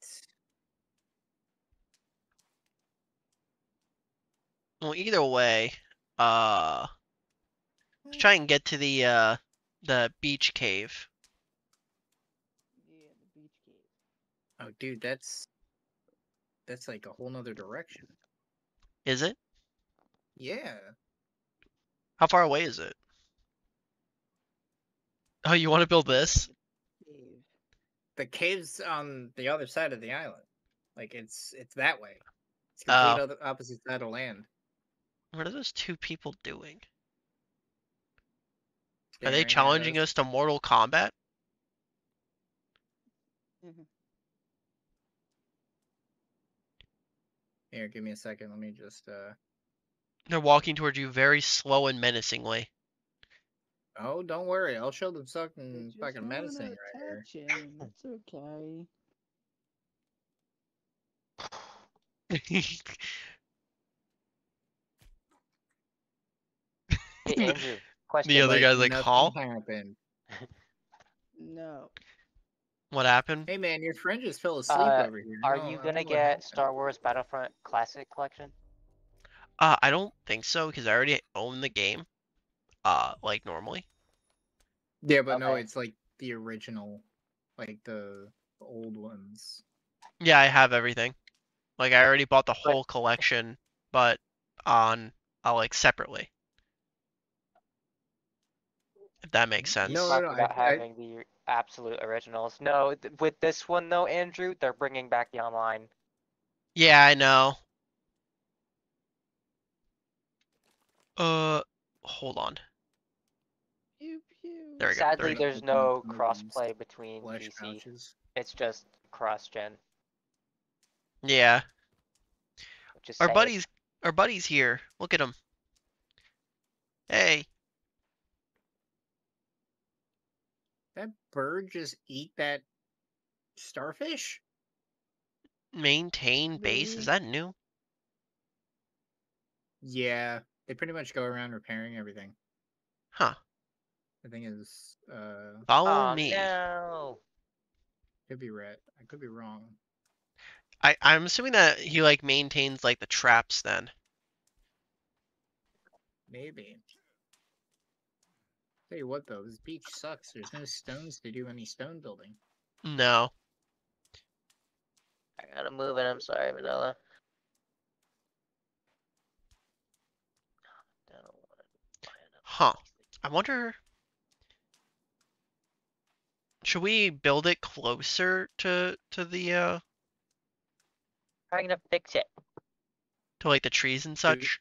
Well, either way, uh, let's try and get to the uh the beach cave. Yeah, the beach cave. Oh, dude, that's that's like a whole nother direction. Is it? Yeah. How far away is it? Oh, you want to build this? The cave's on the other side of the island. Like it's it's that way. It's Oh. complete other opposite side of land. What are those two people doing? Are they challenging us. us to Mortal Kombat? Here, give me a second. Let me just uh They're walking towards you very slow and menacingly. Oh, don't worry. I'll show them They something just fucking wanna menacing right here. touch him. It's okay. Hey, Andrew, question. The other Like, guy's like, nothing "Huh? happened. No. What happened? Hey man, your friend just fell asleep Uh, over here. Are I don't- you gonna get. Star Wars Battlefront Classic Collection? Uh, I don't think so because I already own the game. Uh, like normally. Yeah, but no, it's like the original, like the old ones. Yeah, I have everything. Like I already bought the whole collection, but on uh, like separately. If that makes sense. No, Talk no, about I- having the absolute originals. No, th- with this one though, Andrew, they're bringing back the online. Yeah, I know. Uh, hold on. Pew pew. There we go. Sadly, we go. there's no crossplay between Flesh PC. pouches. It's just cross-gen, Yeah, which is our sad. buddies, our buddies here. Look at him. Hey, That bird just eat that starfish? maintain base. Is that new? Yeah, they pretty much go around repairing everything. Huh. I think is uh Follow Aw, me. no. could be right. I could be wrong. I I'm assuming that he like maintains like the traps then. Maybe. Tell you what though, this beach sucks. There's no stones to do any stone building. No. I gotta move it. I'm sorry, Vanilla. Don't wanna line up Huh. I wonder. Should we build it closer to to the uh How are you gonna fix it? to like the trees and such.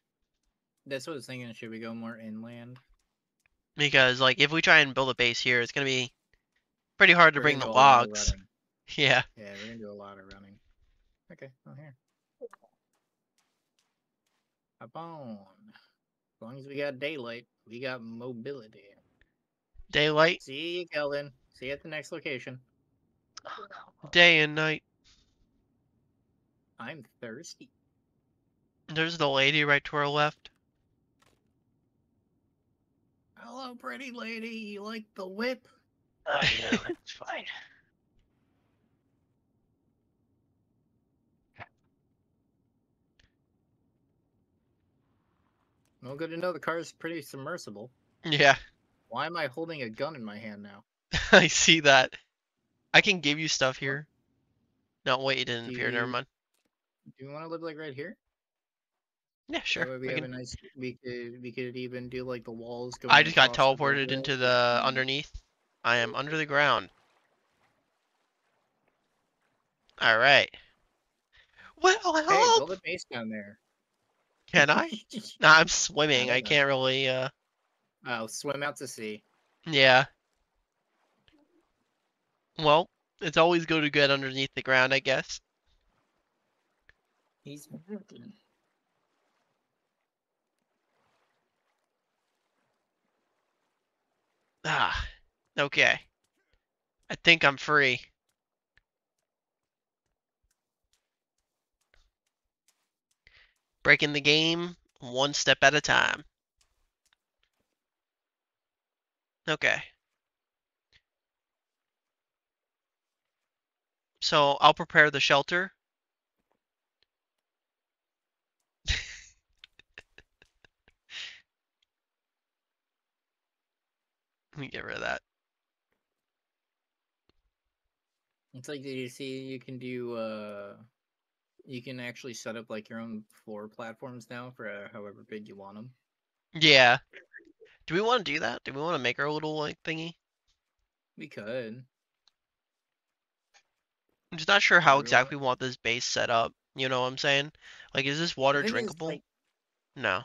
That's what I was thinking. Should we go more inland? Because like if we try and build a base here, it's gonna be pretty hard to We're bring the do a lot of logs. Yeah. Yeah, we're gonna do a lot of running. Okay, well here. Hop on. As long as we got daylight, we got mobility. Daylight, See you, Kelvin. See you at the next location. Day and night. I'm thirsty. There's the lady right to our left. Hello, pretty lady. You like the whip? Oh, no, it's fine. Well, good to know the car's pretty submersible. Yeah, Why am I holding a gun in my hand now? I see that. I can give you stuff here. No, wait, it didn't Do appear. Never mind. Do you want to live like right here? Yeah, That sure. way we have can- a nice. We could. We could even do like the walls. Going I just got across the teleported into the underneath. I am under the ground. All right. Well, help. Hey, build a base down there. Can I? Nah, I'm swimming. I I can't really. Uh, Oh, swim out to sea. yeah. Well, it's always good to get underneath the ground, I guess. He's working. Ah, okay. I think I'm free. Breaking the game one step at a time. Okay. So I'll prepare the shelter. Let me get rid of that. It's like you see you can do uh you can actually set up like your own floor platforms now for uh, however big you want them. Yeah. Do we want to do that? Do we want to make our little like thingy? We could. I'm just not sure how exactly we want this base set up. You know what I'm saying? Like, is this water drinkable? like- No.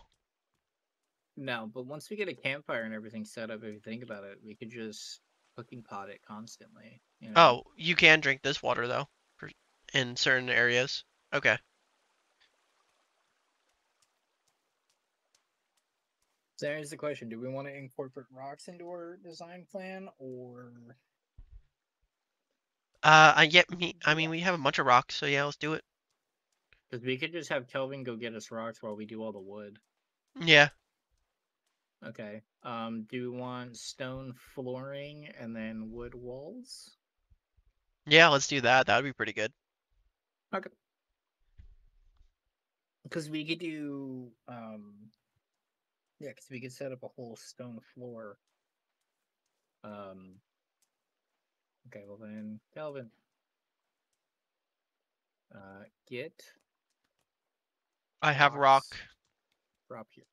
No, but once we get a campfire and everything set up, if you think about it, we could just cooking pot it constantly. You know? Oh, you can drink this water though, for, in certain areas. Okay. So here's the question: Do we want to incorporate rocks into our design plan, or Uh, I get me. I mean, we have a bunch of rocks, so yeah, let's do it. because we could just have Kelvin go get us rocks while we do all the wood? Yeah. Okay. Um, do we want stone flooring and then wood walls? Yeah, let's do that. That would be pretty good. Okay. Because we could do, um, yeah, because we could set up a whole stone floor. Um. Okay, well then, Kelvin. Uh, get I have rock. Rocks. drop here.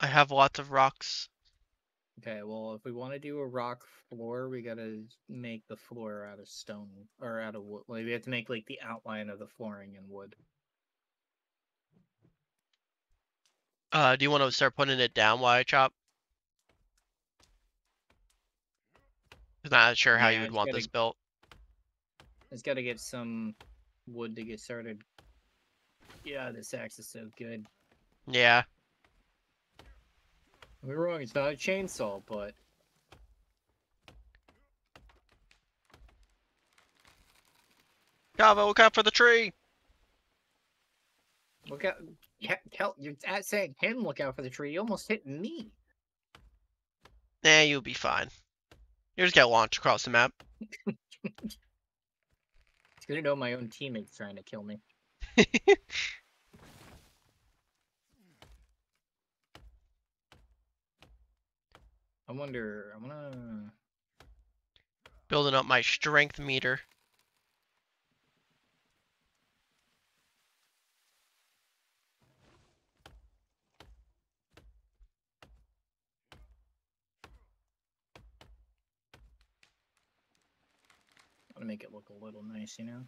I have lots of rocks. Okay, well, if we want to do a rock floor, we gotta make the floor out of stone or out of wood. Like, we have to make like the outline of the flooring in wood. Uh, do you want to start putting it down while I chop? I'm not sure how you would want gotta- this built. It's got to get some wood to get started. Yeah, this axe is so good. Yeah. We're wrong. It's not a chainsaw, but Kava, look out for the tree! look out. Kel you're saying him look out for the tree. You almost hit me. Nah, you'll be fine. You just get launched across the map. It's gonna know my own teammates trying to kill me. I wonder. I'm gonna. Building up my strength meter. I want to make it look a little nice, you know.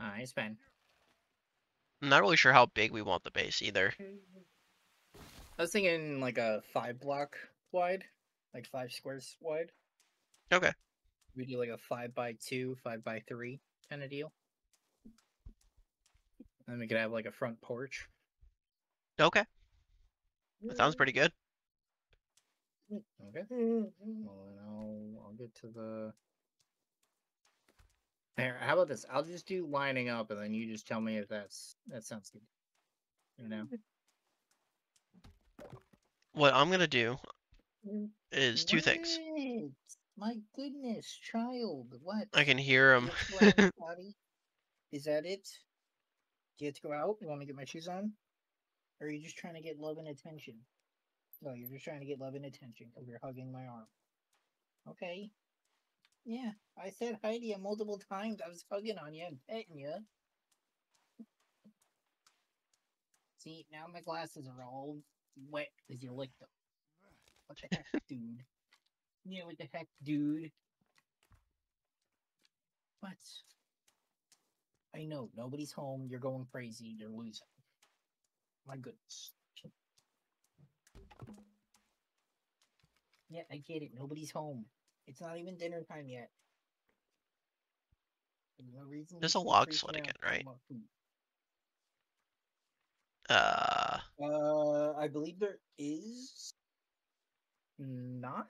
Ah, it's fine. I'm not really sure how big we want the base either. I was thinking like a five block wide, like five squares wide. Okay. We do like a five by two, five by three kind of deal. And then we could have like a front porch. Okay, that sounds pretty good. Okay. Well, then I'll I'll get to the. There. How about this? I'll just do lining up, and then you just tell me if that's that sounds good. You know. Mm-hmm. What I'm gonna do mm-hmm. is two things. My goodness, child! What? I can hear You them. have to go out, Bobby? Is that it? Do you have to go out? You want me to get my shoes on? Or are you just trying to get love and attention? No, you're just trying to get love and attention because you're hugging my arm. Okay. Yeah, I said hi to you multiple times. I was hugging on you and petting you. See, now my glasses are all wet because you licked them. What the heck, dude? Yeah, what the heck, dude? What? I know, nobody's home. You're going crazy. You're losing. My goodness. Yeah, I get it. Nobody's home. It's not even dinner time yet. There's no reason There's a log sled again, right? Uh, Uh, I believe there is not.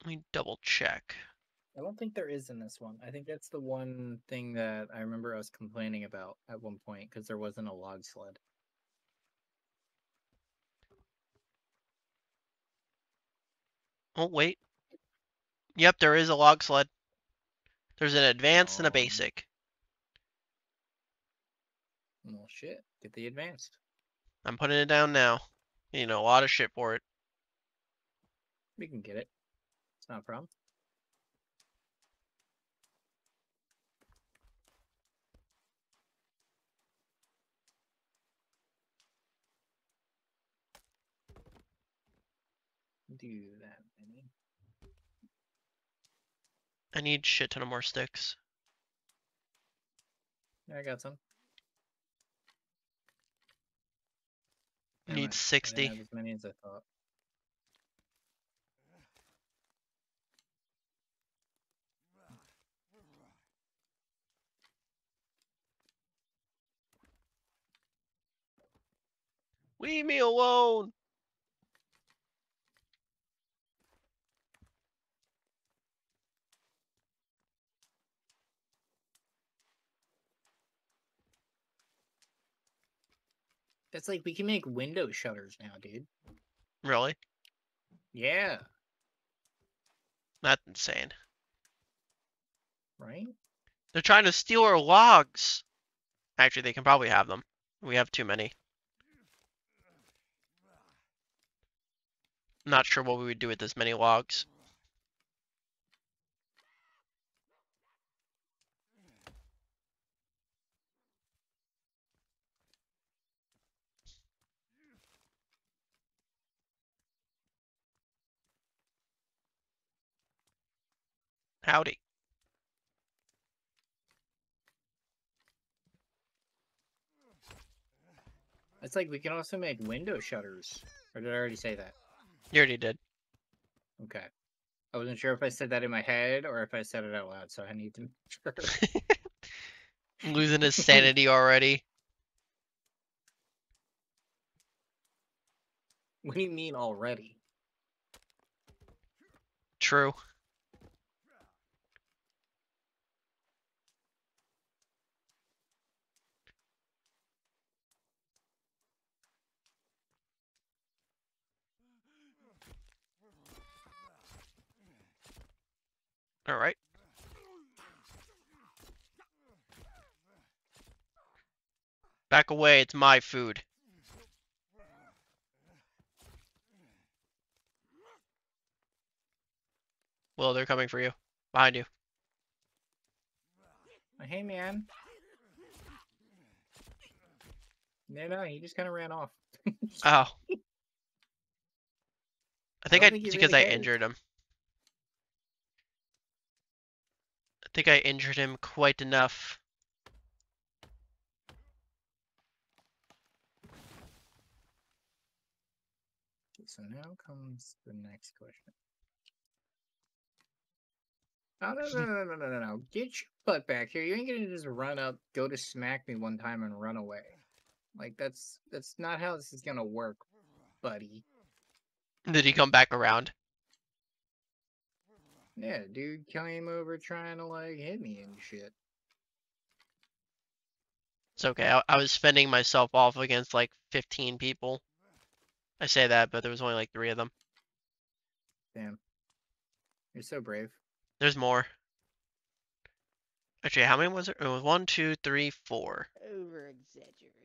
let me double check. I don't think there is in this one. I think that's the one thing that I remember us complaining about at one point because there wasn't a log sled. Oh wait. Yep, there is a log sled. There's an advanced and a Um, basic. Well, shit. Get the advanced. I'm putting it down now. You know, a lot of shit for it. We can get it. It's not a problem. Do that, Benny. I need shit ton of more sticks. Yeah, I got some. Need Damn it, I didn't 60. have as many as I thought. Leave me alone. It's like we can make window shutters now, dude. Really? Yeah, That's insane. right? They're trying to steal our logs. Actually, they can probably have them. We have too many. Not sure what we would do with this many logs. Howdy. It's like we can also make window shutters. Or did I already say that? You already did. Okay. I wasn't sure if I said that in my head or if I said it out loud, so I need to make sure. Losing his sanity already. what do you mean already? True. All right. Back away, it's my food. Well, they're coming for you. Behind you. Hey, man. No, no, he just kind of ran off. Oh. I think don't I, think it's because really I injured him. Think I injured him quite enough. Okay, So now comes the next question. Oh, no, no, no, no, no, no, no. Get your butt back here. You ain't gonna just run up, go to smack me one time and run away. Like, that's that's not how this is gonna work, buddy. Did he come back around? Yeah, dude came over trying to, like, hit me and shit. It's okay. I, I was fending myself off against like 15 people. I say that, but there was only like three of them. Damn. You're so brave. There's more. Actually, how many was it? It was one, two, three, four. Over exaggeration.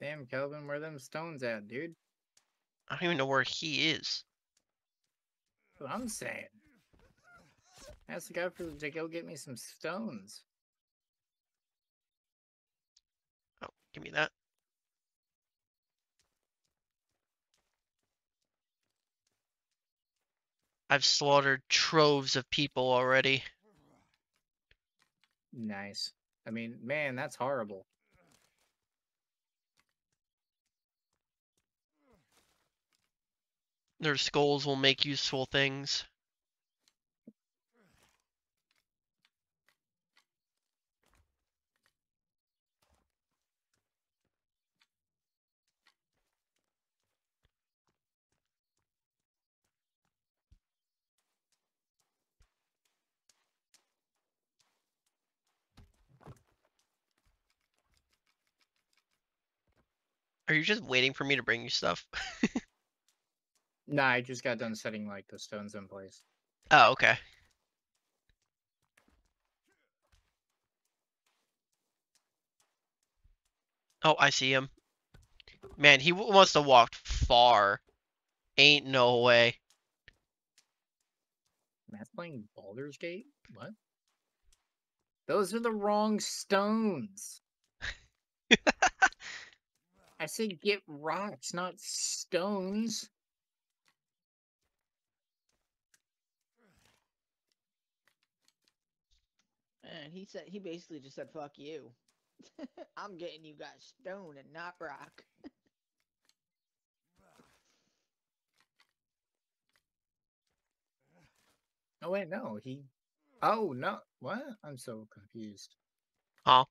Damn, Kelvin, where them stones at, dude? I don't even know where he is. That's I'm saying. Ask the guy for to go get me some stones. Oh, give me that. I've slaughtered troves of people already. Nice. I mean, man, that's horrible. Their skulls will make useful things. Are you just waiting for me to bring you stuff? Nah, I just got done setting like the stones in place. Oh, okay. Oh, I see him. Man, he must have walked far. Ain't no way. Matt's playing Baldur's Gate? What? Those are the wrong stones. I said get rocks, not stones. And he said he basically just said fuck you. I'm getting you guys stone and not rock. Oh wait, no, he. Oh no, what? I'm so confused. Huh?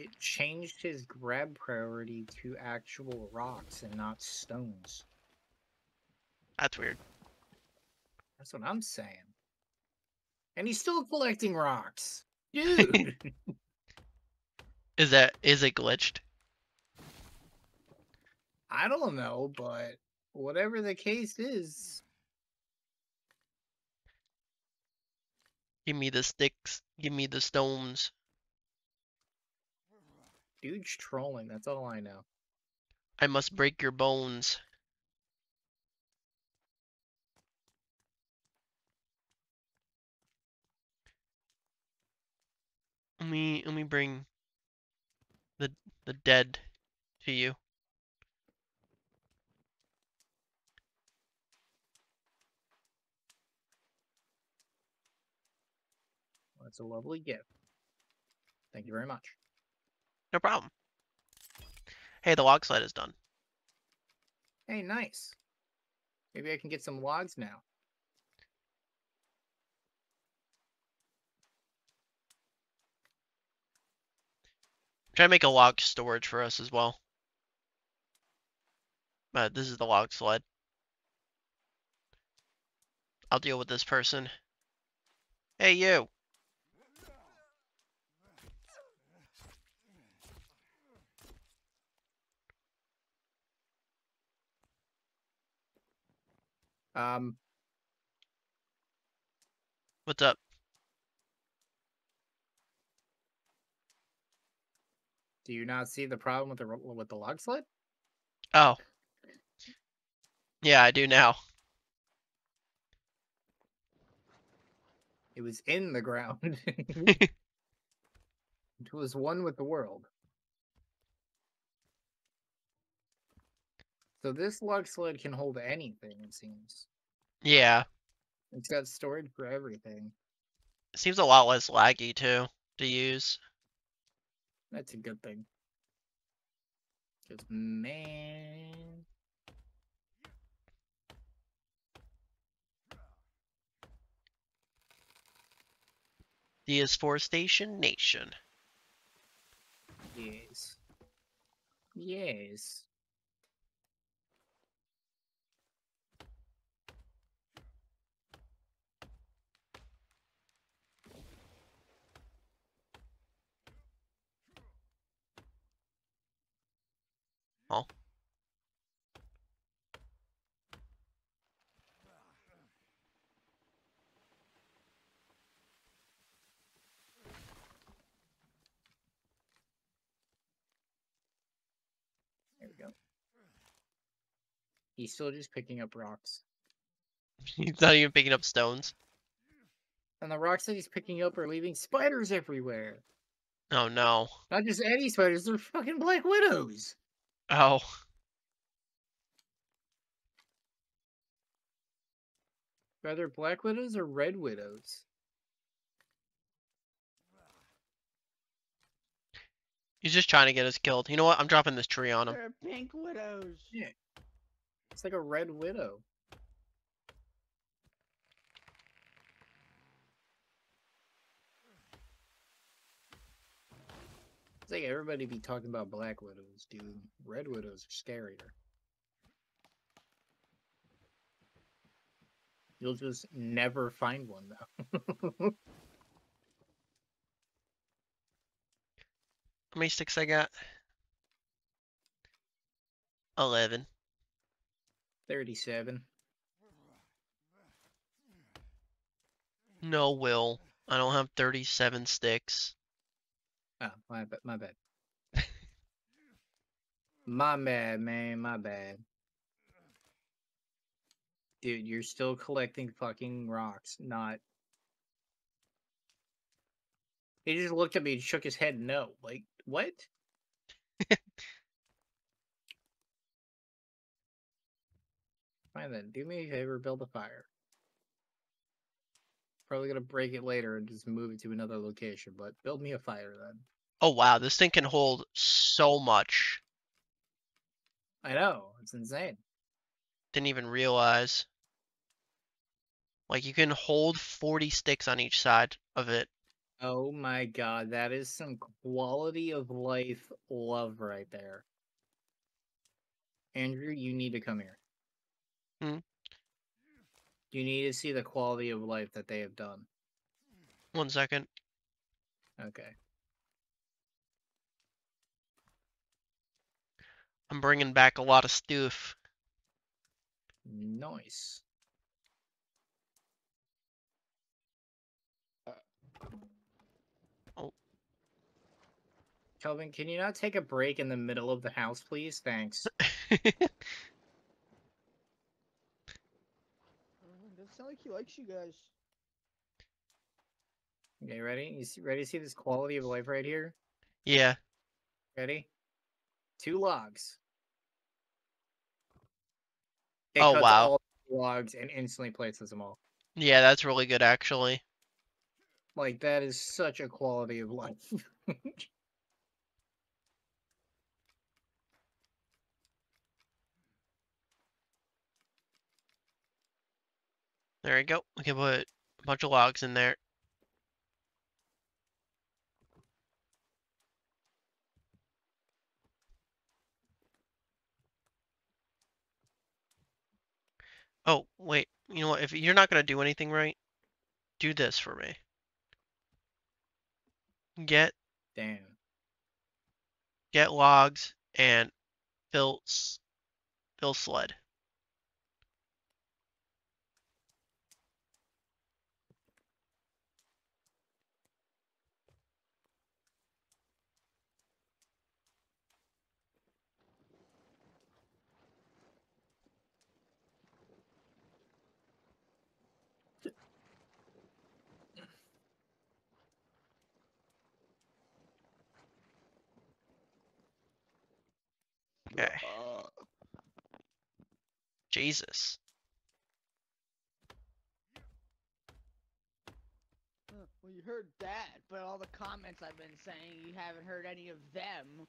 It changed his grab priority to actual rocks and not stones. That's weird. That's what I'm saying. And he's still collecting rocks. Dude. Is that is it glitched? I don't know, but whatever the case is, Give me the sticks. Give me the stones. Dude's trolling. That's all I know. I must break your bones. Let me let me bring the the dead to you. That's a lovely gift. Thank you very much. No problem. Hey, the log sled is done. Hey, nice. Maybe I can get some logs now. Try to make a log storage for us as well. But this is the log sled. I'll deal with this person. Hey, you. Um, What's up? Do you not see the problem with the with the log sled? Oh. Yeah, I do now. It was in the ground. it was one with the world. So this log sled can hold anything, it seems. Yeah. It's got storage for everything. Seems a lot less laggy too to use. That's a good thing. Because, man. The deforestation Nation. Yes. Yes. Oh. There we go. He's still just picking up rocks. He's not even picking up stones. And the rocks that he's picking up are leaving spiders everywhere. Oh no. Not just any spiders, they're fucking black widows. Oh. Rather black widows or red widows? He's just trying to get us killed. You know what? I'm dropping this tree on him. They're pink widows. It's like a red widow. Like everybody be talking about black widows, dude. Red widows are scarier. You'll just never find one though. How many sticks I got? Eleven. 37. No, Will. I don't have 37 sticks. Oh, my bad. My bad. my bad, man. My bad. Dude, you're still collecting fucking rocks, not. He just looked at me and shook his head no. Like, what? Fine then. Do me a favor, build a fire. Probably gonna break it later and just move it to another location, but build me a fire then. Oh wow, this thing can hold so much. I know, it's insane. Didn't even realize. Like you can hold 40 sticks on each side of it. Oh my god, that is some quality of life love right there. Andrew, you need to come here. Hmm? You need to see the quality of life that they have done. One second. Okay. I'm bringing back a lot of stuff. Nice. Uh, oh. Kelvin, can you not take a break in the middle of the house, please? Thanks. Doesn't sound like he likes you guys. Okay, ready? You see, ready to see this quality of life right here? yeah. Ready? Two logs. It Oh, cuts wow. all logs and instantly places them all. Yeah, that's really good actually. Like that is such a quality of life. There we go. We can put a bunch of logs in there. Oh, wait. You know what? If you're not gonna do anything right, do this for me. Get Damn. get logs and fill fill sled. Okay. Jesus. Uh, Well, you heard that, but all the comments I've been saying, you haven't heard any of them.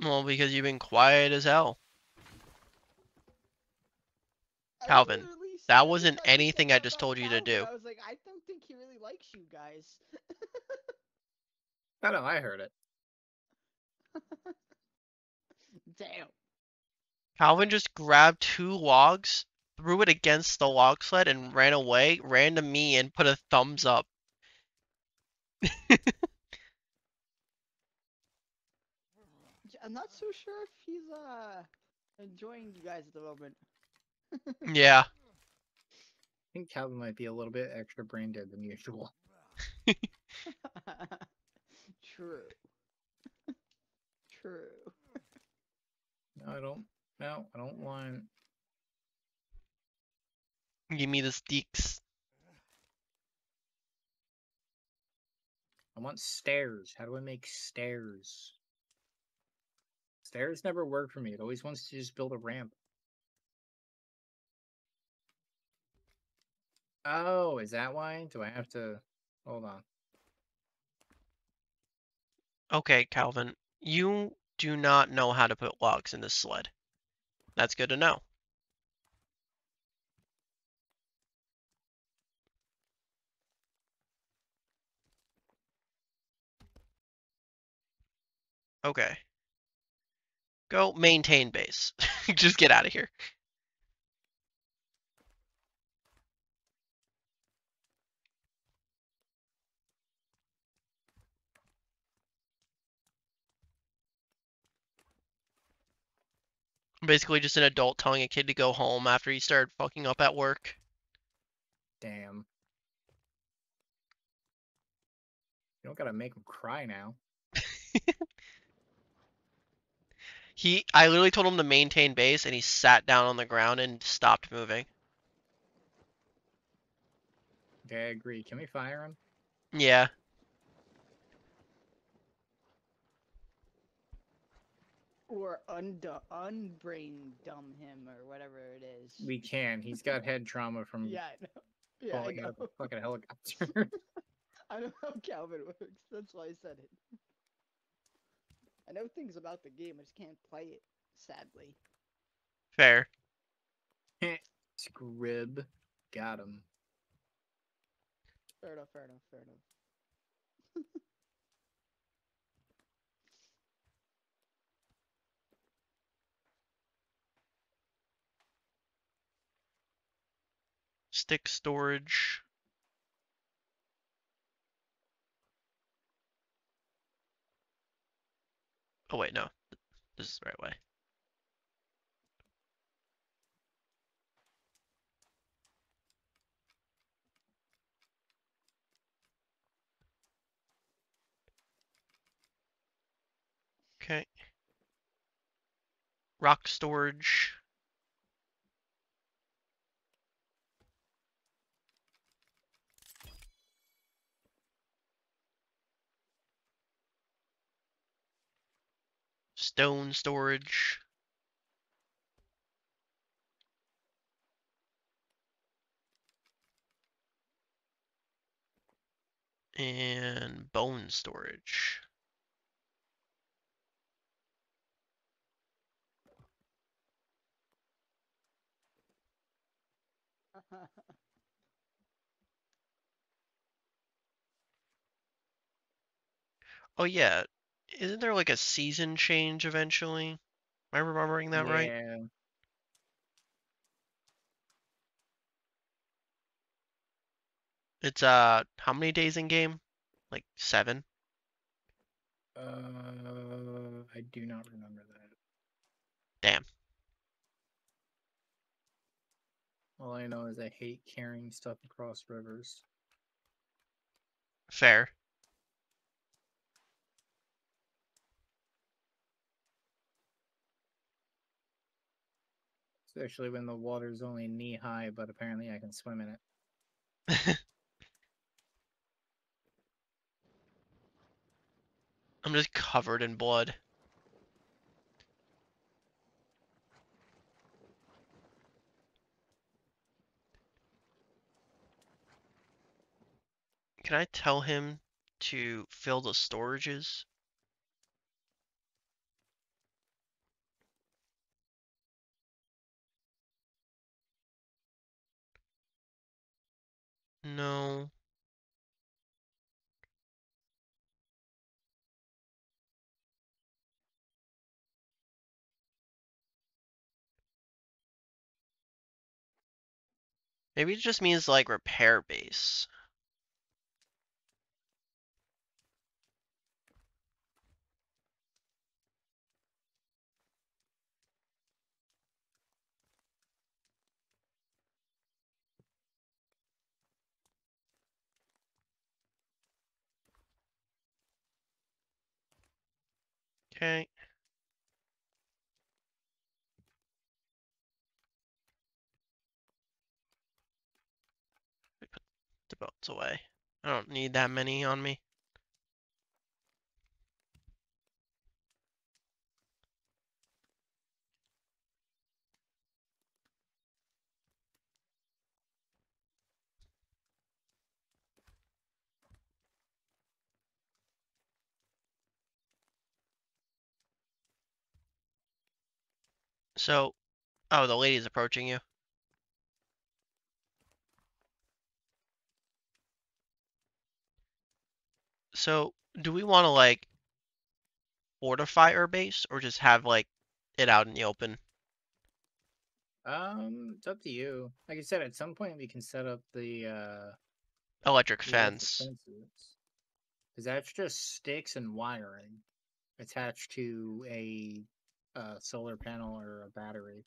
Well, because you've been quiet as hell. I Kelvin, literally that wasn't something anything I just told you to do. I was like, I don't think he really likes you guys. I know, I heard it. Damn. Kelvin just grabbed two logs, threw it against the log sled, and ran away, ran to me, and put a thumbs up. I'm not so sure if he's uh enjoying you guys at the moment. Yeah. I think Kelvin might be a little bit extra brain dead than usual. True. True. I don't. No, I don't want. Give me the sticks. I want stairs. How do I make stairs? Stairs never work for me. It always wants to just build a ramp. Oh, is that why? Do I have to hold on? Okay, Kelvin, you do not know how to put logs in this sled. That's good to know. Okay. Go maintain base. Just get out of here. Basically just an adult telling a kid to go home after he started fucking up at work. Damn. You don't gotta make him cry now. He I literally told him to maintain base and he sat down on the ground and stopped moving. Okay, I agree. Can we fire him? Yeah. Or undo- unbrain dumb him or whatever it is. We can. He's got head trauma from Yeah, I know. Yeah, I falling out of a fucking helicopter. I know how Kelvin works. That's why I said it. I know things about the game. I just can't play it. Sadly. Fair. Scrib. Got him. Fair enough. Fair enough. Fair enough. Stick storage. Oh wait, no. This is the right way. Okay. Rock storage. Stone storage. And bone storage. Oh yeah, isn't there like a season change eventually? Am I remembering that right? Yeah. It's uh how many days in game? Like seven? Uh, I do not remember that. Damn. All I know is I hate carrying stuff across rivers. Fair. especially when the water's only knee high, but apparently I can swim in it. I'm just covered in blood. Can I tell him to fill the storages? No. Maybe it just means like repair base. Okay. Put the boats away. I don't need that many on me. So, oh, the lady's approaching you. So, do we want to like fortify our base or just have like it out in the open? Um, it's up to you. Like I said, at some point we can set up the uh Electric fence. fences. Cause that's just sticks and wiring attached to a uh, solar panel or a battery.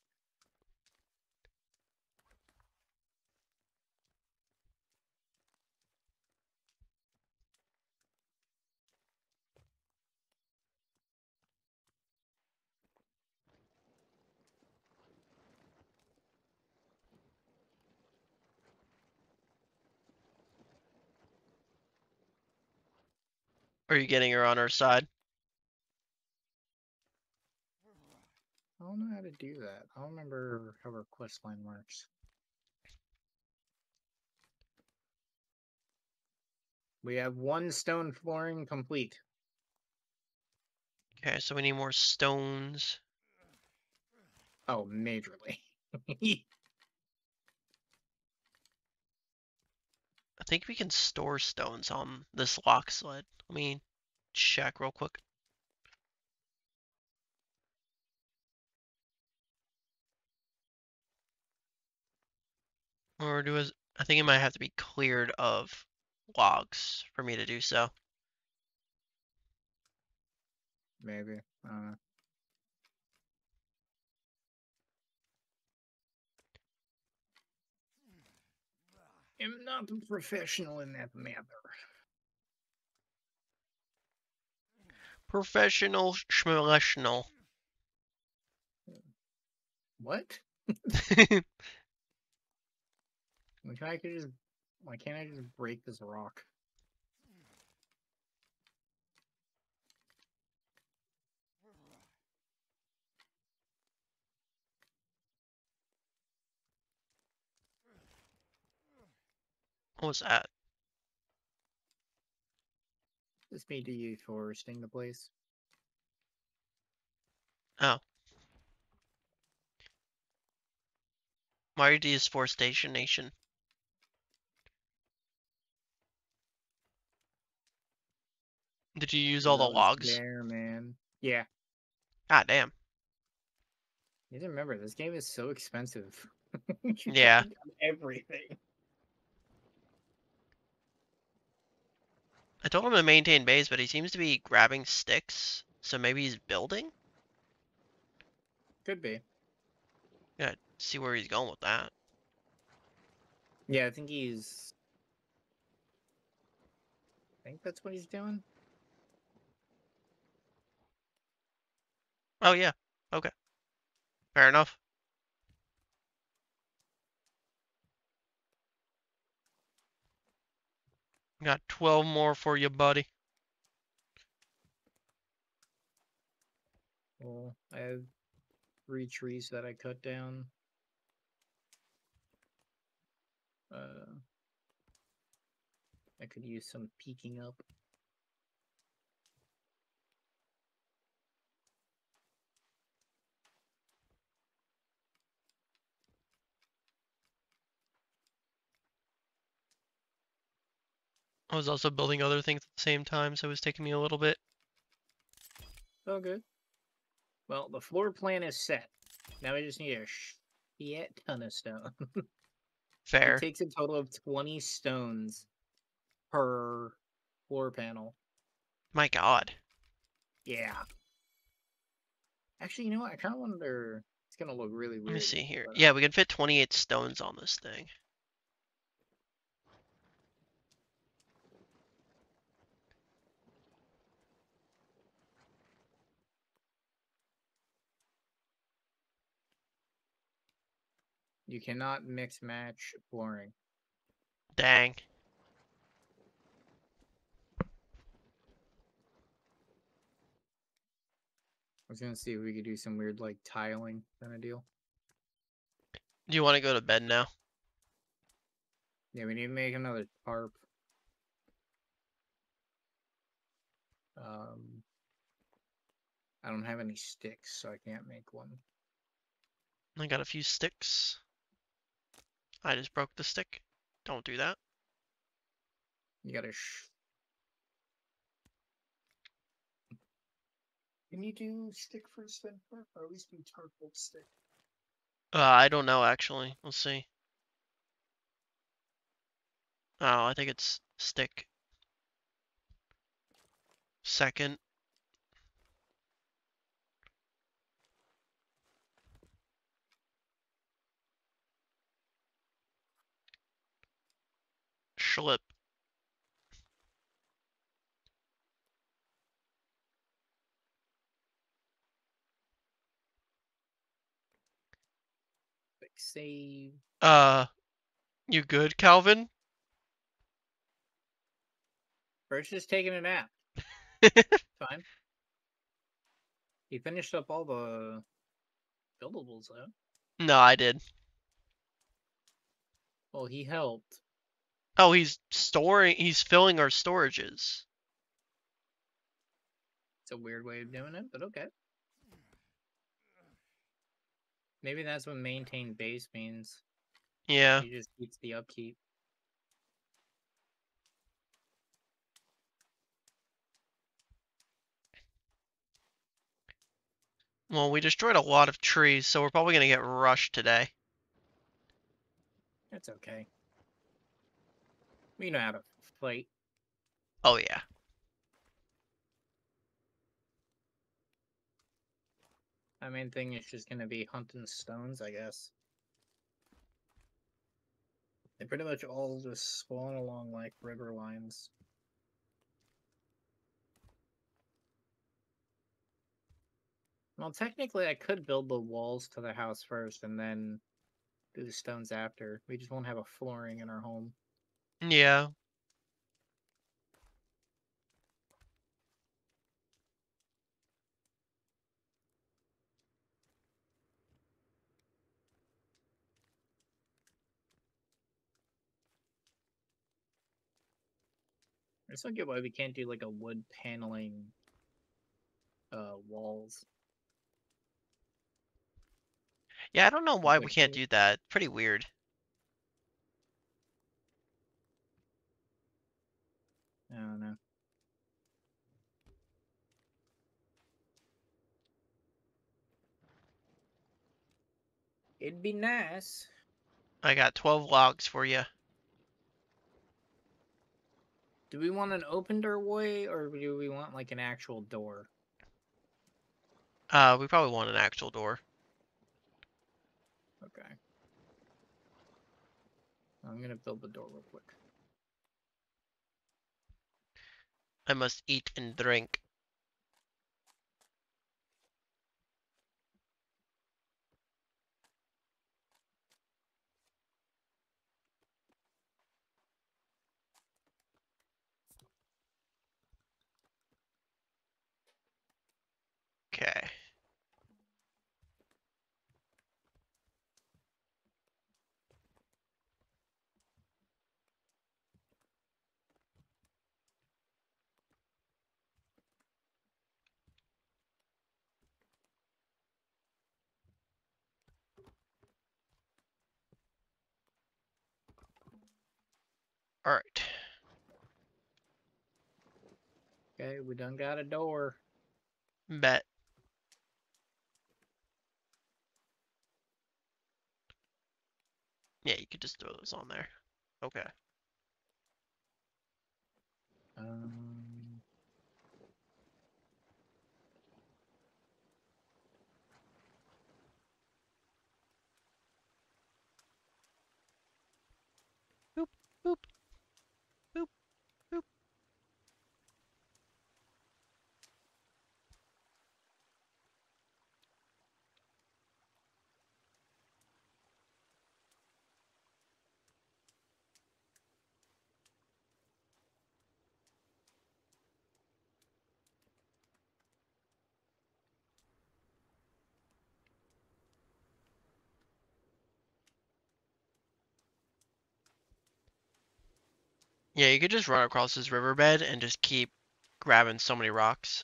Are you getting her on our side? I don't know how to do that. I don't remember how our quest line works. We have one stone flooring complete. Okay, so we need more stones. Oh, majorly. I think we can store stones on this log sled. Let me check real quick. Or do is I think it might have to be cleared of logs for me to do so. Maybe. I don't know. I'm not a professional in that matter. Professional schmolessional. What? Why can't I could just why can't I just break this rock? what was that? This me deforesting the place. Oh. Why are these forestation nation? Did you use all the logs? There, man. Yeah. God damn. You didn't remember this game is so expensive. Yeah. Everything. I told him to maintain base, but he seems to be grabbing sticks. So maybe he's building? Could be. Yeah, see where he's going with that. Yeah, I think he's. I think that's what he's doing. Oh yeah. Okay. Fair enough. Got 12 more for you, buddy. Well, I have three trees that I cut down. Uh, I could use some peeking up. I was also building other things at the same time, so it was taking me a little bit. Oh, good. Well, the floor plan is set. Now we just need a shit ton of stone. Fair. It takes a total of 20 stones per floor panel. My god. Yeah. Actually, you know what? I kind of wonder. It's gonna look really weird. Let me see here. but, Yeah, we can fit 28 stones on this thing. You cannot mix match flooring. Dang. I was gonna see if we could do some weird like tiling kind of deal. Do you want to go to bed now? Yeah, we need to make another tarp. Um, I don't have any sticks, so I can't make one. I got a few sticks. I just broke the stick. Don't do that. You gotta sh. Can you do stick first then tarp, or at least do tarp with stick? Uh, I don't know actually. We'll see. Oh, I think it's stick. Second. Schlip. Like save. Uh, you good, Kelvin? Birch is taking a nap. Fine. He finished up all the buildables though. No, I did. Well, he helped. Oh, he's storing, he's filling our storages. It's a weird way of doing it, but okay. Maybe that's what maintain base means. Yeah. He just keeps the upkeep. Well, we destroyed a lot of trees, so we're probably gonna get rushed today. That's okay. We know how to fight. Oh yeah. My main thing is just gonna be hunting stones, I guess. They pretty much all just spawn along like river lines. Well, technically, I could build the walls to the house first and then do the stones after. We just won't have a flooring in our home. Yeah. I just don't get why we can't do like a wood paneling uh walls. Yeah, I don't know why we can't do that. Pretty weird. I don't know. It'd be nice. I got 12 logs for you. Do we want an open doorway or do we want like an actual door? Uh, we probably want an actual door. Okay. I'm gonna build the door real quick. I must eat and drink. Okay. All right. Okay, we done got a door. Bet. Yeah, you could just throw those on there. Okay. Um, Boop, boop. Yeah, you could just run across this riverbed and just keep grabbing so many rocks.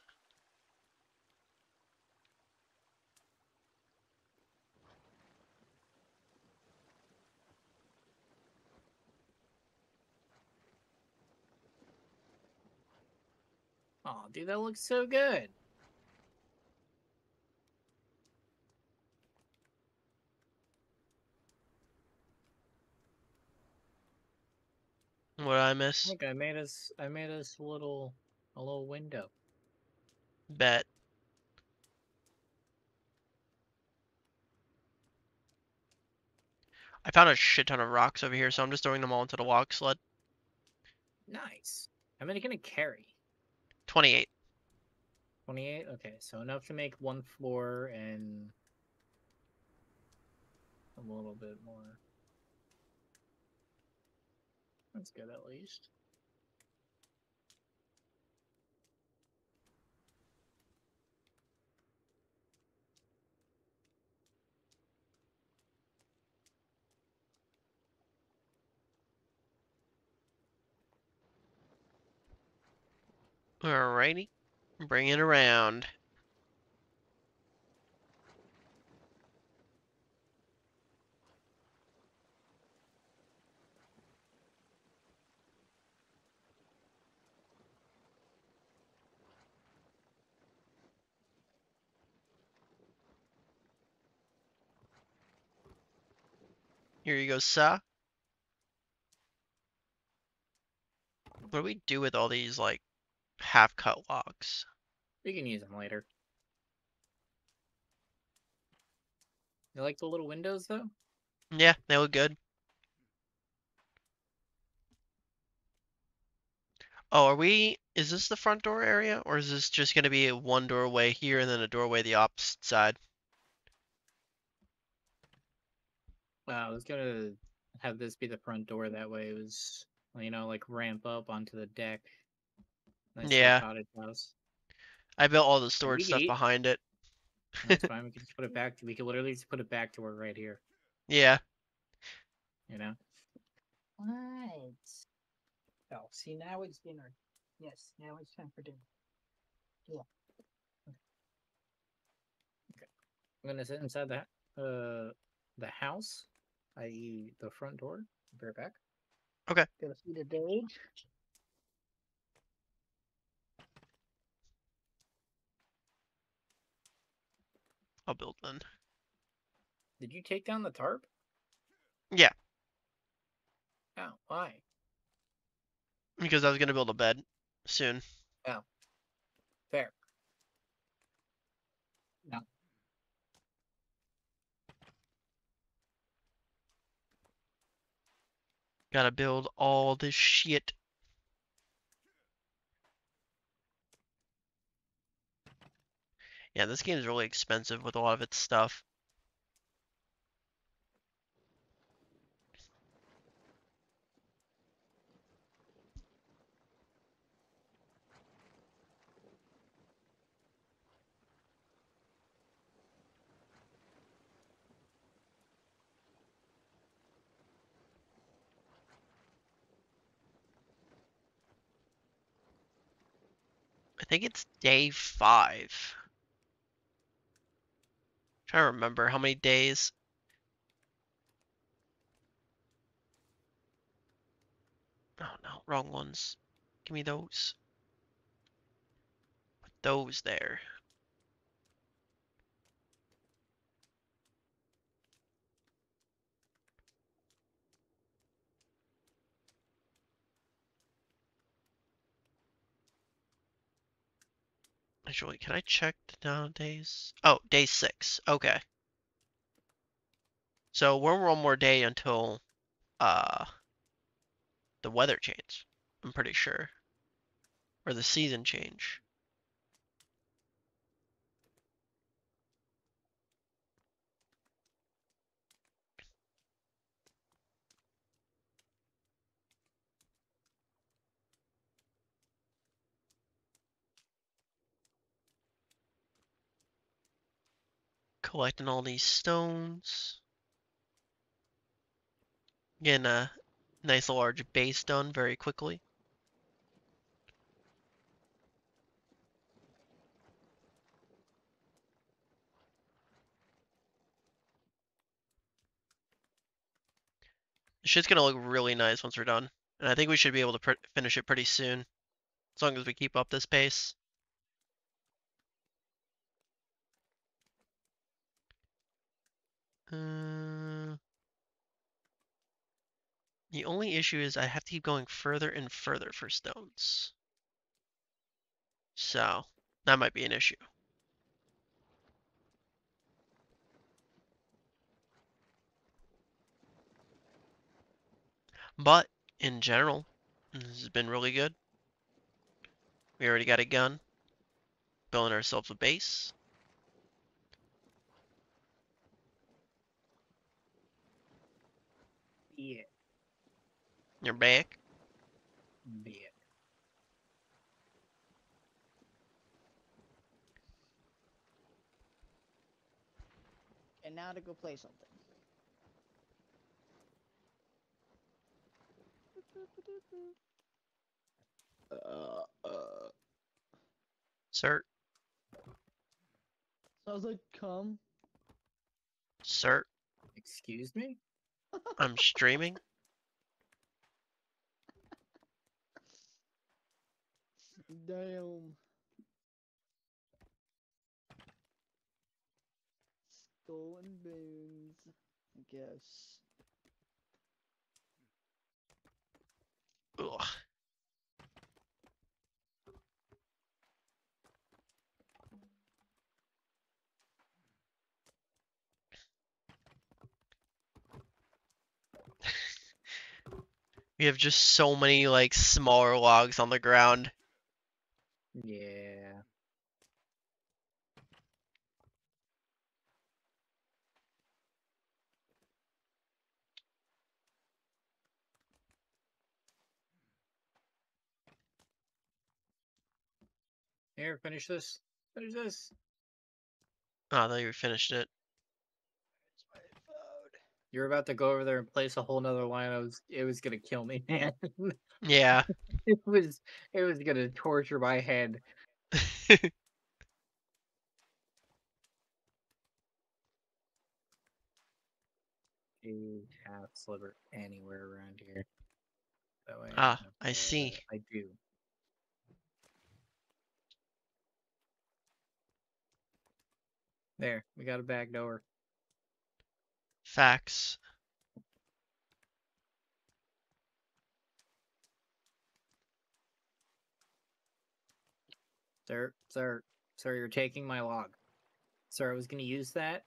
oh, dude, that looks so good. What did I miss? Look, I made us. I made us a little, a little window. Bet. I found a shit ton of rocks over here, so I'm just throwing them all into the log sled. Nice. How many can it carry? 28. 28? Okay, so enough to make one floor and a little bit more. That's good at least. Alrighty. Bring it around. Here you go, sir. What do we do with all these, like, half-cut logs? We can use them later. You like the little windows though? Yeah, they look good. Oh, are we, is this the front door area, or is this just gonna be a one doorway here and then a doorway the opposite side? Wow, I was gonna have this be the front door. That way it was, you know, like ramp up onto the deck. Nice Yeah. cottage house. I built all the storage stuff Sweet. behind it. That's fine. We can just put it back. We could literally just put it back to where right here. Yeah, You know. Right. Oh, see now it's dinner. Yes, now it's time for dinner. Yeah. Okay. I'm gonna sit inside the uh the house, i.e. the front door. Be right back. Okay. Gonna see the day. I'll build then. Did you take down the tarp? Yeah. Oh, why? Because I was gonna build a bed soon. Oh. Fair. Gotta build all this shit. Yeah, this game is really expensive with a lot of its stuff. Think it's day five. trying to remember how many days. Oh no, wrong ones. Give me those. Put those there. Actually, can I check the nowadays? Oh, day six. Okay. So we're one more day until uh the weather change. I'm pretty sure. Or the season change. Collecting all these stones. Getting a nice large base done very quickly. This shit's gonna look really nice once we're done. And I think we should be able to finish it pretty soon. As long as we keep up this pace. Uh, the only issue is I have to keep going further and further for stones. So, that might be an issue. But, in general, this has been really good. We already got a gun. Building ourselves a base. You're back. Yeah. And now to go play something. Uh, uh. Sir, Sounds like come. sir, Excuse me? I'm streaming. Damn. Stolen boons. I guess. Ugh. We have just so many like smaller logs on the ground. Yeah. Here, finish this. Finish this. Oh, I thought you finished it. It's my phone. You're about to go over there and place a whole nother line. I was, it was gonna kill me, man. Yeah. it was, it was gonna torture my head. Do have sliver anywhere around here? That way Ah, I see. I do. There, we got a back door. Facts. Sir, sir, sir, you're taking my log. Sir, I was gonna use that.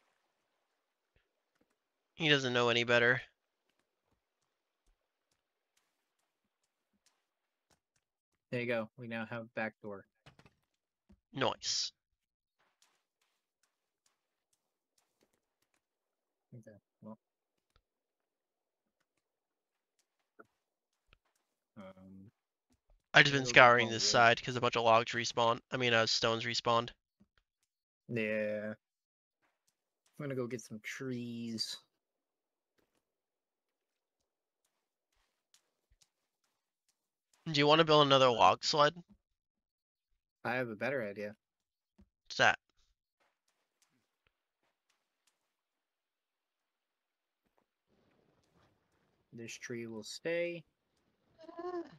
He doesn't know any better. There you go. We now have a back door. Nice. Okay, well. Um, I just been Maybe we'll scouring more this side because a bunch of logs respawn. I mean, uh, stones respawned. yeah. I'm gonna go get some trees. Do you want to build another log sled? I have a better idea. What's that? This tree will stay. Load.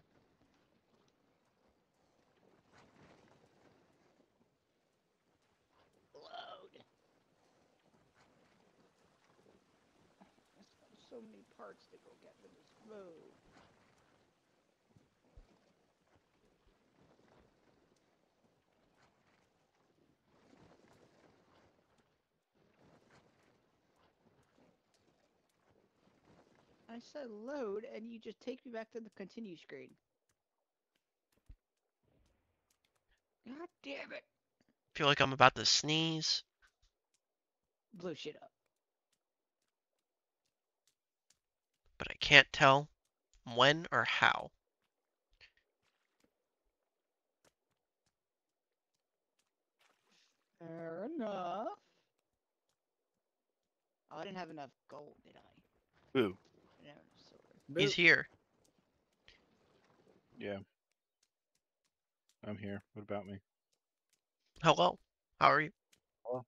There's so many parts to go get for this road. I said load, and you just take me back to the continue screen. God damn it! Feel like I'm about to sneeze. Blow shit up. but I can't tell when or how. Fair enough. Oh, I didn't have enough gold, did I? Ooh. I didn't have enough silver. He's here. Yeah. I'm here. What about me? Hello. How are you? Hello.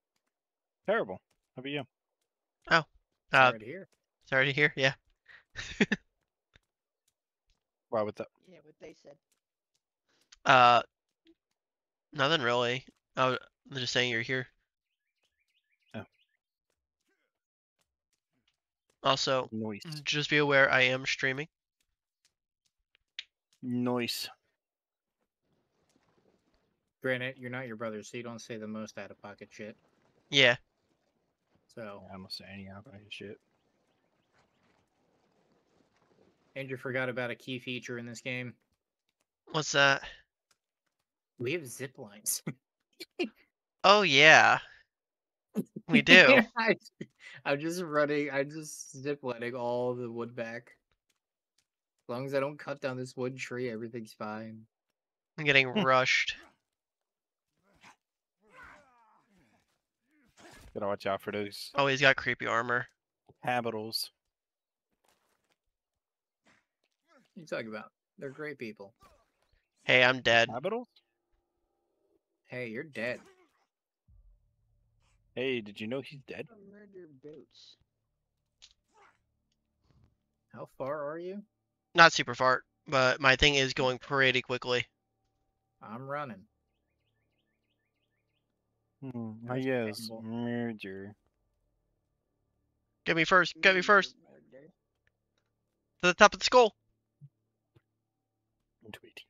Terrible. How about you? Oh. Uh, to hear. sorry to hear. Yeah. Why with that? Yeah, what they said. Uh, nothing really. I was I'm just saying you're here. Also, Noise. just be aware I am streaming. Noise. Granted, you're not your brother, so you don't say the most out of pocket shit. Yeah. So, I don't say any alcohol shit. Andrew forgot about a key feature in this game. What's that? We have zip lines. Oh yeah. We do. I, I'm just running. I'm just zip lining all the wood back. As long as I don't cut down this wood tree, everything's fine. I'm getting rushed. Gotta watch out for those Oh, he's got creepy armor. habitals. What are you talking about? They're great people. Hey, I'm dead. Habitals? Hey, you're dead. Hey, did you know he's dead? Murder boots. How far are you? Not super far, but my thing is going pretty quickly. I'm running. Hmm. Yes. Understandable. Merger. Get me first. Get me first. Murder. To the top of the skull. Tweet.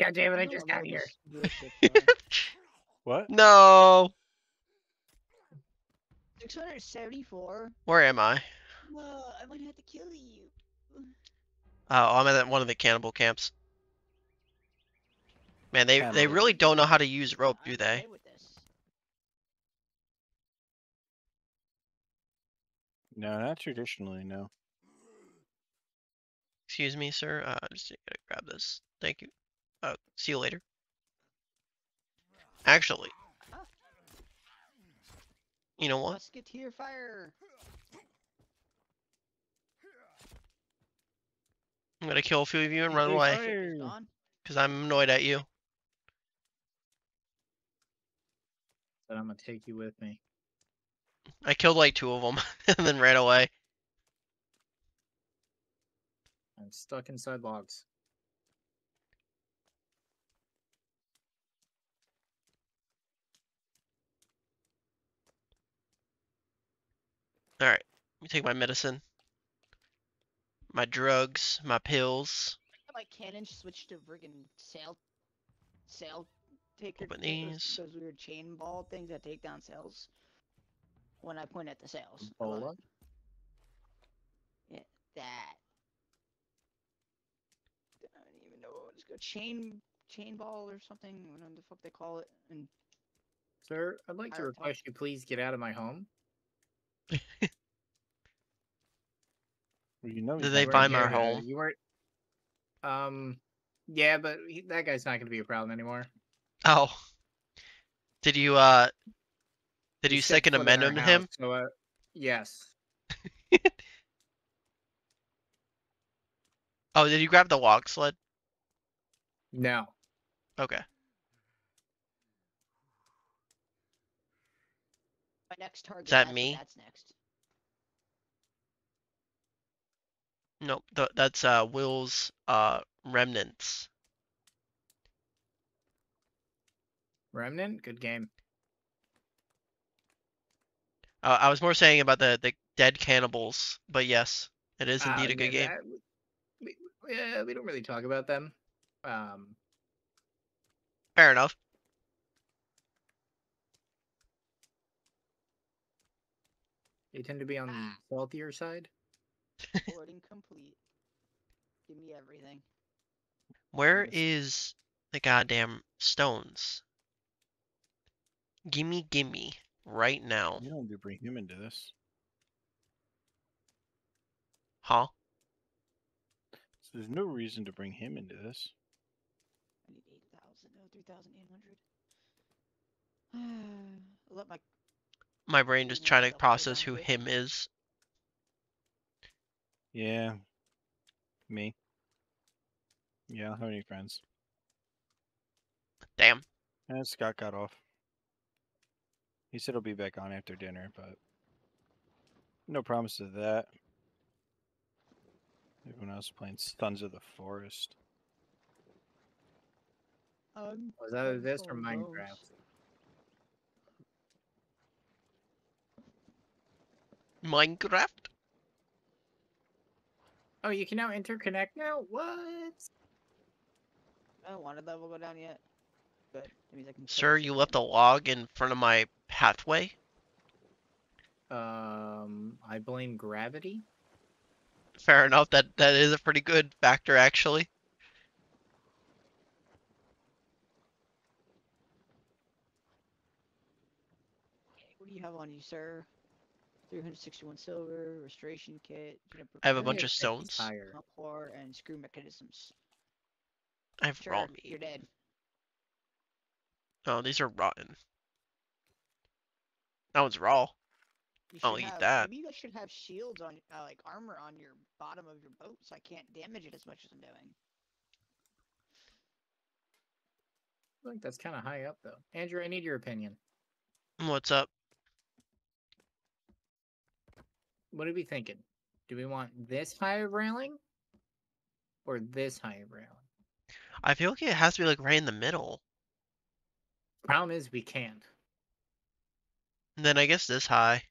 God damn it! I know just got here. this bullshit for. What? No. 674? Where am I? No, I might have to kill you. Oh, I'm at one of the cannibal camps. Man, they they really don't know how to use rope, do they? okay with this. No, not traditionally, no. Excuse me, sir. Uh, I'm just gonna grab this. Thank you. Uh, see you later. Actually, you know what? Musketeer fire. I'm gonna kill a few of you and run away fire. Ship is gone. because I'm annoyed at you. But I'm gonna take you with me. I killed like two of them and then ran away. I'm stuck inside logs. All right, let me take my medicine, my drugs, my pills. My cannon switched to friggin' sail, sail taker. Open thing, those- Those weird chain ball things that take down sails. When I point at the sails. I love Bola? it. Yeah, that. I don't even know what it's called. Chain, chain ball or something. Whatever the fuck they call it. And Sir, I'd like to request you please get out of my home. Well, you know Did they not find our here home? You weren't. Um. Yeah, but he, that guy's not gonna be a problem anymore. Oh, did you uh? Did He you second foot in amendment house, him? So, uh, yes. Oh, did you grab the log sled? No. Okay. My next target. that that's me? That's next. Nope, th- that's uh Will's uh remnants. Remnant, good game. Uh, I was more saying about the the dead cannibals, but yes, it is Uh, indeed a good yeah, game. that- we, we- yeah, we don't really talk about them. Um, Fair enough. They tend to be on the Ah. saltier side. Boarding complete. Give me everything. Where Yes. is the goddamn stones? Gimme, gimme, right now. You don't do bring him into this. Huh? So there's no reason to bring him into this. I need 8,000. No, 3,800. Let my. My brain just trying to process who him is. Yeah. Me. Yeah, I don't have any friends. Damn. And Scott got off. He said he'll be back on after dinner, but no promise of that. Everyone else playing Sons of the Forest. Um, Was that I'm this or so Minecraft? Minecraft? Oh, you can now interconnect now? What? I don't want to level go down yet. Good. That means I can. Sir, you left a log in front of my pathway? Um, I blame gravity. Fair enough, that that is a pretty good factor actually. What do you have on you, sir? 361 silver, restoration kit, juniper I have a bunch of stones. higher. pump core, and screw mechanisms. I have Sure, raw you're meat. dead. Oh, these are rotten. That one's raw. You I'll should eat have- that. Maybe you guys should have shields on, uh, like armor on your bottom of your boat, so I can't damage it as much as I'm doing. I think that's kind of high up, though. Andrew, I need your opinion. What's up? What are we thinking? Do we want this high of railing or this high of railing? I feel like it has to be like right in the middle. Problem is, we can't. And then I guess this high.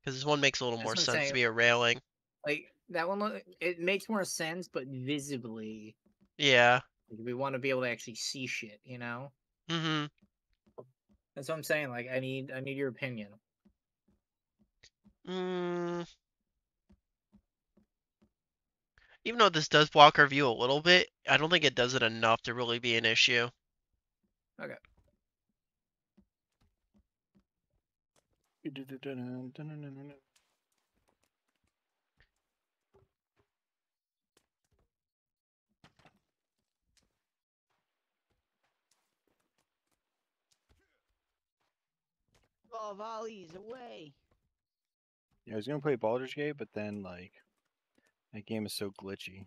Because this one makes a little That's more sense to be a railing. Like that one, it makes more sense, but visibly, Yeah. like, we want to be able to actually see shit. You know, Mm-hmm. that's what I'm saying. Like, I need, I need your opinion. Mm. Even though this does block our view a little bit, I don't think it does it enough to really be an issue. Okay. Oh, volleys away. Yeah, I was gonna play Baldur's Gate, but then like that game is so glitchy.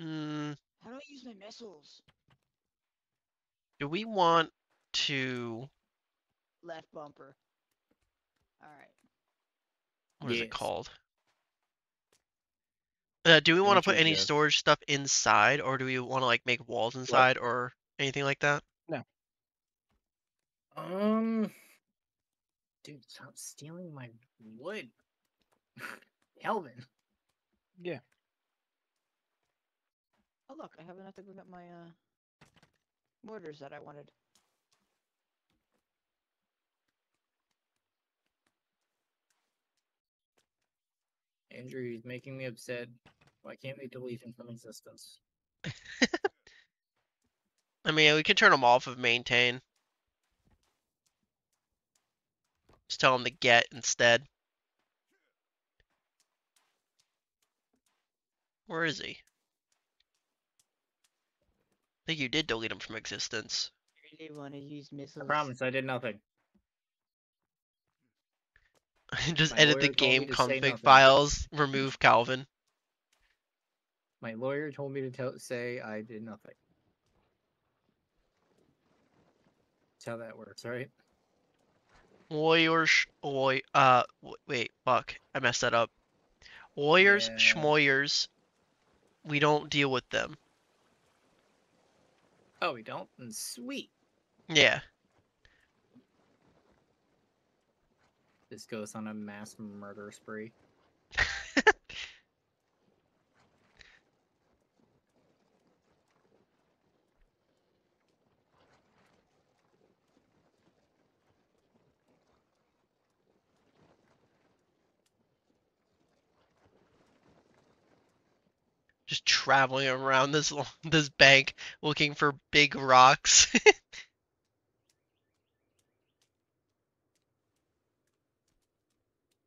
Mm, How do I use my missiles? do we want to, Left bumper. All right. what is it called? Uh, do we want to put any yes. storage stuff inside, or do we want to like make walls inside, or anything like that? No. Um, dude, stop stealing my wood, Kelvin. Yeah. Oh look, I have enough to bring up my uh mortars that I wanted. Andrew, he's making me upset. Why can't they delete him from existence? I mean, we can turn them off of maintain. Just tell him to get instead. Where is he? I think you did delete him from existence. I really want to use I promise, I did nothing. Just My edit the game me to say config files, remove Kelvin. My lawyer told me to tell say I did nothing. That's how that works, right? Lawyer, sh- uh, wait, fuck, I messed that up. Lawyers, Yeah. schmoyers, we don't deal with them. Oh, we don't? And sweet. Yeah. This goes on a mass murder spree. Just traveling around this this bank looking for big rocks.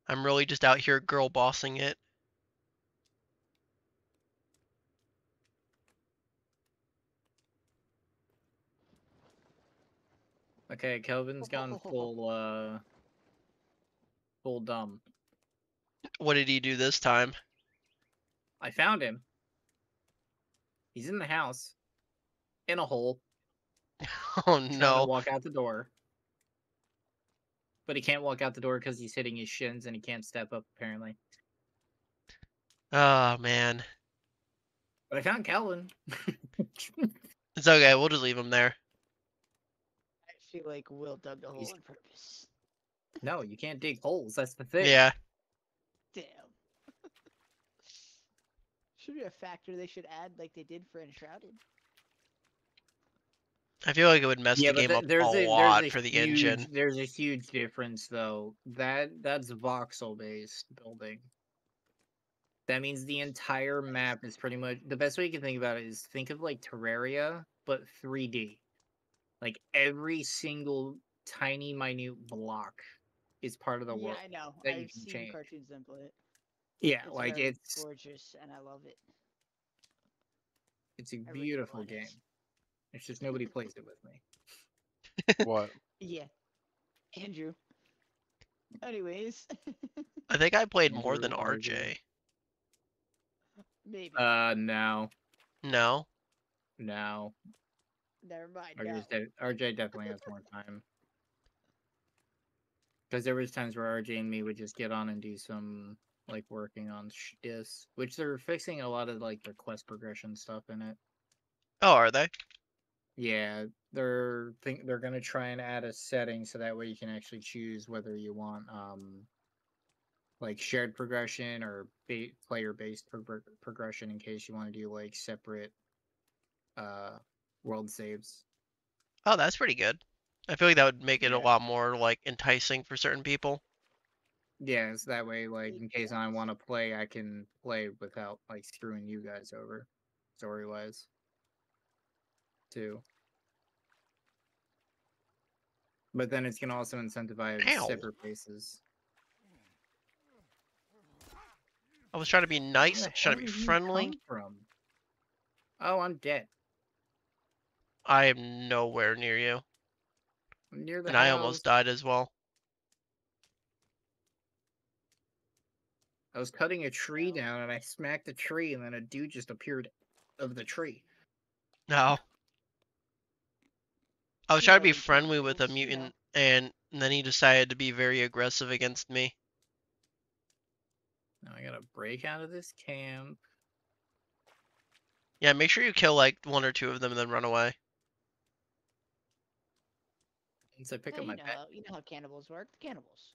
I'm really just out here girl bossing it. Okay, Kelvin's gone full uh full dumb. What did he do this time? I found him. He's in the house. In a hole. Oh trying to no. walk out the door. But he can't walk out the door because he's hitting his shins and he can't step up apparently. Oh man. But I found Kelvin. It's okay, we'll just leave him there. I feel like Will dug the hole He's- on purpose. no, you can't dig holes. That's the thing. Yeah. Damn. Should be a factor they should add like they did for Enshrouded. I feel like it would mess yeah, the game th- up there's a a, lot a for the huge, engine. There's a huge difference though. That that's voxel based building. That means the entire map is pretty much the best way you can think about it is think of like Terraria, but 3D. Like every single tiny minute block is part of the yeah, world. I know. that you I've can seen change. cartoons them play it. Yeah, It's like very it's gorgeous and I love it. it's a really beautiful it. game. It's just nobody plays it with me. What? Yeah. Andrew. Anyways, I think I played more Andrew than RJ. maybe. Uh no. No. No. Never mind. no. RJ definitely has more time. Because there was times where RJ and me would just get on and do some like working on this, which they're fixing a lot of like the quest progression stuff in it. Oh, are they? Yeah, they're think they're gonna try and add a setting so that way you can actually choose whether you want um like shared progression or ba- player based progr- progression in case you want to do like separate uh world saves. Oh, that's pretty good. I feel like that would make it a lot more like enticing for certain people. Yeah, so that way, like, in case I want to play, I can play without like screwing you guys over, story wise. Too. But then it's gonna also incentivize Ow. separate bases. I was trying to be nice, trying to be friendly. From? Oh, I'm dead. I am nowhere near you. I'm near the And I almost died as well. I was cutting a tree down and I smacked the tree, and then a dude just appeared of the tree. No. I was trying to be friendly with a mutant, and then he decided to be very aggressive against me. Now I gotta break out of this camp. Yeah, make sure you kill like one or two of them and then run away. Once I pick Yeah, up you, my know, pet. you know how cannibals work. The cannibals.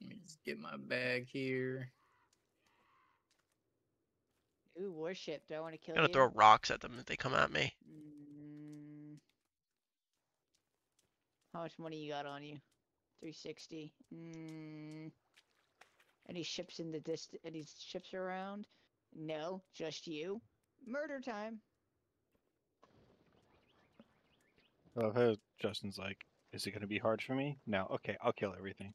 Let me just get my bag here. Ooh, warship. Do I want to kill I'm gonna you? throw rocks at them if they come at me. Mm, how much money you got on you? 360. Mm, any ships in the dist? Any ships around? No, just you. Murder time. Oh, hey, Justin's like, is it gonna be hard for me? No. Okay, I'll kill everything.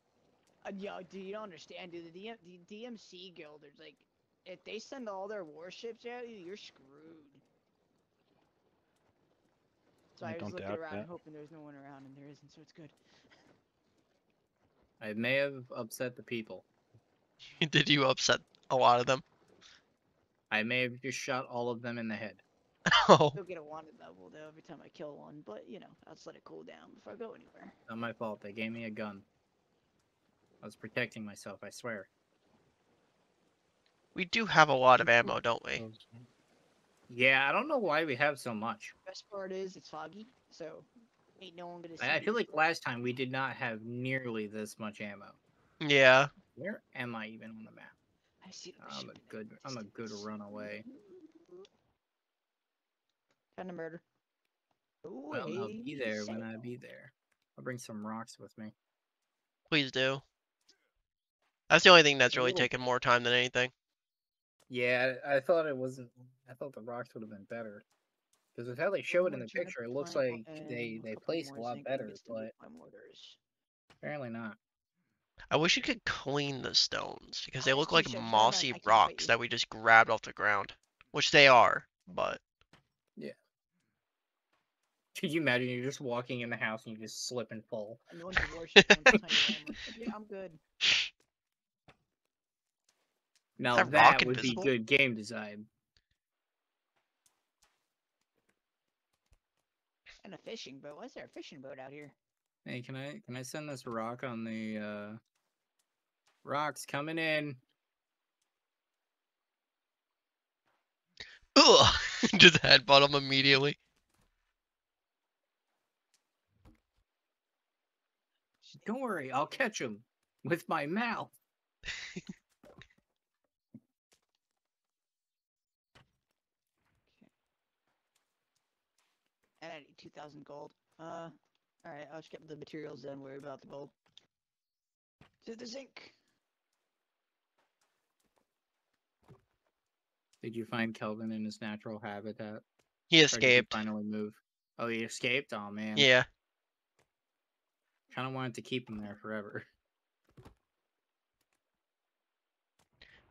Uh, yo, do you don't understand, dude? The, DM, the DMC guild, there's like, if they send all their warships at you, you're screwed. So I I was looking around, that. hoping there's no one around, and there isn't, so it's good. I may have upset the people. Did you upset a lot of them? I may have just shot all of them in the head. Oh, Still get a wanted level though every time I kill one, but you know, I'll just let it cool down before I go anywhere. Not my fault. They gave me a gun. I was protecting myself. I swear. We do have a lot of ammo, don't we? Yeah, I don't know why we have so much. Best part is it's foggy, so ain't no one gonna see. I I feel like last time we did not have nearly this much ammo. Yeah. Where am I even on the map? I see. I'm a good. I'm a good runaway. Kind of murder. Ooh, Well, I'll be there when I be there. I'll bring some rocks with me. Please do. That's the only thing that's really little- taken more time than anything. Yeah, I I thought it wasn't. I thought the rocks would have been better. Because with how they show it in the picture, it looks like they they placed a lot better, but with my mortars. apparently not. I wish you could clean the stones because they look like should. Never mind, mossy I can't fight rocks that we just grabbed off the ground, which they are. But Yeah. Could you imagine you're just walking in the house and you just slip and fall? And no one's a warship, no one's a tiny armor. Yeah, I'm good. Now that that, would invisible? be good game design. And a fishing boat. Why is there a fishing boat out here? Hey, can I can I send this rock on the uh rocks coming in? ugh, just headbutt him immediately. Don't worry, I'll catch him with my mouth. And I need 2,000 gold. Uh, alright, I'll just get the materials then, worry about the gold. To the zinc. Did you find Kelvin in his natural habitat? He Or did he escaped. finally move. Oh, he escaped. Oh man. Yeah. Kind of wanted to keep him there forever.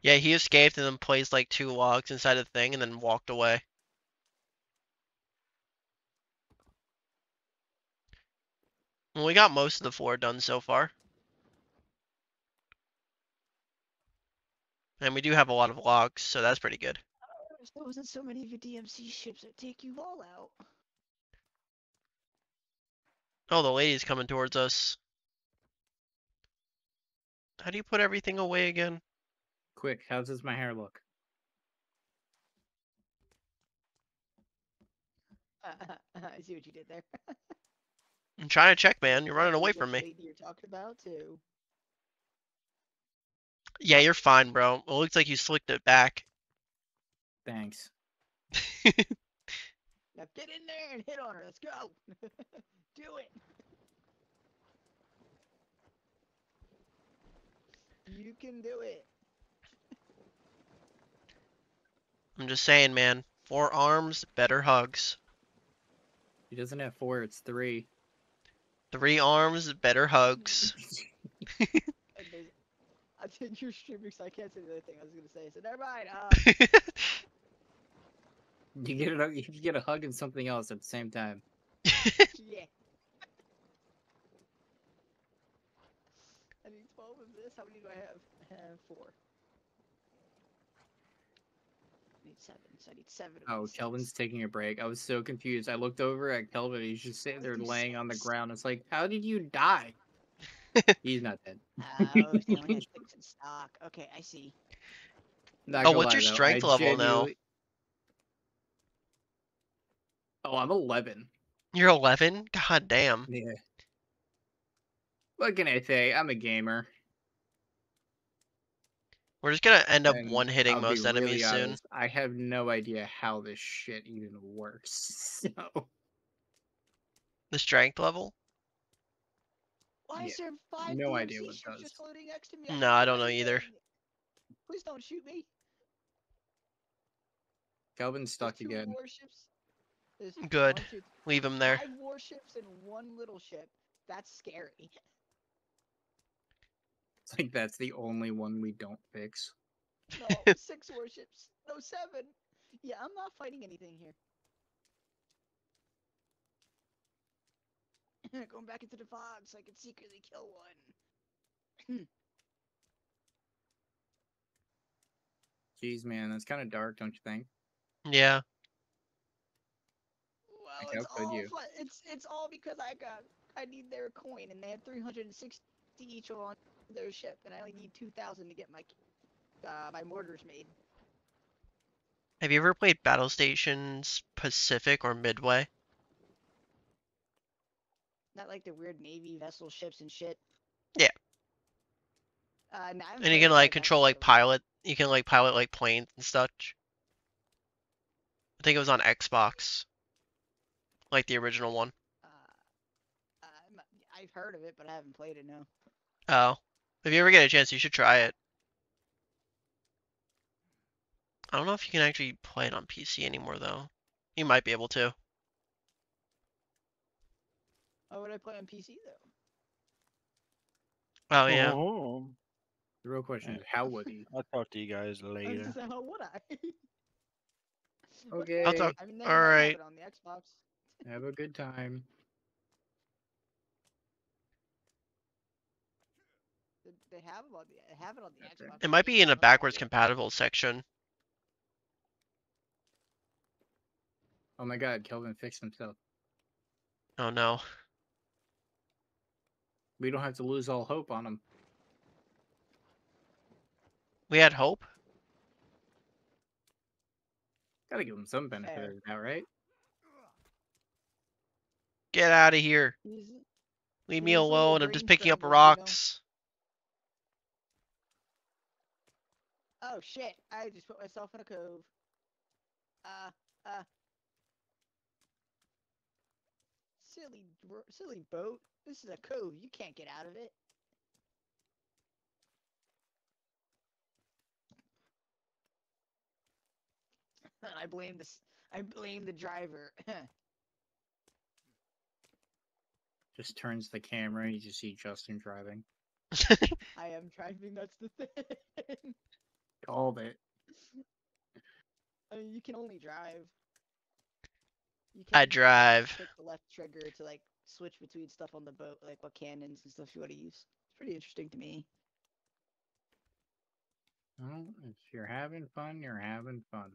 Yeah, he escaped and then placed like two logs inside the thing and then walked away. Well, we got most of the floor done so far. And we do have a lot of logs, so that's pretty good. If there wasn't so many of your DMC ships that take you all out. Oh, the lady's coming towards us. How do you put everything away again? Quick, how does my hair look? I see what you did there. I'm trying to check, man. You're running away from me. You're talking about too. Yeah, you're fine, bro. It looks like you slicked it back. Thanks. Now get in there and hit on her. Let's go. Do it. You can do it. I'm just saying, man. Four arms, better hugs. He doesn't have four, it's three. Three arms, better hugs. I think you're streaming, so I can't say the other thing I was gonna say. So never mind. Uh, You get a you get a hug and something else at the same time. yeah. I need 12 of this. How many do I have? I have four. I need seven. So I need seven of Oh, these Kelvin's things. taking a break. I was so confused. I looked over at Kelvin. He's just sitting there These laying on the ground. It's like, how did you die? He's not dead. Oh, they only had six in stock. Okay, I see. Not Oh, what's lie, your though, strength I level now? Oh, I'm 11. You're 11? God damn. Yeah. What can I say? I'm a gamer. We're just gonna end up one hitting I'll most enemies really soon. honest, I have no idea how this shit even works. So The strength level? Why is there five no DMC idea what it ships just floating next to me? No, I do don't know either. Please don't shoot me. Kelvin's stuck two again. warships. Good. one, two, Leave him there. Five warships and one little ship. That's scary. It's like that's the only one we don't fix. No, six warships. No, seven. Yeah, I'm not fighting anything here. Going back into the fog so I can secretly kill one. Jeez, man, that's kind of dark, don't you think? Yeah. Well, Like, it's how could all you? it's it's all because I got I need their coin and they had 360 each on their ship, and I only need two thousand to get my uh, my mortars made. Have you ever played Battle Stations Pacific or Midway? Not like the weird navy vessel ships and shit. Yeah. Uh, no, And you can like control like pilot. You can like pilot like planes and such. I think it was on Xbox. Like the original one. Uh, I've heard of it, but I haven't played it. No. Oh. If you ever get a chance, you should try it. I don't know if you can actually play it on PC anymore though. You might be able to. How would I play on PC though? Oh yeah. Oh, The real question is, how would he? I'll talk to you guys I was later. just saying, how would I? Okay. I'll talk- I mean, they might have Alright. on the Xbox. Have a good time. They- They have it on the have it on the Xbox. It might be in a backwards compatible section. Oh my god, Kelvin fixed himself. Oh no. We don't have to lose all hope on him. We had hope. Gotta give him some benefit Fair. of the doubt, right? Get out of here. He's- Leave me He's a little alone. I'm just picking up scrambled, you rocks. Oh shit! I just put myself in a cove. Uh, uh. Silly, silly boat. This is a cove. You can't get out of it. I blame this. I blame the driver. Just turns the camera and you just see Justin driving. I am driving. That's the thing. Called it. I mean, you can only drive. You I can't drive. Click the left trigger to like switch between stuff on the boat, like what cannons and stuff you want to use. It's pretty interesting to me. Well, if you're having fun, you're having fun.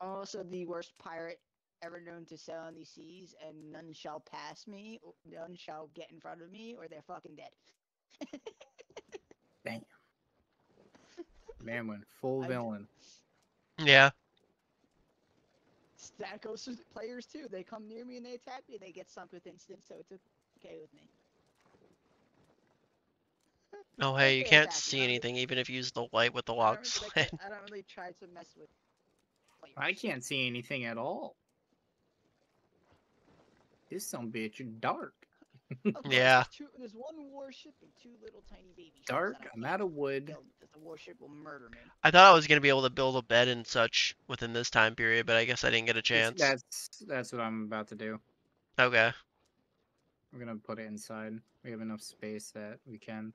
Also, the worst pirate ever known to sail on these seas, and none shall pass me, or none shall get in front of me, or they're fucking dead. Man went full I d- villain. Yeah. that goes to players too. They come near me and they attack me, they get sunk with instant, so it's okay with me. Oh hey, you can't see not- anything even if you use the light with the I lock don't, really slide. I don't really try to mess with. Players. I can't see anything at all. This some bitch dark. Oh, of Yeah. There's, two, there's one warship and two little tiny baby ships. Dark. I don't I'm out of wood. the warship will murder me. I thought I was gonna be able to build a bed and such within this time period, but I guess I didn't get a chance. That's that's what I'm about to do. Okay. We're gonna put it inside. We have enough space that we can.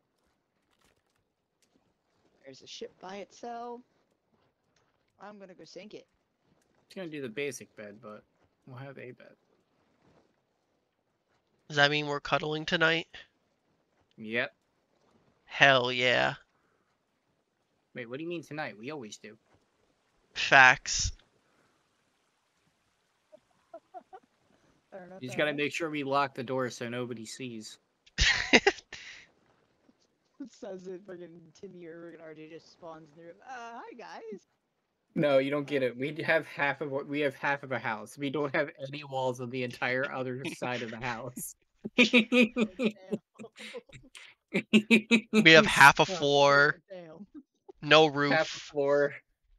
There's a ship by itself. I'm gonna go sink it. It's gonna do the basic bed, but we'll have a bed. Does that mean we're cuddling tonight? Yep. Hell yeah. Wait, what do you mean tonight? We always do. Facts. I don't. You just gotta make sure we lock the door so nobody sees. Says it fucking Timmy or fucking RJ just spawns in the room. Uh, hi guys. No, you don't get it. We have half of what we have half of a house. We don't have any walls on the entire other side of the house. We have half a floor, Damn. no half roof. floor,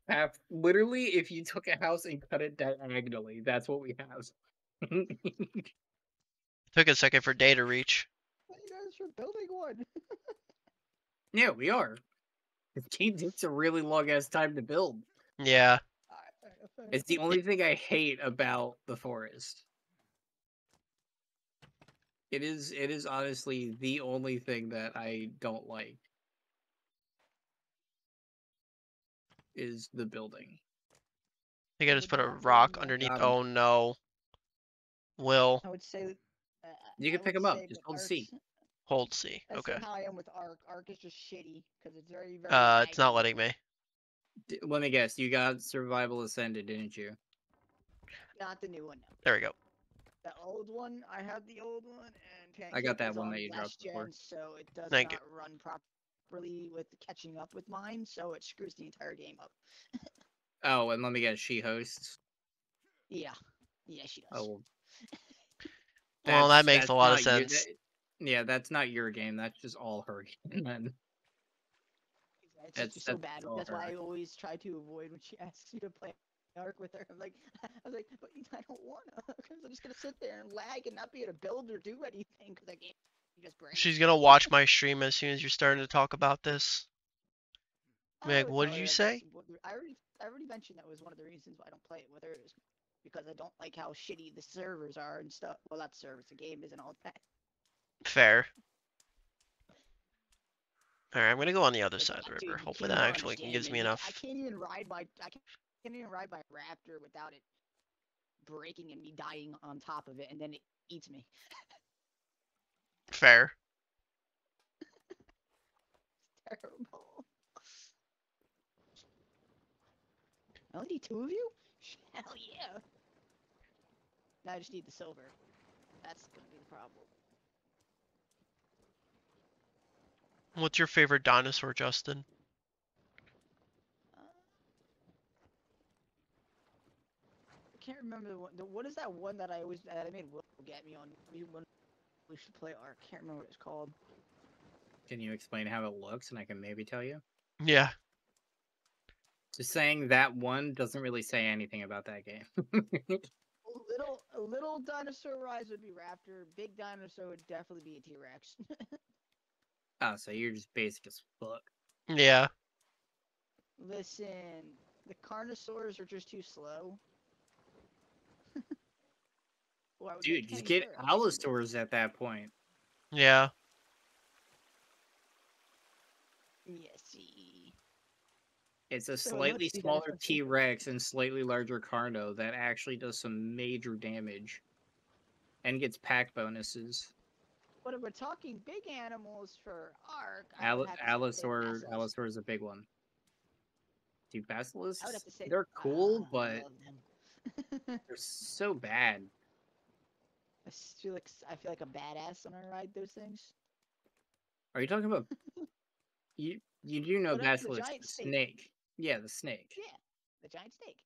half. Literally, if you took a house and cut it diagonally, that's what we have. Took a second for day to reach. You guys are building one. yeah, we are. This game takes a really long ass time to build. Yeah. It's the only thing I hate about the forest. It is it is honestly the only thing that I don't like. Is the building. I think I just put a rock underneath. Um, Oh no. Will I would say. Uh, You I can pick would 'em up, just with hold C. Hold C. That's Okay. how I am with Ark. Ark is just shitty because it's very very. Uh, it's not letting me. D- Let me guess, you got survival ascended, didn't you? Not the new one. No. There we go. The old one, I have the old one, and I got that one on that you dropped last before. so it does Thank you. not run properly with catching up with mine, so it screws the entire game up. Oh, and let me guess, she hosts. Yeah, yeah, she does. Oh, well. Well, that makes a lot of not your- sense. that- yeah, that's not your game. That's just all her game. It's That's- just so bad. That's why I always try to avoid when she asks you to play Ark with her. I'm like, I was like, but I don't wanna, because I'm just gonna sit there and lag and not be able to build or do anything because I can't just break. She's gonna watch my stream as soon as you're starting to talk about this. Meg, oh, what did you say? I already, I already mentioned that was one of the reasons why I don't play it with her because I don't like how shitty the servers are and stuff. Well, not servers, the game isn't all that. Fair. Alright, I'm gonna go on the other side of the river. Hopefully that actually gives me enough. I can't even ride my, I can't, can't even ride my raptor without it breaking and me dying on top of it, and then it eats me. Fair. Terrible. I only need two of you? Hell yeah. Now I just need the silver. That's gonna be the problem. What's your favorite dinosaur, Justin? I can't remember the one. The, what is that one that I always that I made Will get me on? We when we should play Ark. Can't remember what it's called. Can you explain how it looks, and I can maybe tell you? Yeah. Just saying that one doesn't really say anything about that game. A little a little dinosaur rise would be Raptor. Big dinosaur would definitely be a T Rex. oh, so you're just basic as fuck. Yeah. Listen, the Carnosaurs are just too slow. Or I would Dude, just Kenny get Sparrow. Allosaurs at that point. Yeah. Yeah, see. It's a So slightly let's see that smaller if I see T that. Rex and slightly larger Carno that actually does some major damage and gets pack bonuses. But if we're talking big animals for Ark, I Al- Allosaur, Allosaur is a big one. Dude, basilisks, I would have to say they're cool, ah, I but they're so bad. I feel like I feel like a badass when I ride those things. Are you talking about? you you do know that's the giant the snake. snake? Yeah, the snake. Yeah, the giant snake.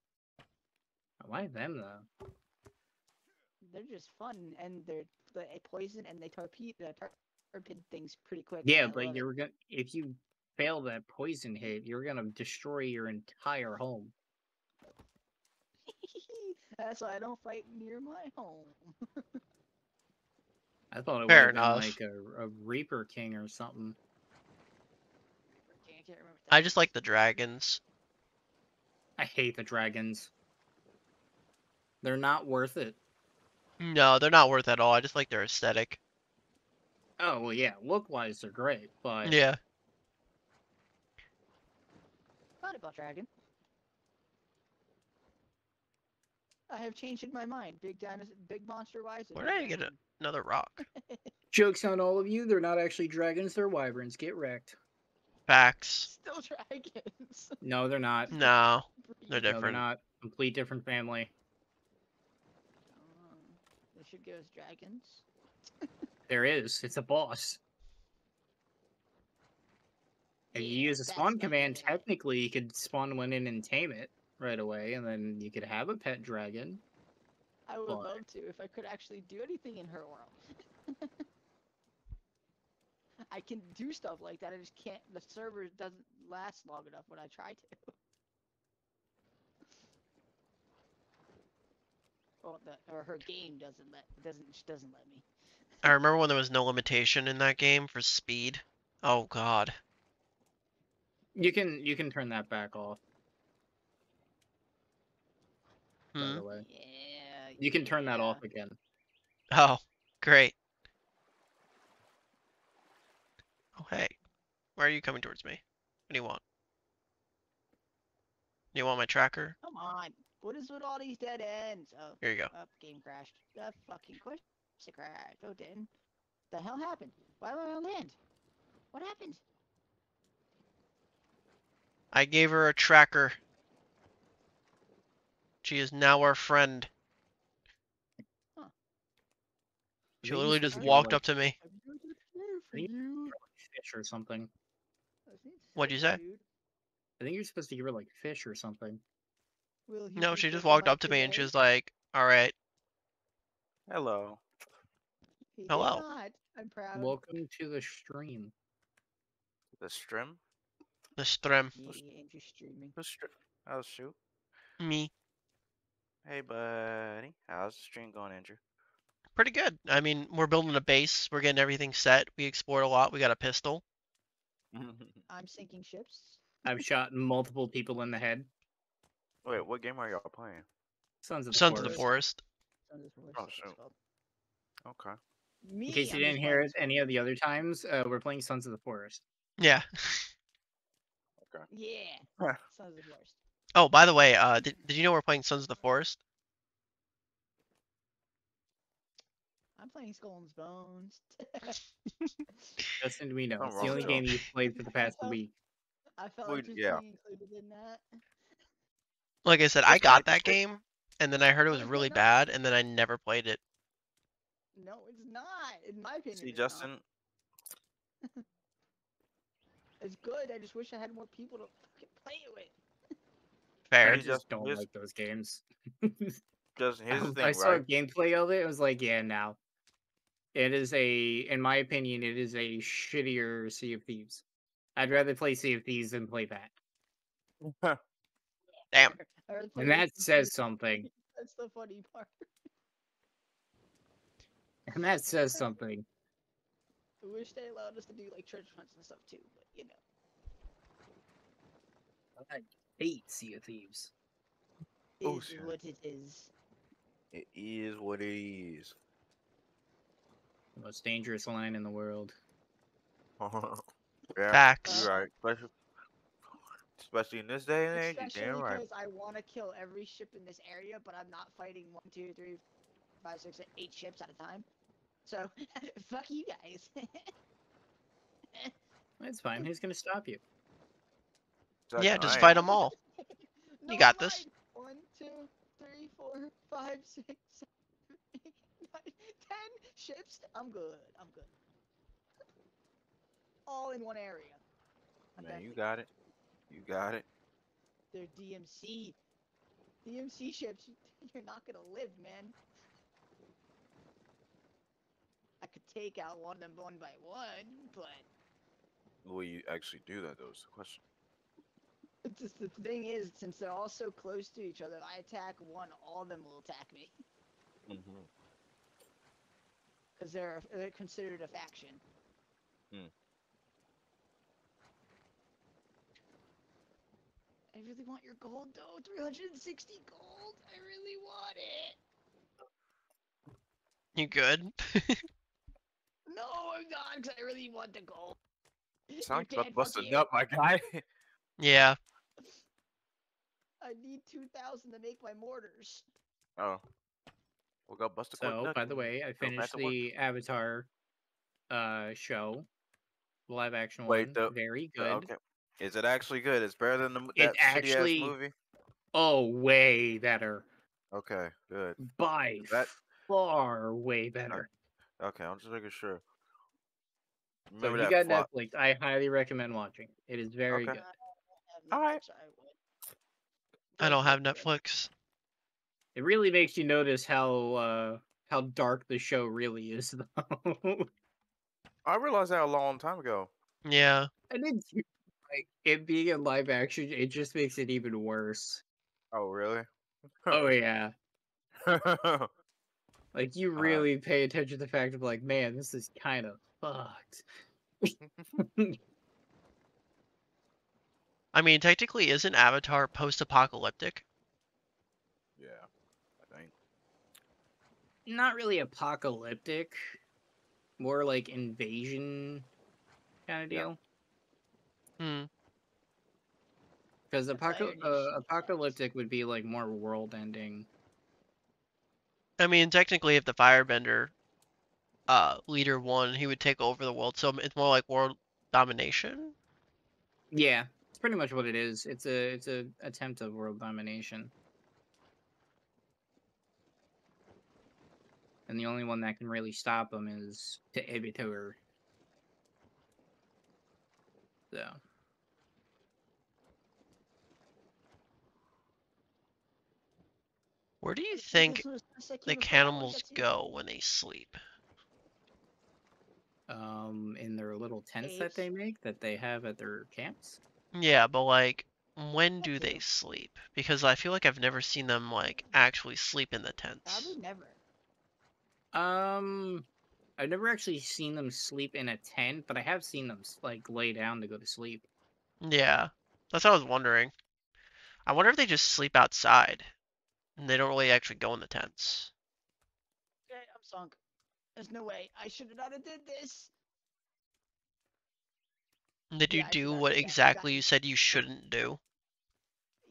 Why them though? They're just fun and they're they poison and they torpedo tor- torpedo things pretty quick. Yeah, but you're gonna if you fail that poison hit, you're gonna destroy your entire home. That's why I don't fight near my home. I thought it Fair would have been like a, a Reaper King or something. I can't remember. what I just like the dragons. I hate the dragons. They're not worth it. No, they're not worth at all. I just like their aesthetic. Oh well, yeah, look wise they're great, but Yeah. Thought about dragon. I have changed in my mind. Big dinosaur, big monster wise. Where did I get it? Another rock. jokes on all of you. They're not actually dragons. They're wyverns. Get wrecked. Facts. Still dragons. No, they're not. No. They're Breed. No, they're not. Complete different family. Should give us dragons. There is. It's a boss. If you use a spawn command, technically you could spawn one in and tame it right away, and then you could have a pet dragon. I would But- love to if I could actually do anything in her world. I can do stuff like that. I just can't. The server doesn't last long enough when I try to. Well, the, or her game doesn't let doesn't she doesn't let me. I remember when there was no limitation in that game for speed. Oh god. You can you can turn that back off. By Hmm. the way, Yeah. you can turn that off again. Oh, great. Oh hey. Why are you coming towards me? What do you want? You want my tracker? Come on. What is with all these dead ends? Oh, Here you go. up game crashed. The fucking course it crashed. Oh, it didn't. The hell happened? Why am I on land? What happened? I gave her a tracker. She is now our friend. She literally just supposed to be walked like- up to me. I'm doing it for you. Fish or something. I think it's What'd you say? I think you're supposed to give her like fish or something. Will he No, she just walked up to me and today? she's like, "All right." Hello. He Hello. not. I'm proud. Welcome to the stream. The stream? The stream. Yeah, Andrew streaming. The stream. Oh shoot. Me. Hey buddy. How's the stream going, Andrew? Pretty good. I mean, we're building a base. We're getting everything set. We explored a lot. We got a pistol. I'm sinking ships. I've shot multiple people in the head. Wait, what game are y'all playing? Sons of the forest. Sons of the Forest. Forest. Sons of the Forest, Oh, that's what it's shoot. Okay. Me, In case you I'm didn't hear playing it any of the other times, uh, we're playing Sons of the Forest. Yeah. Okay. Yeah. Sons of the Forest. Oh, by the way, uh, did, did you know we're playing Sons of the Forest? I'm playing Skull and Bones. Justin, we know. It's the only game y'all. you've played for the past week. I felt Well, like just yeah. included in that. Like I said, I got that game, and then I heard it was No, no, really bad, and then I never played it. No, it's not. In my opinion, See, it's not. Justin, It's good. I just wish I had more people to fucking play it with. Fair. I just Justin, don't here's- like those games. Justin, here's the I- thing, I saw right? gameplay of it. I was like, yeah, now. It is a, in my opinion, it is a shittier Sea of Thieves. I'd rather play Sea of Thieves than play that. Damn. I rather play And that says something. That's the funny part. And that says something. I wish they allowed us to do like church hunts and stuff too, but you know. I hate Sea of Thieves. Oh, Is shit. what it is. It is what it is. The most dangerous line in the world. yeah, Facts. you're right. Especially, especially in this day and age, you're Especially damn right. because I want to kill every ship in this area, but I'm not fighting one, two, three, five, six, eight ships at a time. So, fuck you guys. It's fine. Who's gonna stop you? Yeah, just I fight them all. No, got I'm this. fine. One, two, three, four, five, six, seven, eight, nine, ten ships. I'm good. I'm good. All in one area. I'm Man, you got it. You got it. They're DMC. DMC ships. You're not gonna live, man. I could take out one of them one by one, but Will you actually do that, though, is the question. it's just the thing is, since they're all so close to each other, if I attack one, all of them will attack me Mm-hmm. because they're they're considered a faction. Hmm. I really want your gold though, 360 gold. I really want it. You good? No, I'm not, because I really want the gold. Sound You like can't busted up, my guy. yeah. I need 2,000 to make my mortars. oh. We'll go bust a quick So, nut by the way, I finished the Avatar uh show, live action Wait, one. the- Very Uh, good. Okay. Is it actually good? It's better than the, mo- It that shitty actually- ass movie. Oh, way better. Okay, good. By That far, way better. okay. I'm just making sure. So if you got flop? Netflix, I highly recommend watching. It is very Okay. good. Alright. I don't have Netflix. It really makes you notice how uh how dark the show really is, though. I realized that a long time ago. Yeah. and then too, like it being in live action, it just makes it even worse. Oh, really? Oh yeah, like you Uh, really pay attention to the fact of like, man, this is kind of fucked. I mean, technically, isn't Avatar post-apocalyptic? yeah. I think. Not really apocalyptic, more like invasion kind of Yeah. Deal. Hmm. Because The Fire apocal- Nation uh, apocalyptic would be like more world ending. I mean, technically, if the Firebender uh, leader won, he would take over the world. So it's more like world domination. Yeah, it's pretty much what it is. It's a it's a attempt of world domination. and the only one that can really stop him is the Avatar. So Where do you think the the cannibals go when they sleep? um in their little tents that they make that they have at their camps. Yeah, but like, when do they sleep? Because I feel like I've never seen them like actually sleep in the tents. Probably never. Um I've never actually seen them sleep in a tent, but I have seen them like lay down to go to sleep. Yeah, that's what I was wondering. I wonder if they just sleep outside and they don't really actually go in the tents. Okay, I'm sunk. There's no way. I should have not have did this. And Did you Yeah, I do forgot what to do that. I exactly you said you shouldn't do?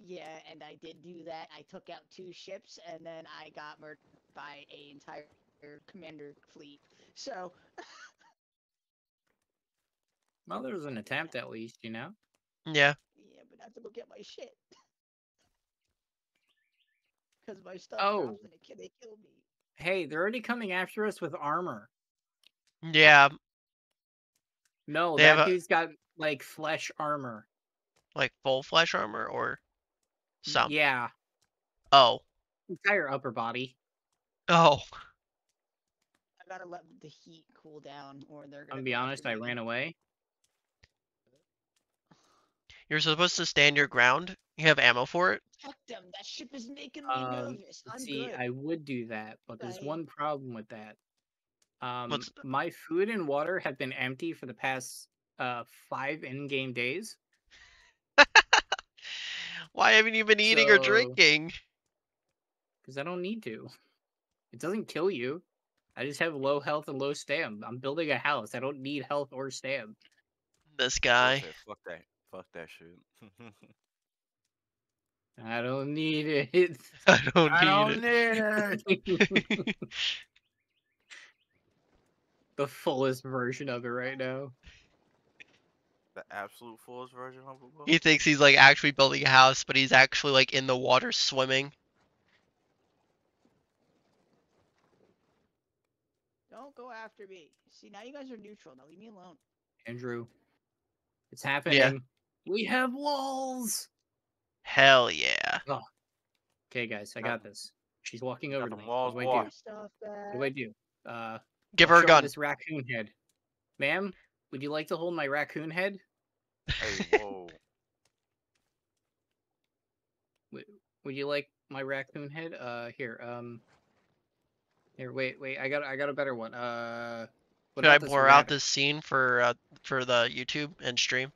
Yeah, and I did do that. I took out two ships, and then I got murdered by a entire commander fleet. So Well, there was an attempt at least, you know. Yeah, yeah, but I have to go get my shit. Because my stuff Oh. dropped and it, ki- they killed me. Hey, they're already coming after us with armor. yeah, No, They that have a- dude's got like flesh armor. like full flesh armor or some. Yeah, Oh, entire upper body. oh, I gotta let the heat cool down, or they're gonna. gonna be honest, I ran away. You're supposed to stand your ground. You have ammo for it. Protect them. That ship is making me Um, nervous. I'm See, good. I would do that, but there's Right. one problem with that. Um, What's th- my food and water have been empty for the past uh five in-game days. Why haven't you been eating or drinking? because I don't need to. It doesn't kill you. I just have low health and low stam. I'm building a house. I don't need health or stam. This guy. that- Fuck that. Fuck that shit. I don't need it. I don't I don't need need it. it. the fullest version of it right now. the absolute fullest version of it. he thinks he's like actually building a house, but he's actually like in the water swimming. Don't go after me. See, now you guys are neutral. Now leave me alone. Andrew, it's happening. We have walls. Hell yeah. Okay, guys, I Got got this. She's walking got over to them me. walls What do I walk. do? Stuff What do I do? Uh, Give her a show gun. This raccoon head, ma'am. Would you like to hold my raccoon head? Hey, whoa. Would you like my raccoon head? Uh, here. Um, here. Wait, wait. I got, I got a better one. Uh, what Should I about this blur out this scene for uh, for the YouTube and stream?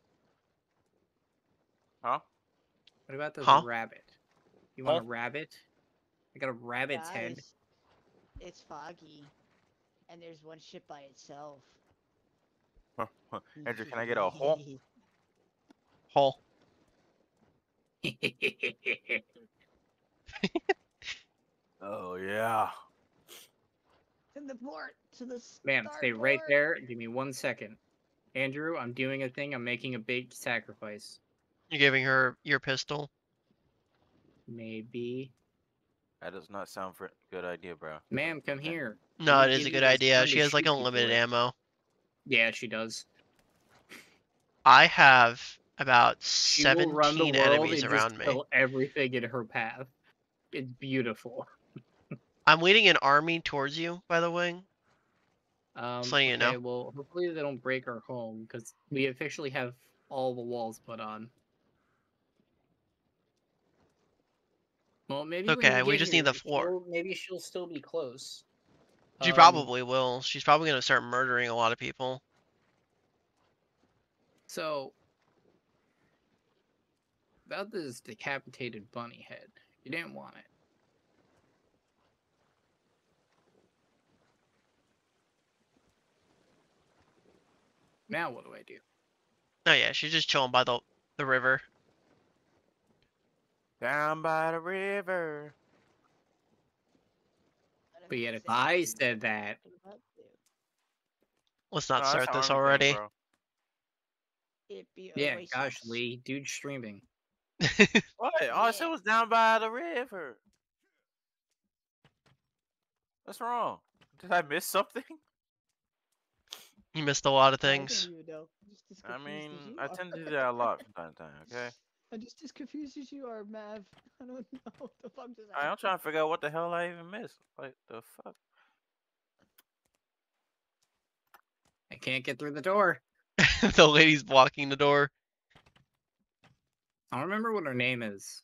Huh? What about this Huh? rabbit? You want Huh? a rabbit? I got a rabbit's head. It's foggy, and there's one ship by itself. Andrew, can I get a hole? Hole. Oh yeah. to the port, to the Ma'am, stay right there. Give me one second. Andrew, I'm doing a thing. I'm making a big sacrifice. You're giving her your pistol. Maybe. That does not sound for good idea, bro. Ma'am, come here. No, it is a good idea. She has like shoot people unlimited ammo. Yeah, she does. I have about She will run the 17 world enemies and around just me. kill everything in her path. It's beautiful. I'm leading an army towards you, by the way. Um, letting you know. okay, well, hopefully they don't break our home because we officially have all the walls put on. Well, maybe. Okay, you we just here, need the she'll- Maybe she'll still be close. She Um, probably will. She's probably gonna start murdering a lot of people. So, about this decapitated bunny head, you didn't want it. Now what do I do? Oh yeah, she's just chilling by the the river. Down by the river. But yet, know if I said that, What about you? Let's oh, not that's start this already. thinking, It be yeah, gosh, Lee, dude, streaming. What? All I said Yeah. was down by the river. What's wrong? Did I miss something? You missed a lot of things. I'm just I mean, I tend to do that a lot from time to time. Okay. I'm just as confused as you are, Mav. I don't know what the fuck just I, I'm happened. trying to figure out what the hell I even missed. Like the fuck. I can't get through the door. the lady's blocking the door. I don't remember what her name is.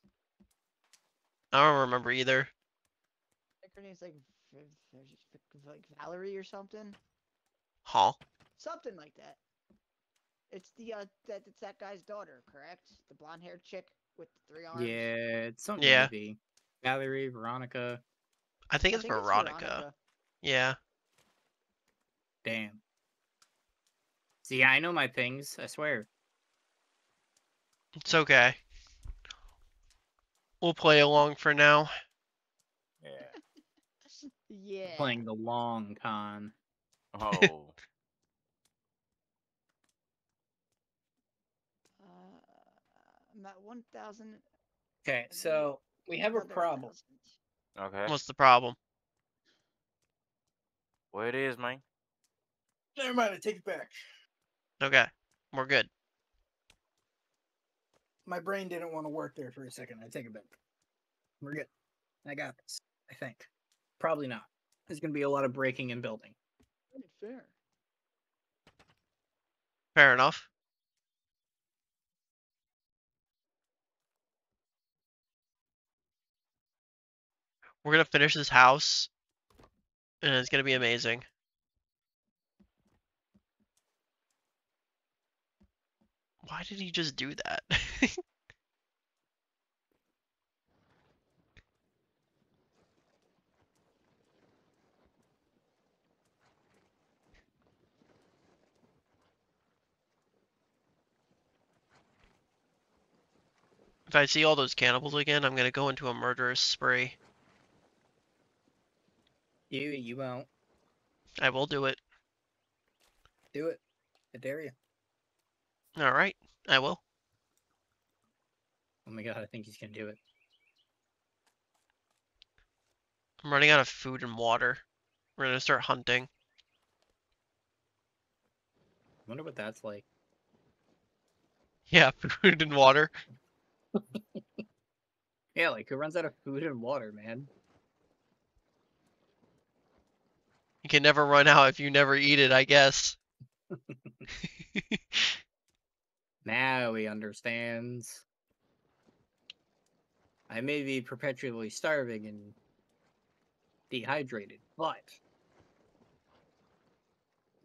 I don't remember either. I think her name's like, like Valerie or something. Huh? Something like that. It's the uh, that it's that guy's daughter, correct? The blonde-haired chick with the three arms. Yeah, it's something Yeah. to be. Valerie, Veronica. I think I it's think Veronica. Yeah. Damn. See, I know my things. I swear. It's okay. We'll play along for now. Yeah. Yeah. Playing the long con. Oh. One thousand. Okay, so we have a problem. Okay. What's the problem? What it is, man? Never mind, I take it back. Okay. We're good. My brain didn't want to work there for a second. I take it back. We're good. I got this. I think. Probably not. There's gonna be a lot of breaking and building. Fair. Fair enough. We're gonna finish this house, and it's gonna be amazing. Why did he just do that? If I see all those cannibals again, I'm gonna go into a murderous spree. You you won't. I will do it. Do it. I dare you. Alright, I will. Oh my god, I think he's gonna do it. I'm running out of food and water. We're gonna start hunting. I wonder what that's like. Yeah, food and water. Yeah, like who runs out of food and water, man? You can never run out if you never eat it, I guess. Now he understands. I may be perpetually starving and dehydrated, but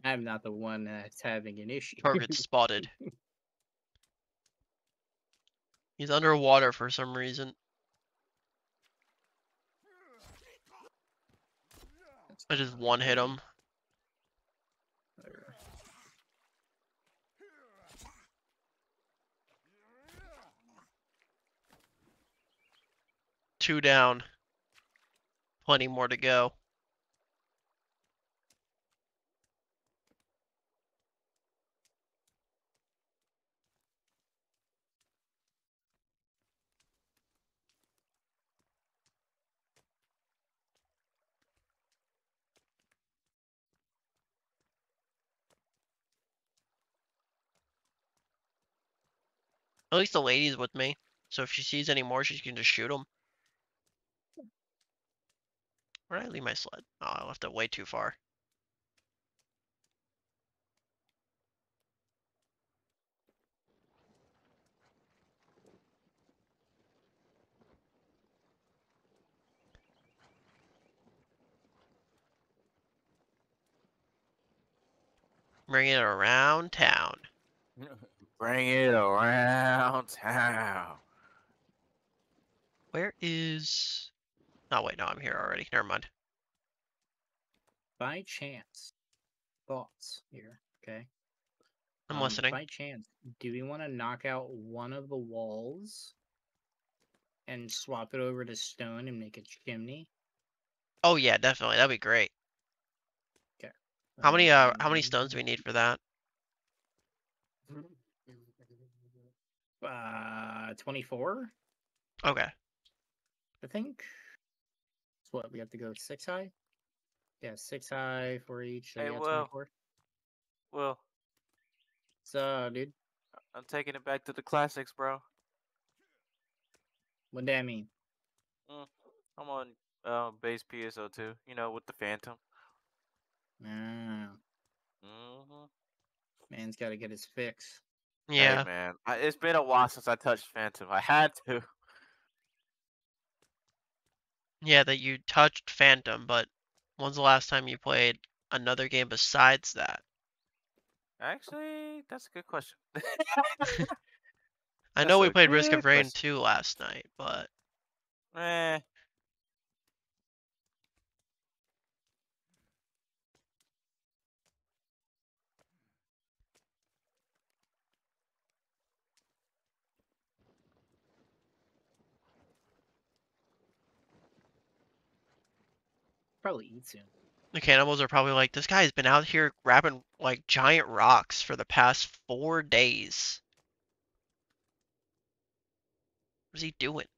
I'm not the one that's having an issue. Target spotted. He's underwater for some reason. I just one hit him. Two down. Plenty more to go. At least the lady's with me. So if she sees any more, she can just shoot them. Where did I leave my sled? Oh, I left it way too far. Bring it around town. Bring it around town. Where is... Oh, wait, no, I'm here already. Never mind. By chance, thoughts here, okay? I'm Um, listening. By chance, do we want to knock out one of the walls and swap it over to stone and make a chimney? Oh, yeah, definitely. That'd be great. Okay. How many, uh, how many Um, stones do we need for that? Uh, 24, Okay. I think. So what, we have to go six high? Yeah, six high for each. So Hey, you got Will. 24. Well, So, dude, I'm taking it back to the classics, bro. what that mean? I'm on uh, base PSO2, you know, with the Phantom. Ah, hmm man's got to get his fix. Yeah. Hey, man. I, it's been a while since I touched Phantom. I had to. Yeah, that you touched Phantom, but when's the last time you played another game besides that? Actually, that's a good question. I know That's we played Risk of Rain question. 2 last night, but eh. Probably eat soon. the cannibals are probably like, this guy's been out here grabbing like giant rocks for the past four days. What is he doing?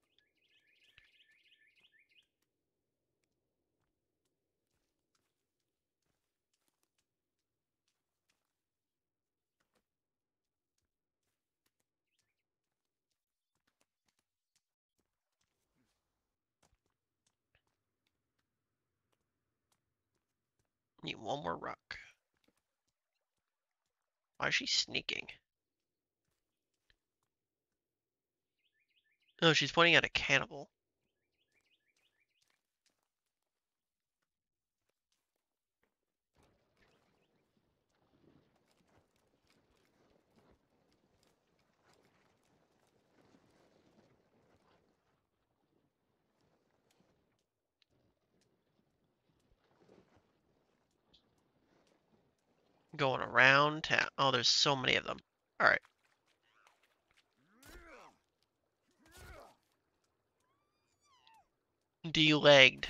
Need one more rock. Why is she sneaking? Oh, she's pointing at a cannibal. Going around town. Oh, there's so many of them. Alright. D-legged.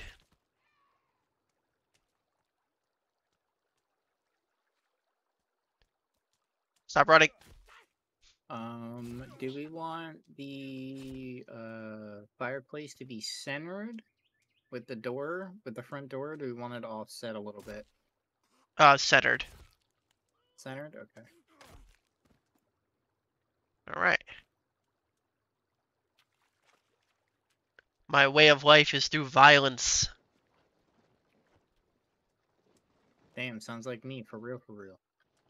Stop running. Um, do we want the uh fireplace to be centered with the door, with the front door? Do we want it offset a little bit? Uh, centered. Centered? Okay. Alright. My way of life is through violence. Damn, sounds like me, for real, for real.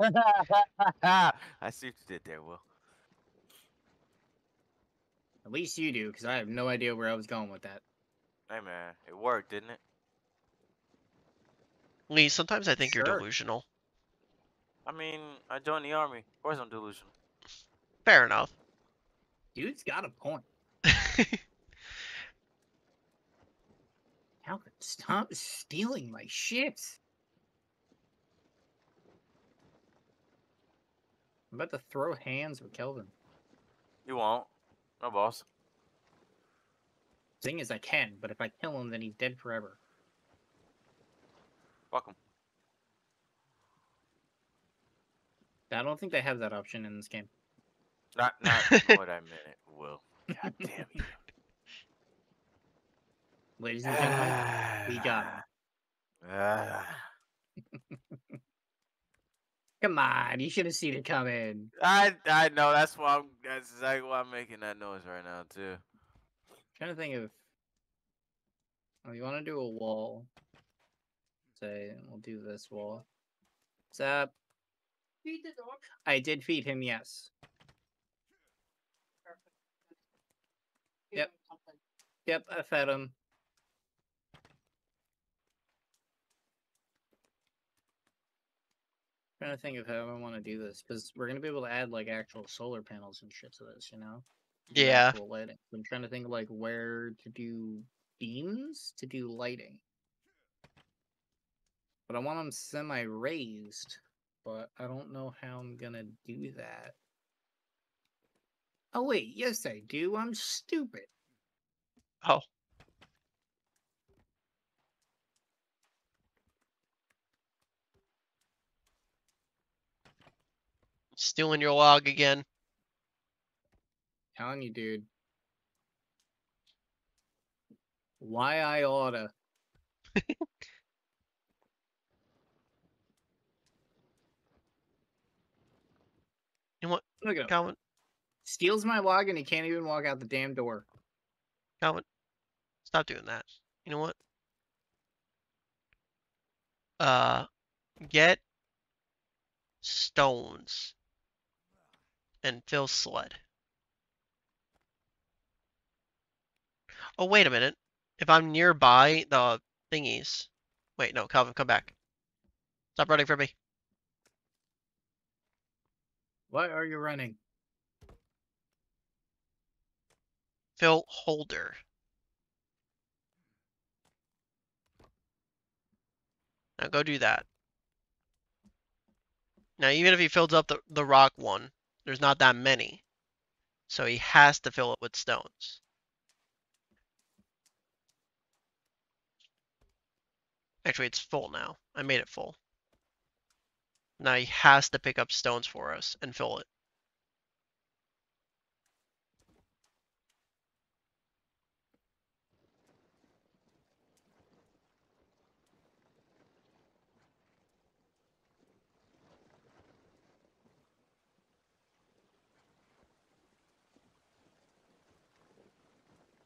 I see what you did there, Will. At least you do, because I have no idea where I was going with that. Hey, man. It worked, didn't it? Lee, sometimes I think Sure. you're delusional. I mean, I joined the army. Of course I'm delusional. Fair enough. Dude's got a point. How could stop stealing my ships? I'm about to throw hands with Kelvin. You won't. No, boss. Thing is, I can, but if I kill him, then he's dead forever. Fuck 'em. I don't think they have that option in this game. Not, not what I meant, Will. God damn you. Ladies and gentlemen, we got him. Come on, you should have seen it coming. I I know that's why I'm that's exactly why I'm making that noise right now too. trying to think of. Oh, you want to do a wall? Say, we'll do this wall. What's up? Feed the dog. I did feed him, yes. Perfect. Give Yep. him. Yep, I fed him. Trying to think of how I want to do this because we're gonna be able to add like actual solar panels and shit to this, you know? Yeah. lighting. I'm trying to think of like where to do beams to do lighting. But I want them semi raised, but I don't know how I'm gonna do that. Oh wait, yes I do. I'm stupid. Oh. Stealing your log again. Telling you, dude. Why I oughta. Look at him. Kelvin, Steals my log and he can't even walk out the damn door. Kelvin, stop doing that. You know what? Uh, get stones and fill sled. Oh, wait a minute. If I'm nearby the thingies. Wait, no, Kelvin, come back. Stop running from me. Why are you running? Fill holder. Now go do that. Now even if he fills up the, the rock one, there's not that many. So he has to fill it with stones. Actually, it's full now. I made it full. Now he has to pick up stones for us and fill it.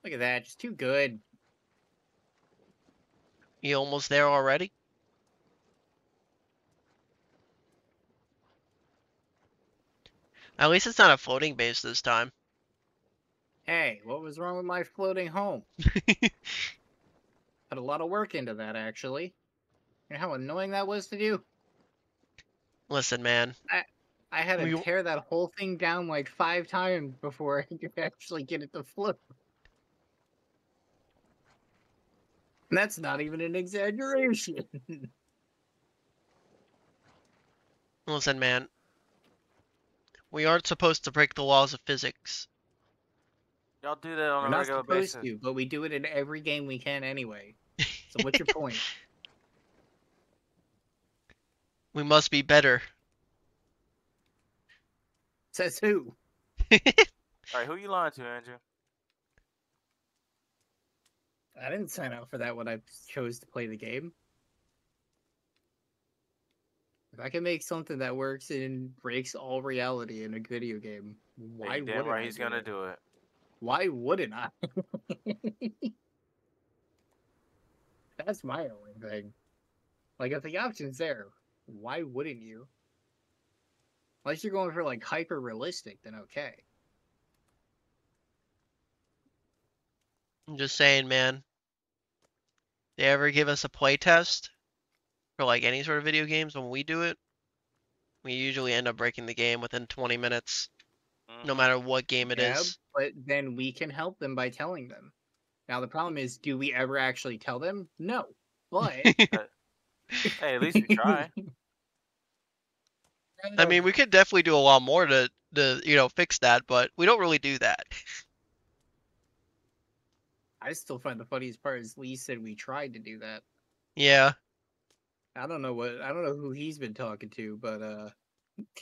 Look at that, just too good. You almost there already? At least it's not a floating base this time. Hey, what was wrong with my floating home? Put a lot of work into that, actually. You know how annoying that was to do? Listen, man. I I had to We- tear that whole thing down like five times before I could actually get it to float. And that's not even an exaggeration. Listen, man. We aren't supposed to break the laws of physics. Y'all do that on We're on a not regular supposed basis. to, but we do it in every game we can anyway. So what's your point? We must be better. Says who? Alright, who are you lying to, Andrew? I didn't sign up for that when I chose to play the game. If I can make something that works and breaks all reality in a video game, why Hey, damn wouldn't right I he's do gonna it? do it. Why wouldn't I? That's my only thing. Like, if the option's there, why wouldn't you? Unless you're going for like hyper realistic, then okay. I'm just saying, man. They ever give us a play test for like any sort of video games when we do it, we usually end up breaking the game within 20 minutes, no Mhm. matter what game it is. Yeah, But then we can help them by telling them. Now the problem is, do we ever actually tell them? No. But Hey, at least we try. I mean, we could definitely do a lot more to, to, you know, fix that, but we don't really do that. I still find the funniest part is Lee said we tried to do that. Yeah. I don't know what I don't know who he's been talking to, but uh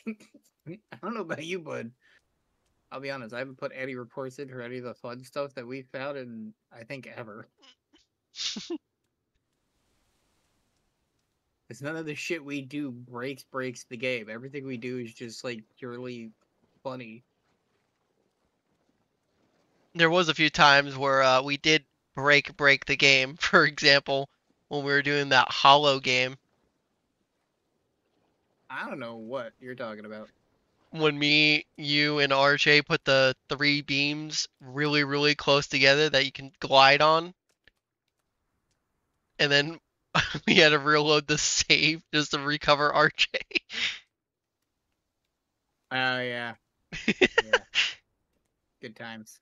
I don't know about you, bud. I'll be honest, I haven't put any reports in for any of the fun stuff that we found in I think ever. It's none of the shit we do breaks breaks the game. Everything we do is just like purely funny. There was a few times where uh, we did break break the game. For example, when we were doing that hollow game, I don't know what you're talking about. when me, you, and RJ put the three beams really, really close together that you can glide on. And then we had to reload the save just to recover RJ. Oh yeah. yeah. Good times.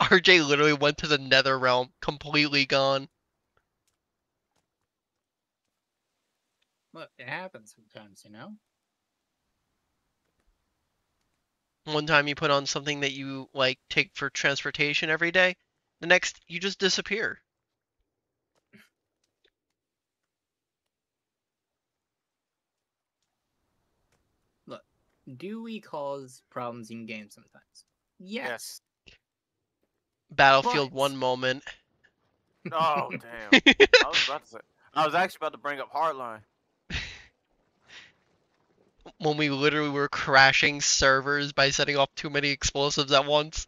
RJ literally went to the nether realm, completely gone. Look, it happens sometimes, you know? One time you put on something that you like take for transportation every day, the next you just disappear. Look, Do we cause problems in games sometimes? Yes. Battlefield But- 1 moment. Oh damn. I was about to say. I was actually about to bring up Hardline. When we literally were crashing servers by setting off too many explosives at once.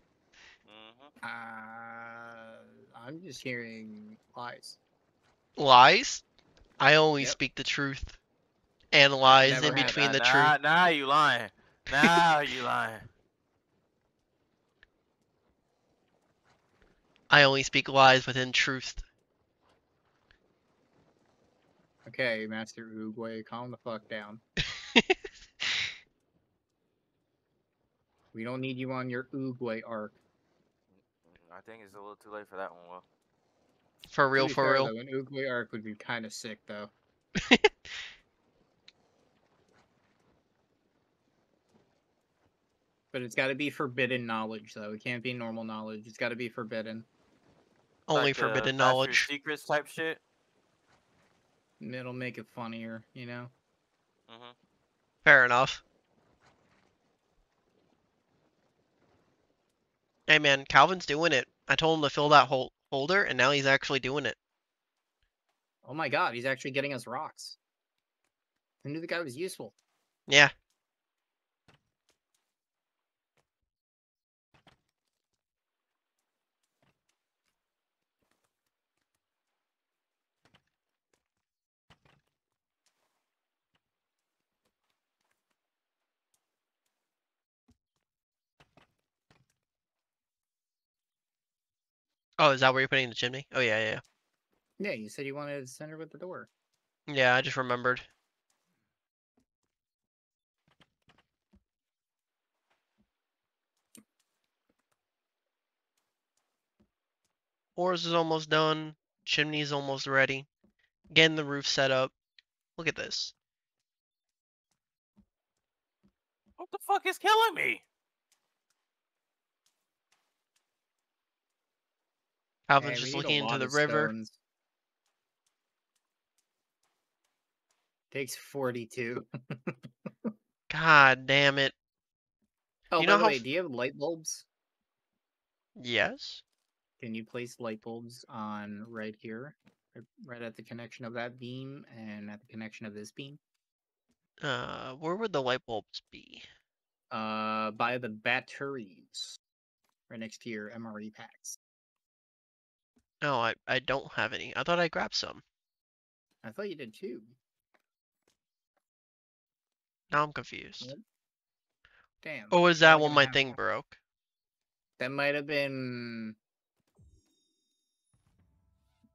hmm Uh, I'm just hearing lies. Lies? I only Yep. speak the truth. And lies never in between nah, the nah, truth. Nah, you lying. Now you lying. I only speak lies within truth. Okay, Master Oogway, calm the fuck down. We don't need you on your Oogway arc. I think it's a little too late for that one, Will. For real, for fair, real. Though, an Oogway arc would be kind of sick, though. But it's got to be forbidden knowledge, though. It can't be normal knowledge. It's got to be forbidden. Only Like, forbidden Factory knowledge. Secrets type shit. It'll make it funnier, you know. hmm Fair enough. Hey man, Kelvin's doing it. I told him to fill that hol- holder, and now he's actually doing it. Oh my god, he's actually getting us rocks. I knew the guy was useful. Yeah. Oh, is that where you're putting the chimney? Oh yeah, yeah, Yeah, you said you wanted to center with the door. yeah. Yeah, I just remembered. Oars is almost done. Chimney's almost ready. Getting the roof set up. Look at this. What the fuck is killing me? Kelvin's Hey, just looking into the river. stones. Takes 42. God damn it. Oh, You by know the how way, do you have light bulbs? Yes. Can you place light bulbs on right here? Right- Right at the connection of that beam and at the connection of this beam? Uh, where would the light bulbs be? Uh, by the batteries. Right next to your MRE packs. No, I, I don't have any. I thought I grabbed some. I thought you did too. Now I'm confused. Damn. Oh, or was that when my thing broke? That might have been.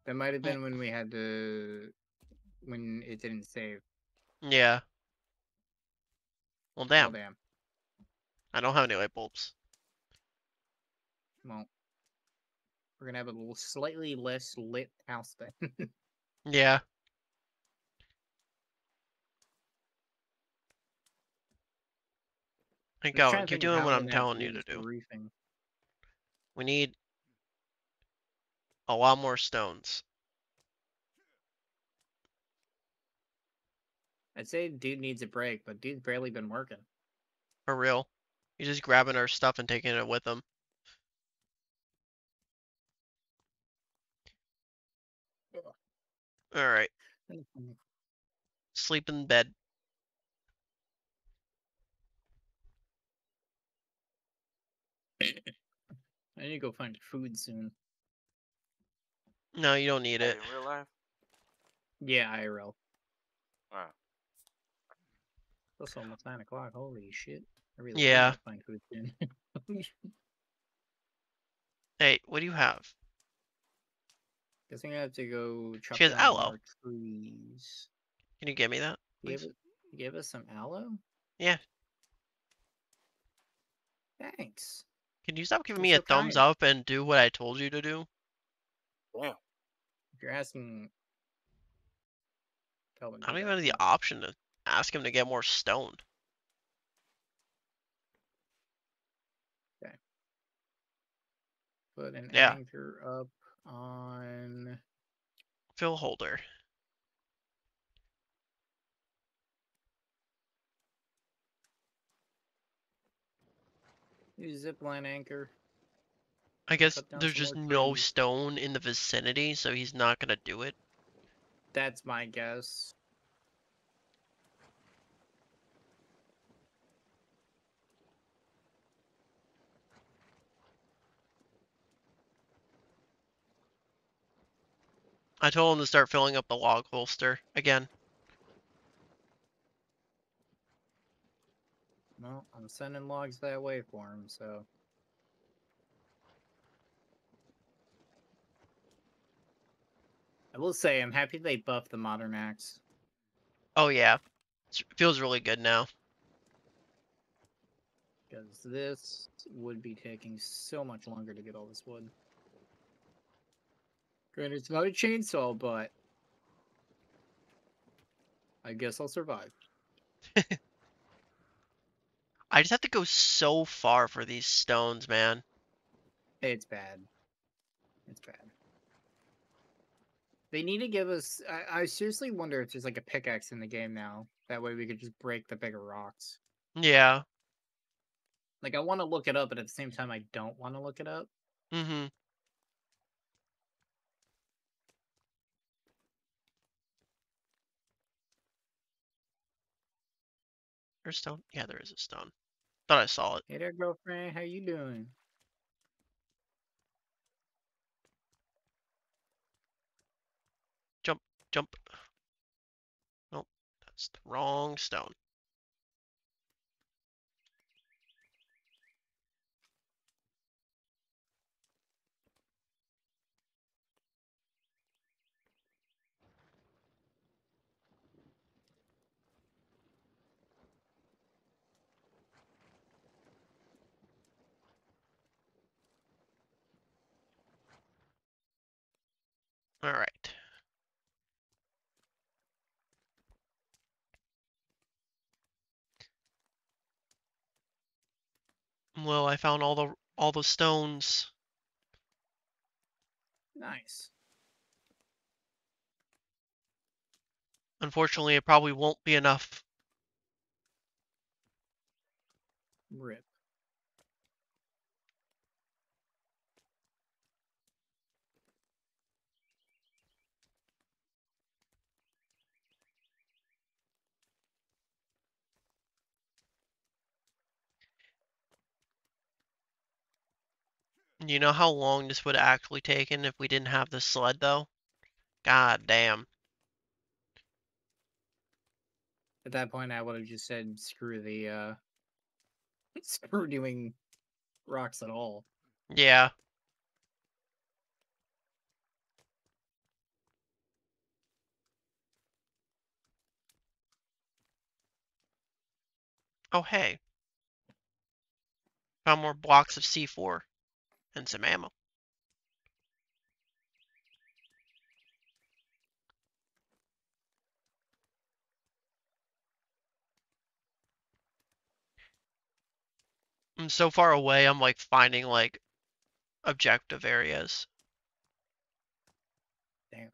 That might have been when we had to. When it didn't save. Yeah. Well, Oh, damn. damn. I don't have any light bulbs. Well, we're gonna have a little slightly less lit house then. Yeah. Hey, go. Keep doing what I'm telling you to do. roofing. We need a lot more stones. I'd say dude needs a break, but dude's barely been working. For real. He's just grabbing our stuff and taking it with him. Alright. Sleep in bed. I need to go find food soon. No, you don't need Hey, it. in real life. Yeah, IRL. Wow. It's almost nine o'clock. Holy shit! I really Yeah. need to find food soon. Hey, what do you have? Guess I'm gonna have to go chop She has down aloe. more trees. Can you give me that? Give, please? give us some aloe. Yeah. Thanks. Can you stop giving You're me a so thumbs kind. up and do what I told you to do? Damn. If you're asking. I don't do even have the option to ask him to get more stone. Okay. Put an Yeah. anchor up on. Phil holder. Use zipline anchor. I guess there's just no stone in the vicinity, so he's not gonna do it. That's my guess. I told him to start filling up the log holster again. Well, I'm sending logs that way for him, so. I will say, I'm happy they buffed the modern axe. Oh yeah, it feels really good now. Because this would be taking so much longer to get all this wood. Granted, it's not a chainsaw, but I guess I'll survive. I just have to go so far for these stones, man. It's bad. It's bad. They need to give us. I, I seriously wonder if there's like a pickaxe in the game now. That way we could just break the bigger rocks. Yeah. Like I want to look it up, but at the same time I don't want to look it up. Mm-hmm. There's stone? Yeah, there is a stone. Thought I saw it. Hey there, girlfriend. How you doing? Jump, jump. Nope, that's the wrong stone. All right. Well, I found all the all the stones. Nice. Unfortunately, it probably won't be enough. Rip. You know how long this would have actually taken if we didn't have the sled, though? God damn. At that point, I would have just said, "Screw the uh, screw doing rocks at all." Yeah. Oh, hey. Found more blocks of C4 and some ammo. I'm so far away, I'm like finding like objective areas. Damn.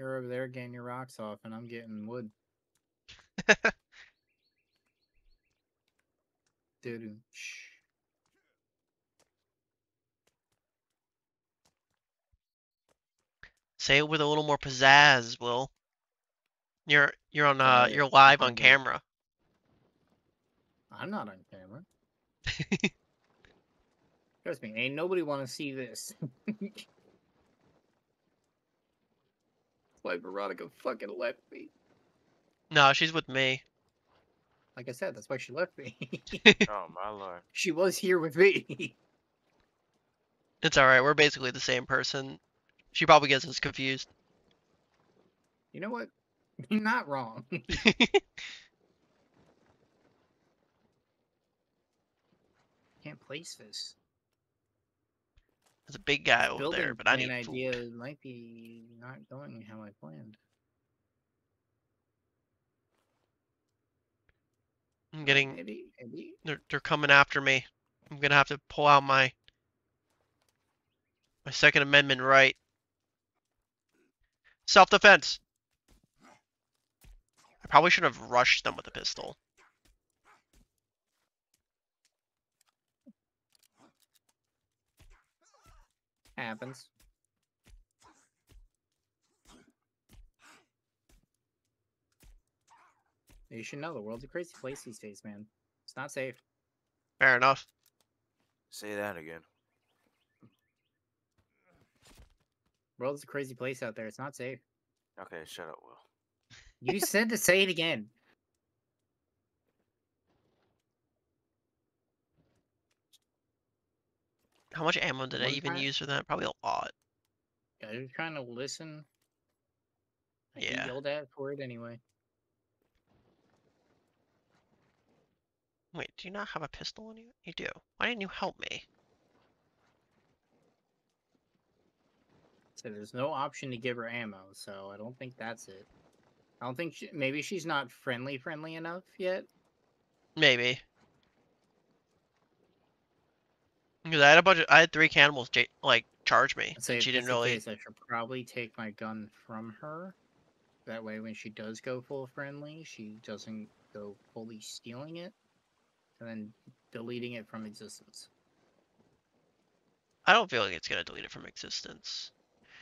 You're over there getting your rocks off, and I'm getting wood. Dude. Say it with a little more pizzazz, Will. You're you're on uh Uh, you're live on camera. I'm not on camera. Trust me, ain't nobody want to see this. That's why Veronica fucking left me. No, she's with me. Like I said, that's why she left me. Oh my lord. she was here with me. It's alright, we're basically the same person. She probably gets us confused. You know what? You're not wrong. Can't place this. There's a big guy over there, but I need idea food. might be not going how I planned. I'm getting Maybe, maybe. they're they're coming after me. I'm gonna have to pull out my my Second Amendment right. Self defense. I probably should have rushed them with a pistol. Happens. You should know the world's a crazy place these days, man. It's not safe. Fair enough. Say that again. World's a crazy place out there. It's not safe. Okay, shut up, Will. You said to say it again. How much ammo did I even time- use for that? Probably a lot. Yeah, you're trying to listen. I Yeah. yelled at for it anyway. Wait, do you not have a pistol on you? You do. Why didn't you help me? So there's no option to give her ammo, so I don't think that's it. I don't think she, maybe she's not friendly friendly enough yet. Maybe. Because I had a bunch of, I had three cannibals j- like charge me. I'd say and if she didn't really. case, I should probably take my gun from her. That way, when she does go full friendly, she doesn't go fully stealing it, and then deleting it from existence. I don't feel like it's gonna delete it from existence.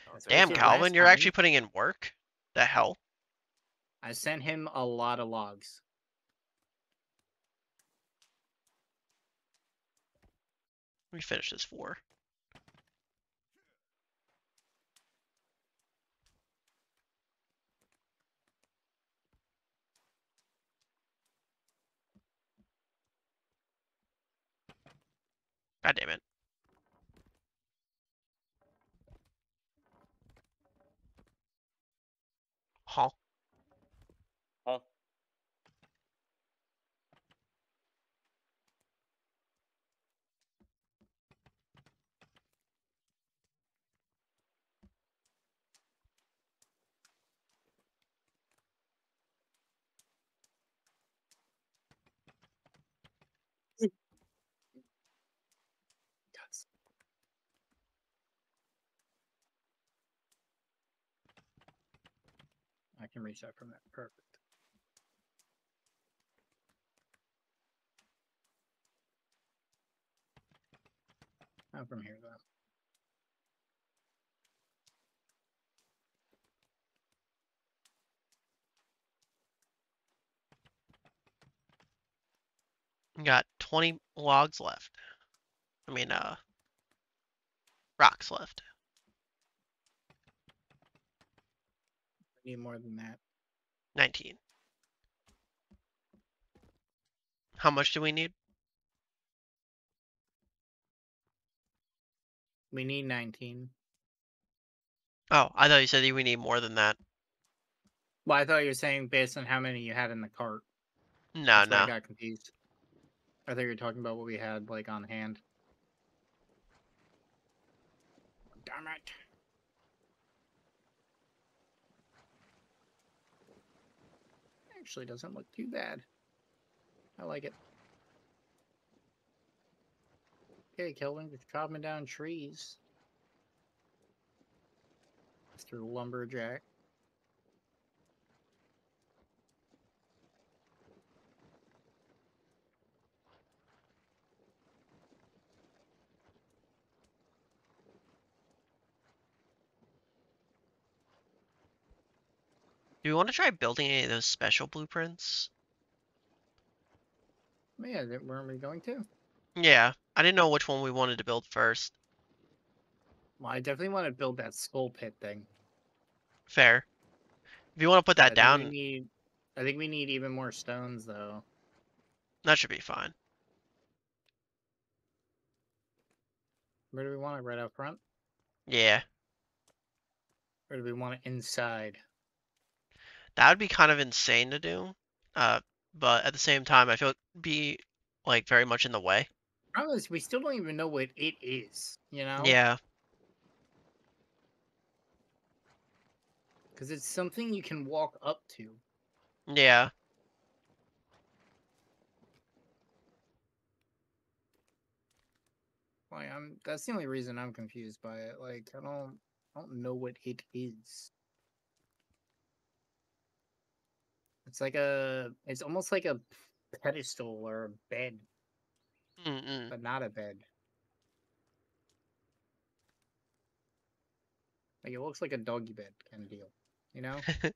Oh, that's Damn, Kelvin, you're time. actually putting in work. The hell? I sent him a lot of logs. Let me finish this four. God damn it. Can reach that from that. Perfect. Not from here though. Got 20 logs left. I mean, uh, rocks left. Need more than that. 19. How much do we need? We need 19. Oh, I thought you said we need more than that. Well, I thought you were saying based on how many you had in the cart. No, That's why I got confused. I thought you were talking about what we had like on hand. Damn it. Actually doesn't look too bad. I like it. Okay, Kelvin, just chopping down trees. Mr. Lumberjack. Do we want to try building any of those special blueprints? Yeah, that- weren't we going to? Yeah, I didn't know which one we wanted to build first. Well, I definitely want to build that skull pit thing. Fair. If you want to put I that think we down, need, I think we need even more stones, though. that should be fine. Where do we want it? Right out front? Yeah, Or do we want it inside? That would be kind of insane to do. Uh, but at the same time, I feel it'd be like very much in the way. Problem is, we still don't even know what it is. You know? Yeah, Because it's something you can walk up to. yeah. Like, I'm. That's the only reason I'm confused by it. Like, I don't. I don't know what it is. It's like a, it's almost like a pedestal or a bed, Mm-mm. but not a bed. Like it looks like a doggy bed kind of deal, you know?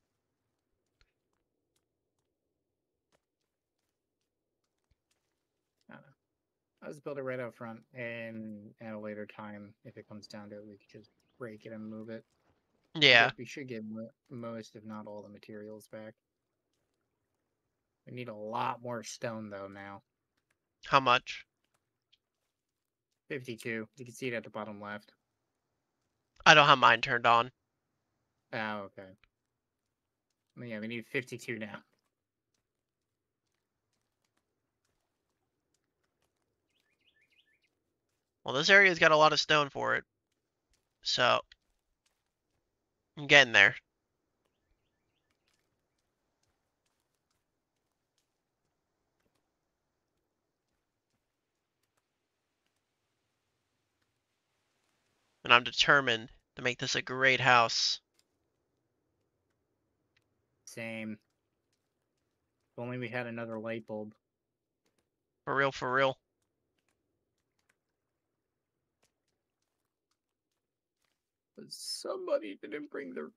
I'll just build it right out front, and at a later time, if it comes down to it, we could just break it and move it. Yeah. We should get most, if not all, the materials back. We need a lot more stone, though, now. How much? 52. You can see it at the bottom left. I don't have mine turned on. Oh, okay. Well, Yeah, we need 52 now. Well, this area's got a lot of stone for it. So, I'm getting there. And I'm determined to make this a great house. Same. If only we had another light bulb. For real, for real. But somebody didn't bring their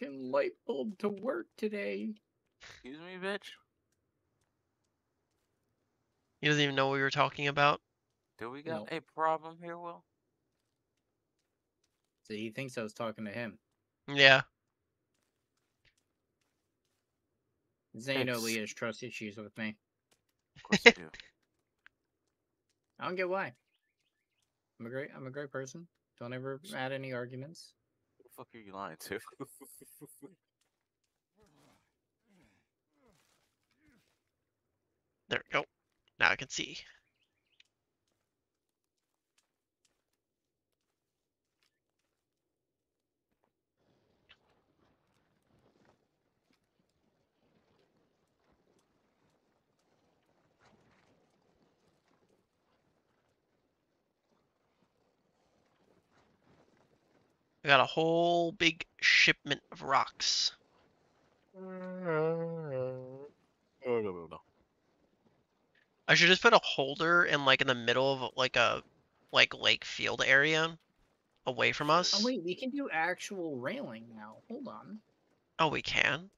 fucking light bulb to work today. Excuse me, bitch. He doesn't even know what we were talking about. Do we got No. a problem here, Will? So he thinks I was talking to him. Yeah. So you know Lee has trust issues with me. Of course you do. I don't get why. I'm a great I'm a great person. Don't ever add any arguments. Who the fuck are you lying to? There we go. Now I can see. I got a whole big shipment of rocks. I should just put a holder in like in the middle of like a like lake field area away from us. Oh wait, we can do actual railing now. Hold on. Oh, we can.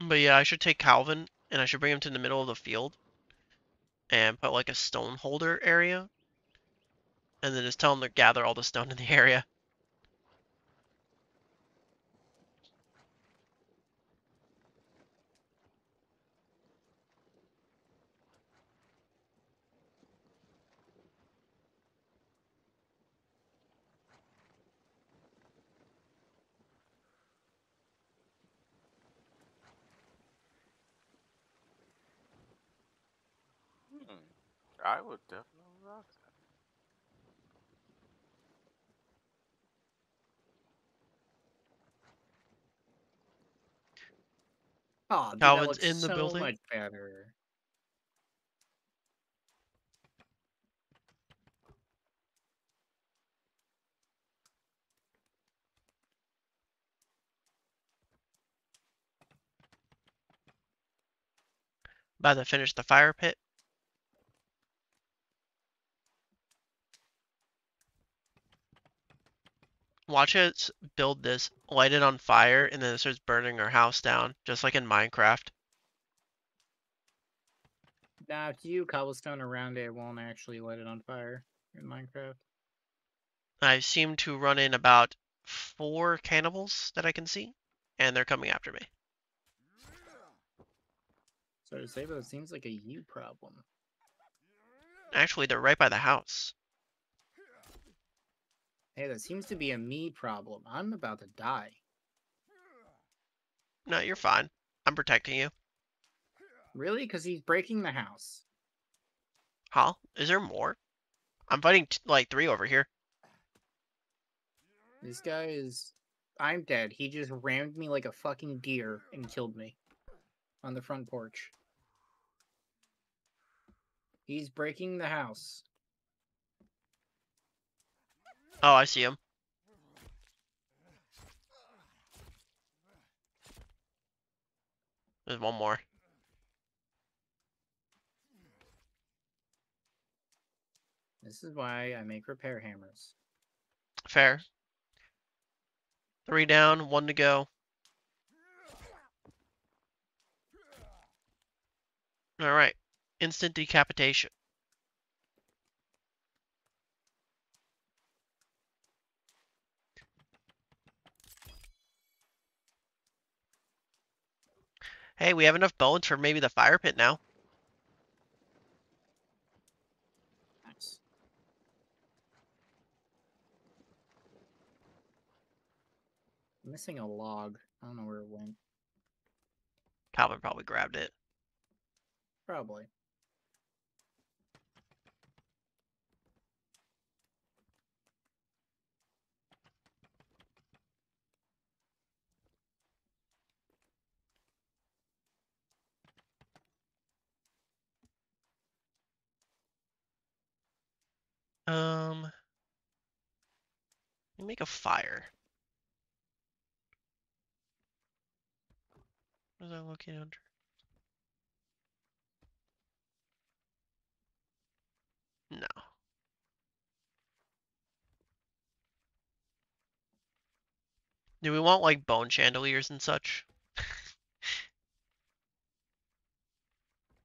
But yeah, I should take Kelvin and I should bring him to the middle of the field and put like a stone holder area. And then just tell them to gather all the stone in the area. Hmm. I would definitely rock that. Oh, dude, that Kelvin's in the so building? much better. About to finish the fire pit. Watch us build this, light it on fire, and then it starts burning our house down, just like in Minecraft. Now, if you cobblestone around it, it won't actually light it on fire in Minecraft. I seem to run in about four cannibals that I can see, and they're coming after me. So to say, though, it seems like a you problem. Actually, they're right by the house. Hey, that seems to be a me problem. I'm about to die. No, you're fine. I'm protecting you. Really? Because he's breaking the house. Huh? Is there more? I'm fighting like three over here. This guy is. I'm dead. He just rammed me like a fucking deer and killed me on the front porch. He's breaking the house. Oh, I see him. There's one more. This is why I make repair hammers. Fair. Three down, one to go. Alright. Instant decapitation. Hey, we have enough bones for maybe the fire pit now. Nice. Missing a log. I don't know where it went. Kelvin probably grabbed it. Probably. Um, make a fire. What is that located under? No. Do we want like bone chandeliers and such?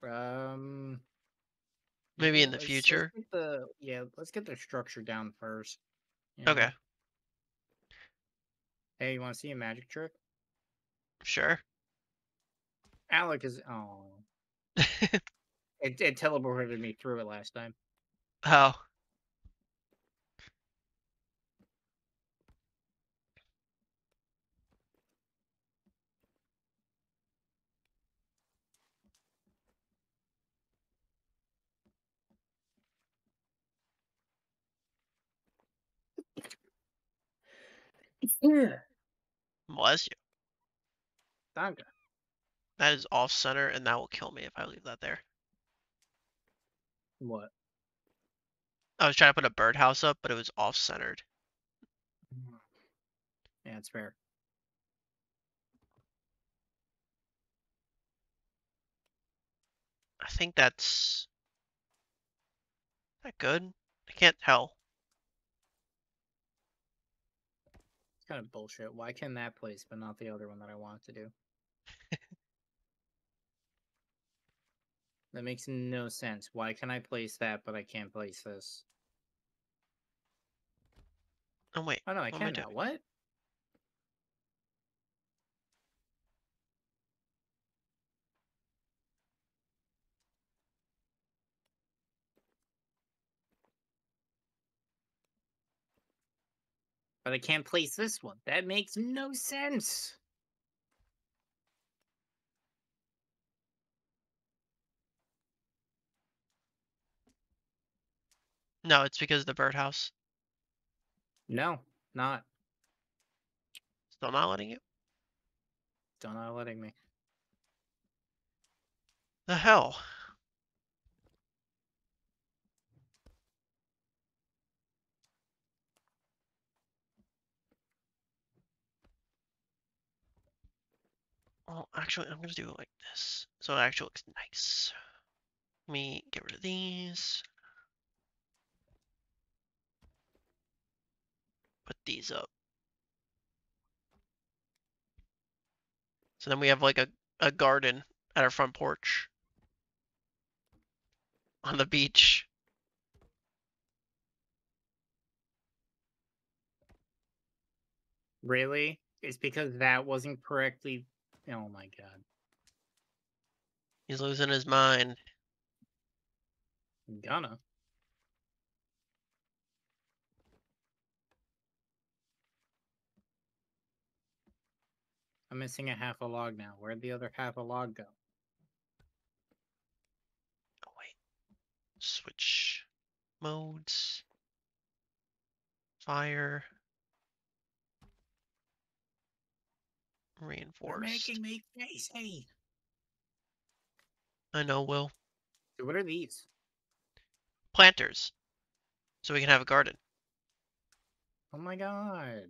Um. Maybe in the let's- let's future? get the yeah, let's get the structure down first. you know? Okay, Hey, you want to see a magic trick? sure. Alec is oh, it, it teleported me through it last time. Oh. Bless you. Danke. That is off center and that will kill me if I leave that there. What? I was trying to put a birdhouse up, but it was off centered. Mm. Yeah, it's fair. I think that's that good. I can't tell. It's kind of bullshit. Why can that place but not the other one that I want to do? that makes no sense. Why can I place that but I can't place this? Oh wait, Oh no, I What am I can now. doing? What? But I can't place this one. That makes no sense. no, it's because of the birdhouse. No, not. Still not letting you. Still not letting me. The hell? Well, actually, I'm gonna do it like this, so it actually looks nice. Let me get rid of these. Put these up. So then we have like a, a garden at our front porch. On the beach. Really? It's because that wasn't correctly. Oh my god. He's losing his mind. I'm gonna. I'm missing a half a log now. Where'd the other half a log go? Oh wait. Switch modes. Fire. You're making me crazy. I know, Will. So What are these? Planters. So we can have a garden. Oh my god.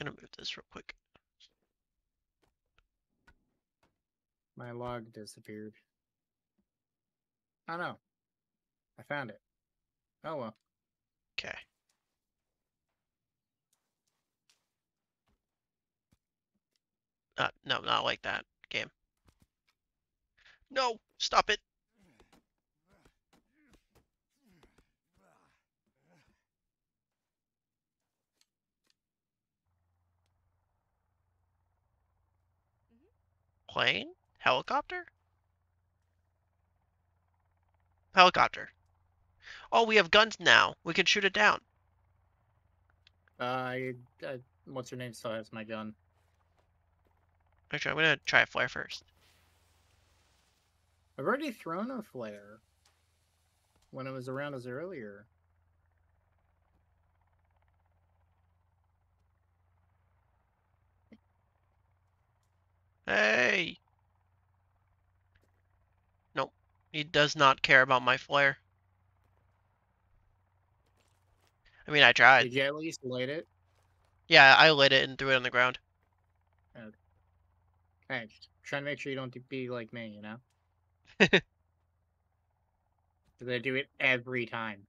gonna move this real quick. My log disappeared. Oh no. I found it. Oh well. Okay. Uh, no, not like that game. No, stop it. Plane? Helicopter? Helicopter. Oh, we have guns now. We can shoot it down. Uh, I, I, what's her name still has my gun. Actually, I'm gonna try a flare first. I've already thrown a flare when it was around us earlier. Hey! Nope. He does not care about my flare. I mean, I tried. Did you at least light it? Yeah, I lit it and threw it on the ground. Hey, just trying to make sure you don't be like me, you know? Because I do it every time.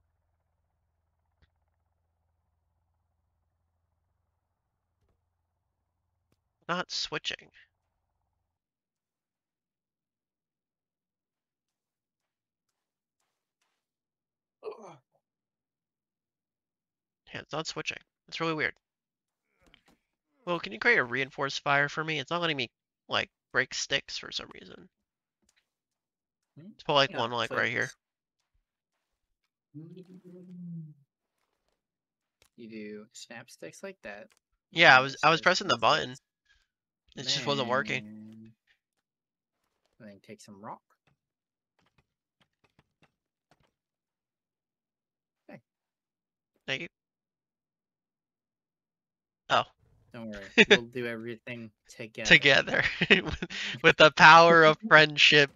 Not switching. Yeah, it's not switching. It's really weird. Well, can you create a reinforced fire for me? It's not letting me, like, break sticks for some reason. Hmm? Let's put, like, Yeah, one, like, right here. You do snap sticks like that. Yeah, I was I was pressing the button. It just wasn't working. and Then take some rock. Thank you. Don't worry, we'll do everything together. Together. with, the power of friendship.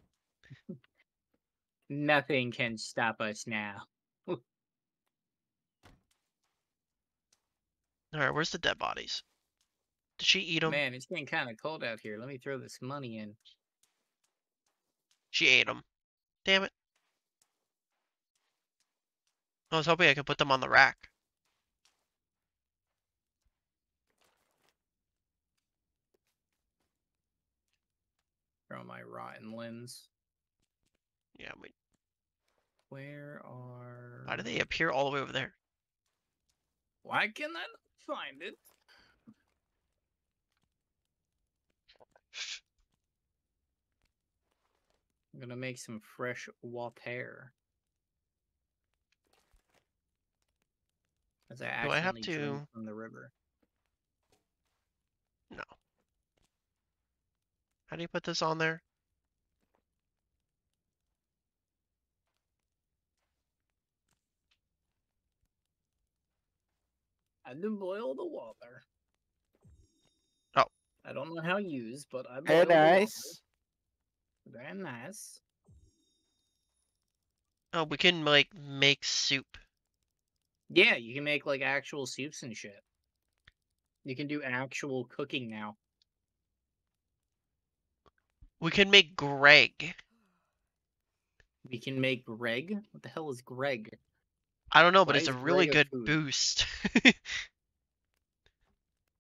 Nothing can stop us now. Alright, where's the dead bodies? Did she eat them? Man, it's getting kind of cold out here. Let me throw this money in. She ate them. Damn it. I was hoping I could put them on the rack. Throw my rotten lens. Yeah, we, Where are? why do they appear all the way over there? Why can I not find it? I'm gonna make some fresh water. As I Do I have to- from the river. No. How do you put this on there? I do boil the water. Oh. I don't know how used, but I boil Very the water. nice. Very nice. Oh, we can like make soup. Yeah, you can make like actual soups and shit. You can do actual cooking now. We can make Greg. We can make Greg. What the hell is Greg? I don't know, but Why it's a really Greg good food? boost.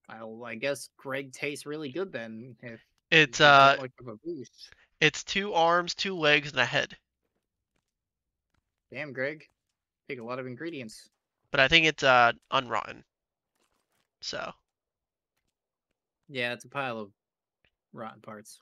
Well, I guess Greg tastes really good then. It's you give that uh, a it's two arms, two legs, and a head. Damn, Greg. Take a lot of ingredients. But I think it's uh unrotten. So Yeah, it's a pile of rotten parts.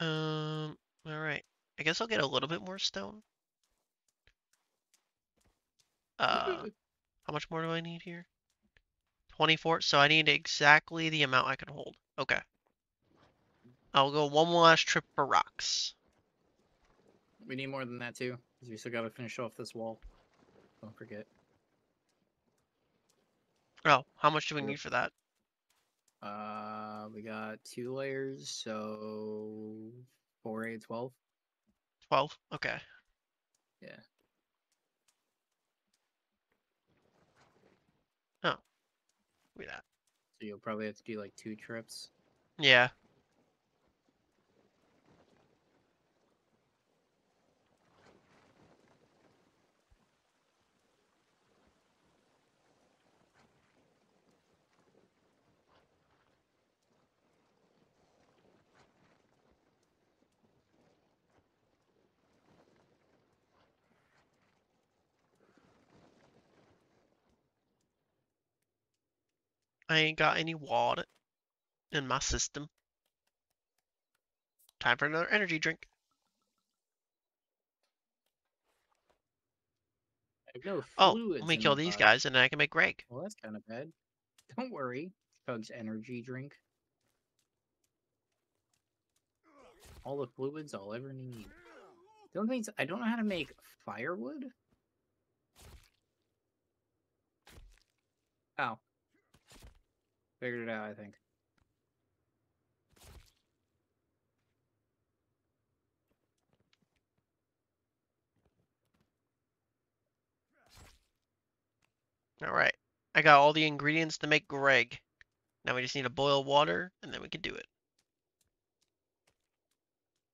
Um, all right. I guess I'll get a little bit more stone. Uh, how much more do I need here? 24. So I need exactly the amount I can hold. Okay. I'll go one last trip for rocks. we need more than that too, because we still gotta finish off this wall. Don't forget. Oh, how much do we need for that? Uh, we got two layers, so four, eight, twelve. 12? Okay. Yeah. Oh. Look at that. So you'll probably have to do like two trips. Yeah. I ain't got any water in my system. Time for another energy drink. No Oh, let me kill the these body. guys and then I can make Greg. Well, that's kind of bad. Don't worry. Chug's energy drink. All the fluids I'll ever need. The only things I don't know how to make firewood. Oh. Figured it out, I think. Alright. I got all the ingredients to make Greg. Now we just need to boil water and then we can do it.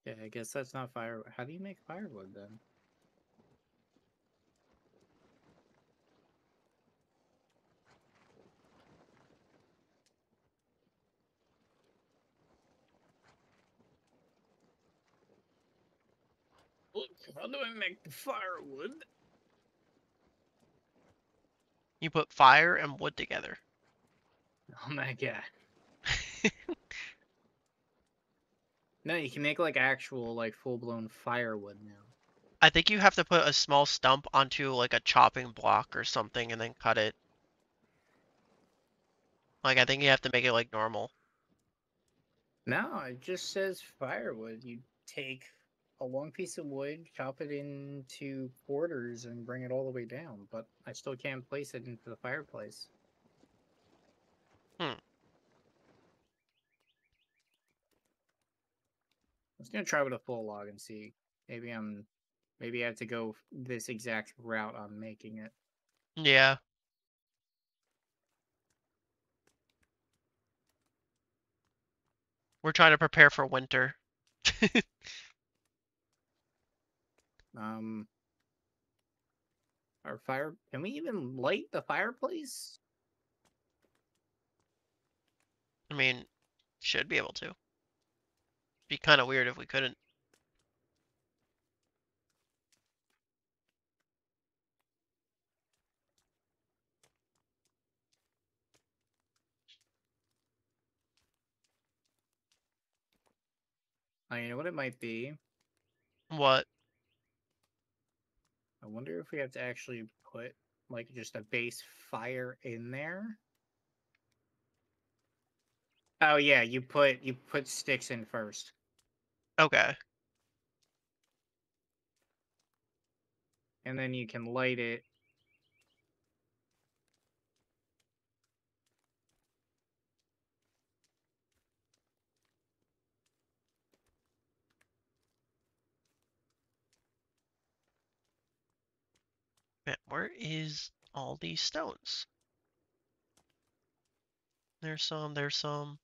Yeah, I guess that's not fire. How do you make firewood then? Look, how do I make the firewood? You put fire and wood together. Oh my god. No, you can make like actual, like full blown firewood now. I think you have to put a small stump onto like a chopping block or something and then cut it. Like I think you have to make it like normal. No, it just says firewood. You take a long piece of wood, chop it into quarters, and bring it all the way down. But I still can't place it into the fireplace. Hmm. I was gonna try with a full log and see. Maybe I'm, maybe I have to go this exact route on making it. Yeah. We're trying to prepare for winter. Um, our fire. Can we even light the fireplace? I mean, should be able to. Be kind of weird if we couldn't. I know what it might be. What? I wonder if we have to actually put like just a base fire in there. Oh yeah, you put you put sticks in first. Okay. And then you can light it. Where is all these stones? There's some, there's some.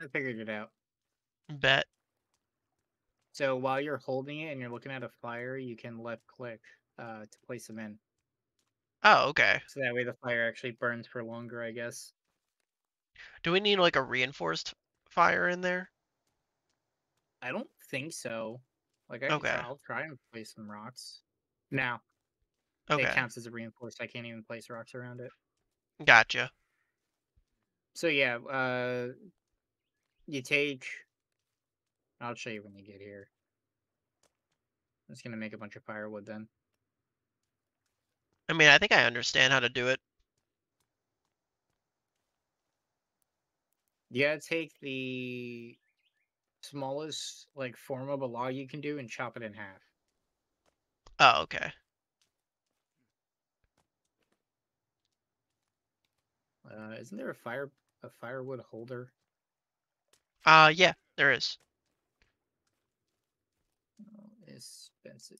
I figured it out. Bet. So while you're holding it and you're looking at a fire, you can left click uh, to place them in. Oh, okay. So that way the fire actually burns for longer, I guess. Do we need like a reinforced fire in there? I don't think so. Like I okay. try, I'll try and place some rocks. Now Okay. it counts as a reinforced. I can't even place rocks around it. Gotcha. So yeah, uh, you take. I'll show you when you get here. I'm just gonna make a bunch of firewood then. I mean, I think I understand how to do it. You gotta take the smallest like form of a log you can do and chop it in half. Oh, okay. Uh, isn't there a fire a firewood holder? Uh, yeah, there is. Oh, Fitness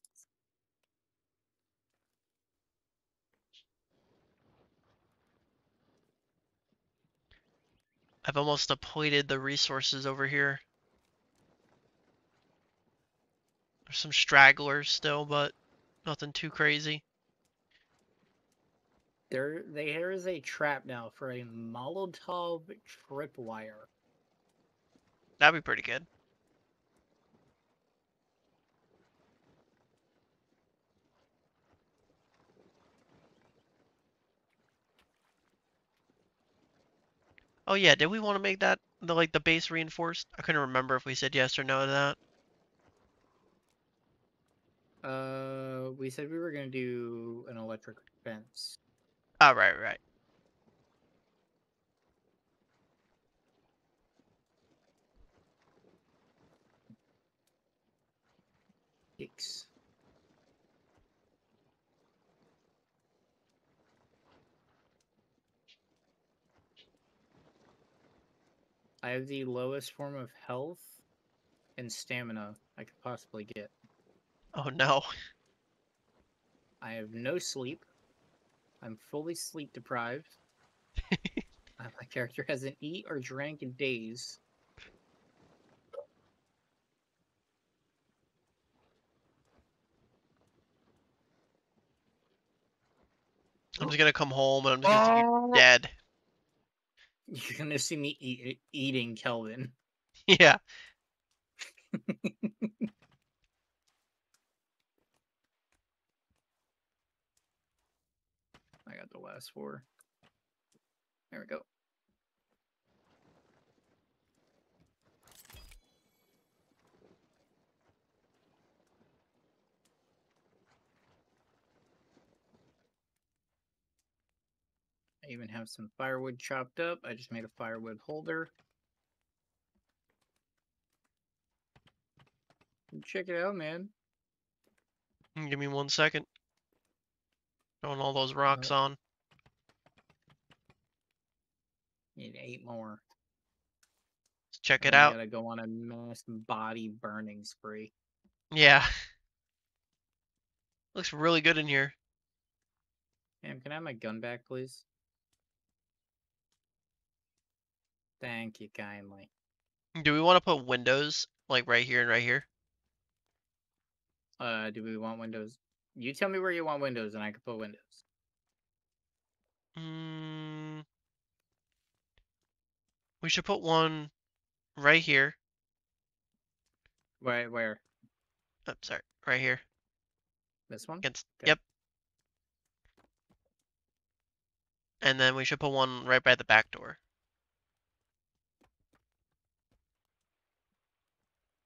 I've almost depleted the resources over here. There's some stragglers still, but nothing too crazy. There, there is a trap now for a Molotov tripwire. That'd be pretty good. Oh yeah, did we want to make that the like the base reinforced? I couldn't remember if we said yes or no to that. Uh, we said we were gonna do an electric fence. Oh right, right. Six. I have the lowest form of health and stamina I could possibly get. Oh no. I have no sleep. I'm fully sleep deprived. Uh, My character hasn't eat or drank in days. I'm just gonna come home and I'm just gonna see you dead. You're gonna see me eat, eating Kelvin. Yeah. I got the last four. There we go. I even have some firewood chopped up. I just made a firewood holder. Check it out, man. Mm, Give me one second. Throwing all those rocks on. Need eight more. Let's check it I out. Gotta go on a mass body burning spree. Yeah. Looks really good in here. Ma'am, can I have my gun back, please? Thank you kindly. Do we want to put windows like right here and right here? Uh, do we want windows? You tell me where you want windows, and I can put windows. Mm, we should put one right here. Where? Where? Oh, sorry, right here This one? against. Okay. Yep. And then we should put one right by the back door.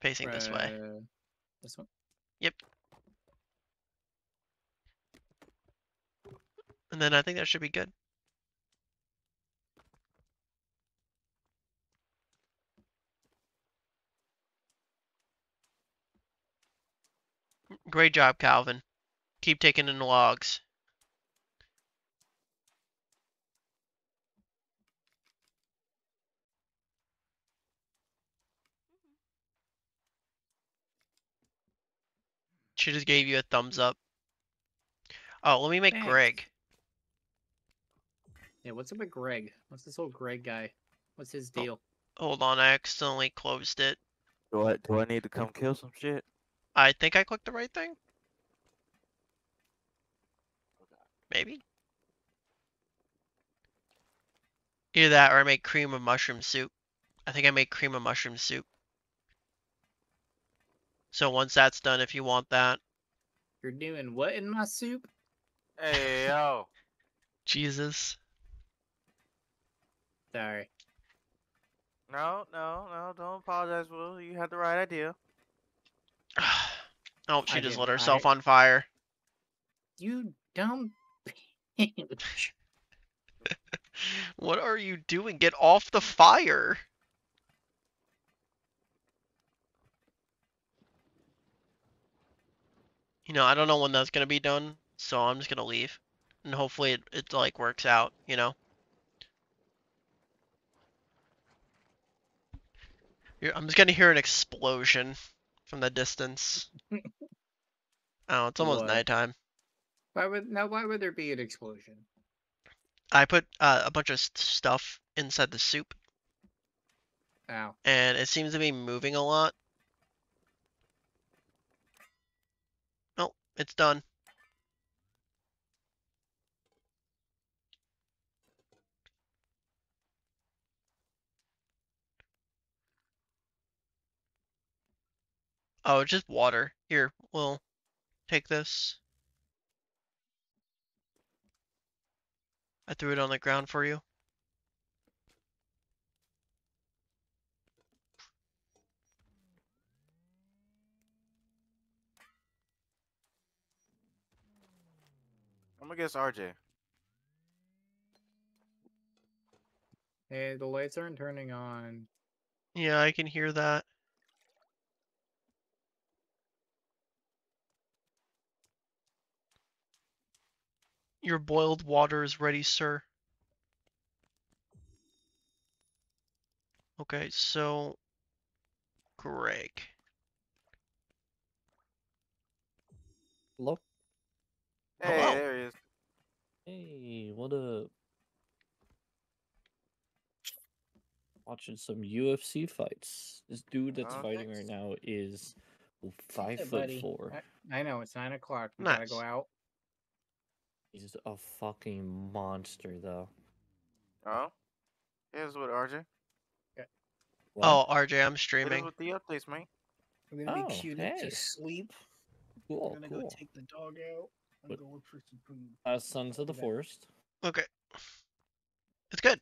Facing this way. This one. Yep. And then I think that should be good. Great job, Kelvin. Keep taking in the logs. She just gave you a thumbs up. Oh, let me make Thanks. Greg. Yeah. What's up with Greg? What's this old Greg guy? What's his Oh. deal? Hold on, I accidentally closed it. Do I do I need to come kill some shit? I think I clicked the right thing. Maybe. Either that or I make cream of mushroom soup. I think I made cream of mushroom soup. So once that's done, if you want that. You're doing what in my soup? Hey yo. Jesus. Sorry. No, no, no, don't apologize, Will. You had the right idea. oh, she I just lit herself I- on fire. You dumb bitch. What are you doing? Get off the fire. You know, I don't know when that's gonna be done, so I'm just gonna leave. And hopefully it, it like works out, you know? I'm just gonna hear an explosion from the distance. Oh, it's almost What? nighttime. Why would now? Why would there be an explosion? I put uh, a bunch of stuff inside the soup, Ow. and it seems to be moving a lot. It's done. Oh, just water. Here, we'll take this. I threw it on the ground for you. I'm gonna guess RJ. Hey, the lights aren't turning on. Yeah, I can hear that. Your boiled water is ready, sir. Okay, so Greg. Hello? Hey, Hello. there he is. Hey, what up? Watching some UFC fights. This dude that's Oh, fighting right now is five Hey, foot buddy. four. I, I know it's nine o'clock. We gotta go out. He's a fucking monster, though. Oh, here's with RJ. What? Oh, RJ, I'm Hit us streaming. with the updates, man. I'm gonna Oh, be cute hey. to sleep. cool, I'm gonna cool. go take the dog out. I'm What- gonna look for some food. Uh, Sons of the Okay. Forest. Okay. It's good.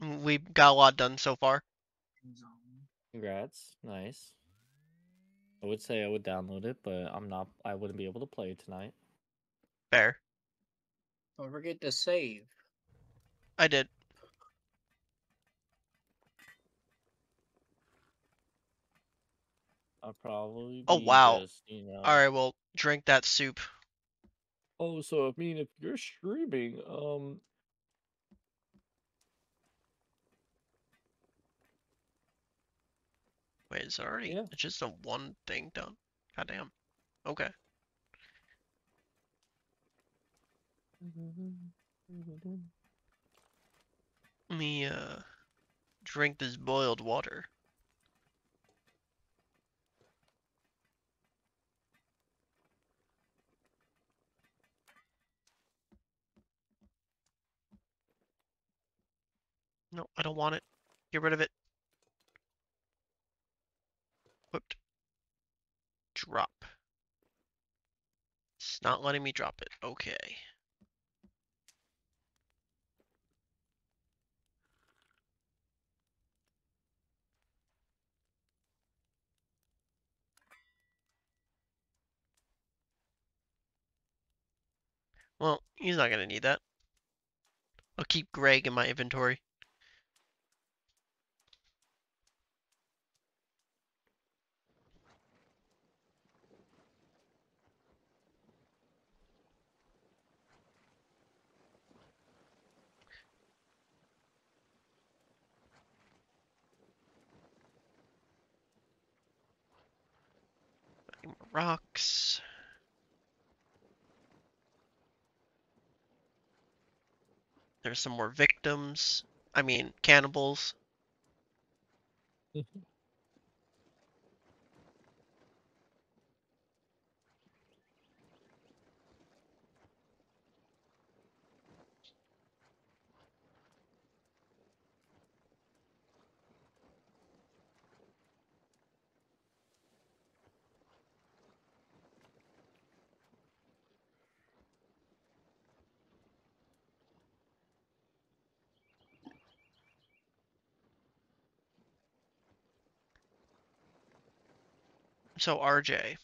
We got a lot done so far. Congrats. Nice. I would say I would download it, but I'm not. I wouldn't be able to play it tonight. Fair. Don't forget to save. I did. I'll probably. Oh, wow. Just, you know, Alright, well, drink that soup. Oh, so I mean, if you're streaming, um, Wait, is it already Yeah. it's just a one thing done? Goddamn. Okay. Let me uh drink this boiled water. No, I don't want it. Get rid of it. Equipped. Drop. It's not letting me drop it. Okay. Well, he's not gonna need that. I'll keep Greg in my inventory. Rocks. There's some more victims. I mean, cannibals. So RJ,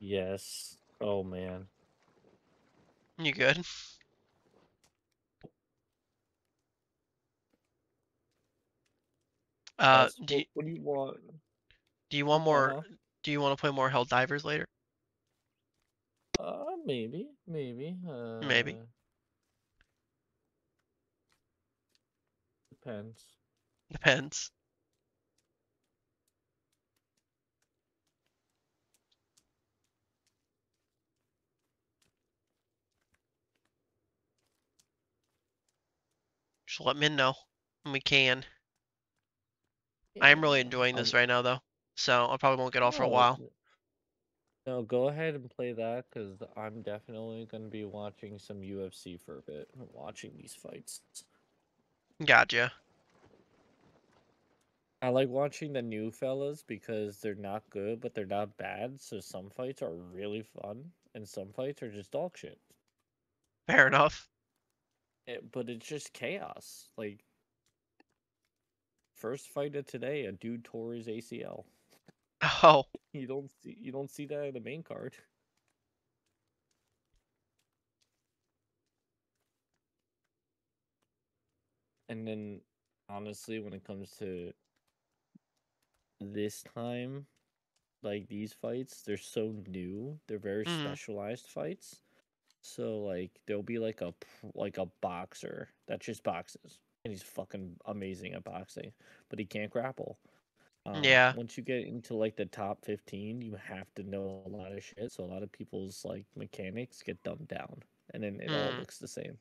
yes. Oh man. you good? Uh, do you, what, do you want? do you want Uh, more? Do you want to play more Helldivers later? Uh, maybe, maybe. Uh, Maybe. Depends. Depends. Just let me know when we can. I am really enjoying I'm- this right now, though. So I probably won't get off for a while. No, go ahead and play that because I'm definitely going to be watching some UFC for a bit. Watching these fights. Gotcha. I like watching the new fellas because they're not good, but they're not bad. So some fights are really fun, and some fights are just dog shit. Fair enough. It, but it's just chaos. Like first fight of today, a dude tore his ACL. Oh, You don't see you don't see that in the main card. And then honestly, when it comes to this time, like these fights, they're so new. They're very Mhm. specialized fights. So like there'll be like a like a boxer that just boxes and he's fucking amazing at boxing, but he can't grapple. Um, Yeah. Once you get into like the top 15, you have to know a lot of shit. So a lot of people's like mechanics get dumbed down and then it all Mm. looks the same.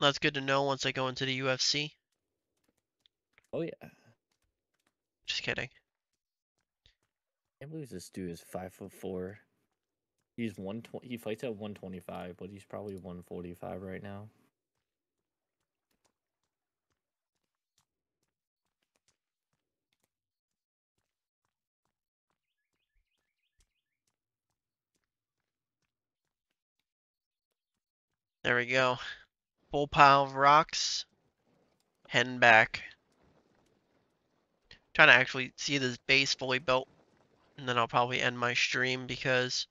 that's good to know once I go into the UFC. Oh yeah. Just kidding. Can't believe this dude is five foot four. He's one twenty. He fights at one twenty five, but he's probably one forty five right now. There we go. Full pile of rocks. Heading back. Trying to actually see this base fully built. And then I'll probably end my stream because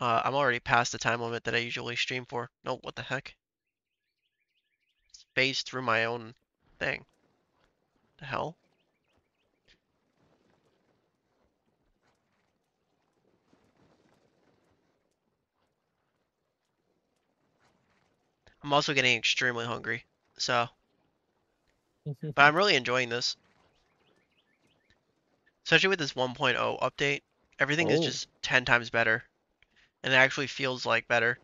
uh, I'm already past the time limit that I usually stream for. No, what the heck? Space through my own thing. The hell? I'm also getting extremely hungry, so. But I'm really enjoying this. Especially with this 1.0 update. Everything is Oh. just 10 times better. And it actually feels like better.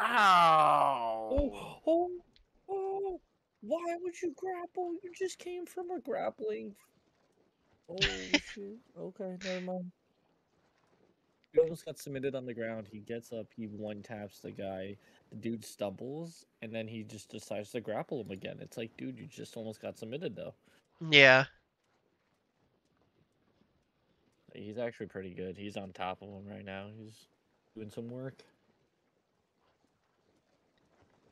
Ow! Oh, oh, oh! Why would you grapple? You just came from a grappling. Oh shit! Okay, never mind. He almost got submitted on the ground. He gets up, he one taps the guy. The dude stumbles, and then he just decides to grapple him again. It's like, dude, you just almost got submitted though. Yeah. He's actually pretty good. He's on top of him right now. He's doing some work.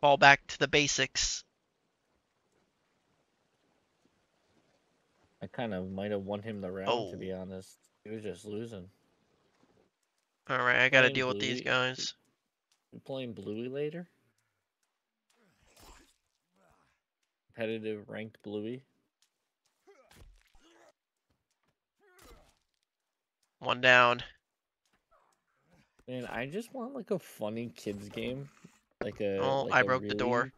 Fall back to the basics. I kind of might have won him the round, to be Oh. honest. He was just losing. Alright, I gotta deal with these guys. Playing Bluey later? Competitive ranked Bluey? One down. Man, I just want like a funny kids game. Like a Oh, like I a broke the door. really-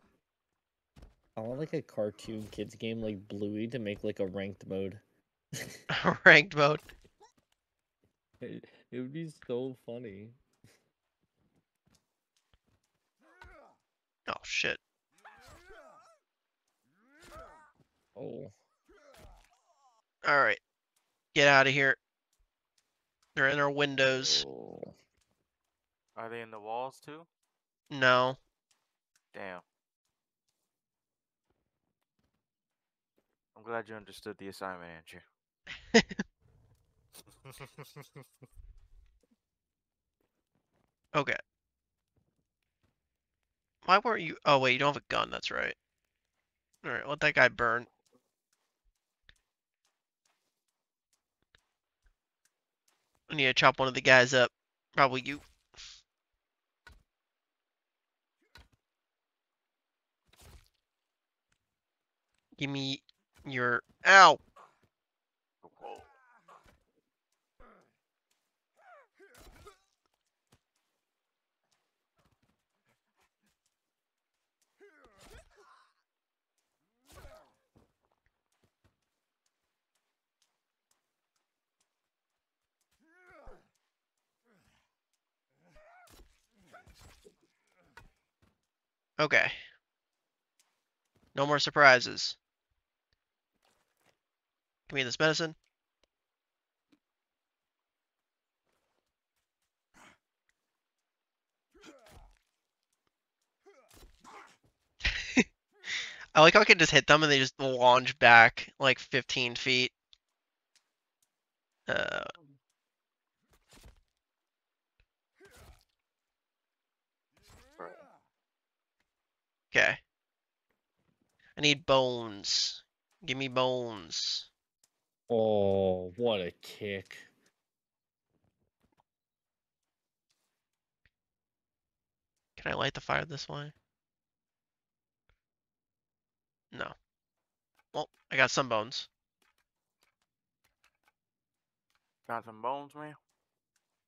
I want like a cartoon kids game like Bluey to make like a ranked mode. Ranked mode. it, it would be so funny. Oh shit. Oh. Alright. Get out of here. They're in our windows. oh. Are they in the walls too? No. Damn. I'm glad you understood the assignment, Andrew. Okay. Why weren't you? Oh wait, you don't have a gun. That's right. All right, let that guy burn. I need to chop one of the guys up. Probably you. Give me your. Ow! Okay. No more surprises. Give me this medicine. I like how I can just hit them and they just launch back like 15 feet. Uh, okay. I need bones. Give me bones. Oh, what a kick. Can I light the fire this way? No. Well, I got some bones. Got some bones, man.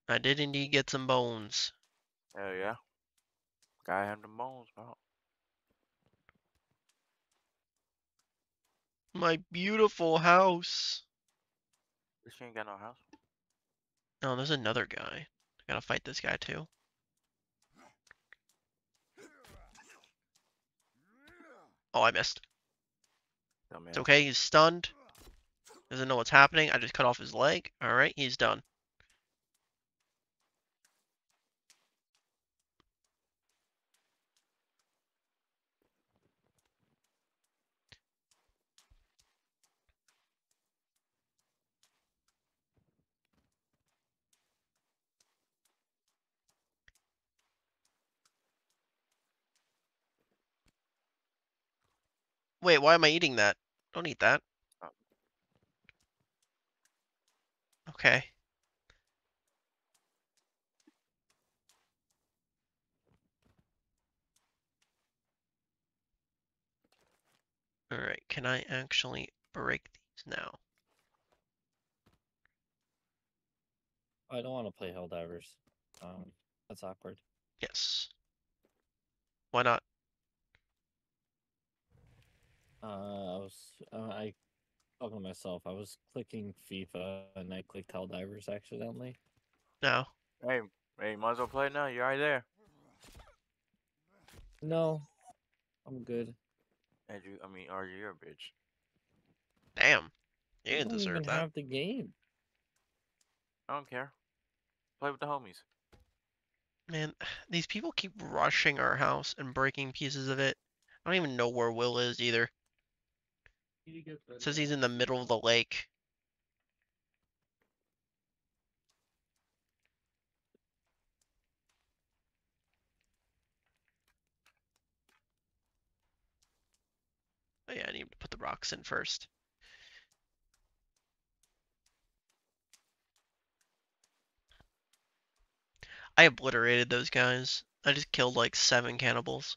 I did indeed get some bones. Hell yeah. Gotta have them bones, bro. My beautiful house. She ain't got no house. Oh, there's another guy. I gotta fight this guy too. Oh, I missed. Dumbass. It's okay, he's stunned. Doesn't know what's happening. I just cut off his leg. Alright, he's done. Wait, why am I eating that? Don't eat that. Oh. Okay. Alright, can I actually break these now? I don't want to play Helldivers. Um, that's awkward. Yes. Why not? Uh, I was, uh, I, talking to myself, I was clicking FIFA and I clicked Helldivers accidentally. No. Hey, hey, you might as well play it now. You're right there. No, I'm good. Andrew, I mean, RG, you're a bitch. Damn. You didn't don't deserve even that. have the game. I don't care. Play with the homies. Man, these people keep rushing our house and breaking pieces of it. I don't even know where Will is either. It says he's in the middle of the lake. Oh yeah, I need to put the rocks in first. I obliterated those guys. I just killed like seven cannibals.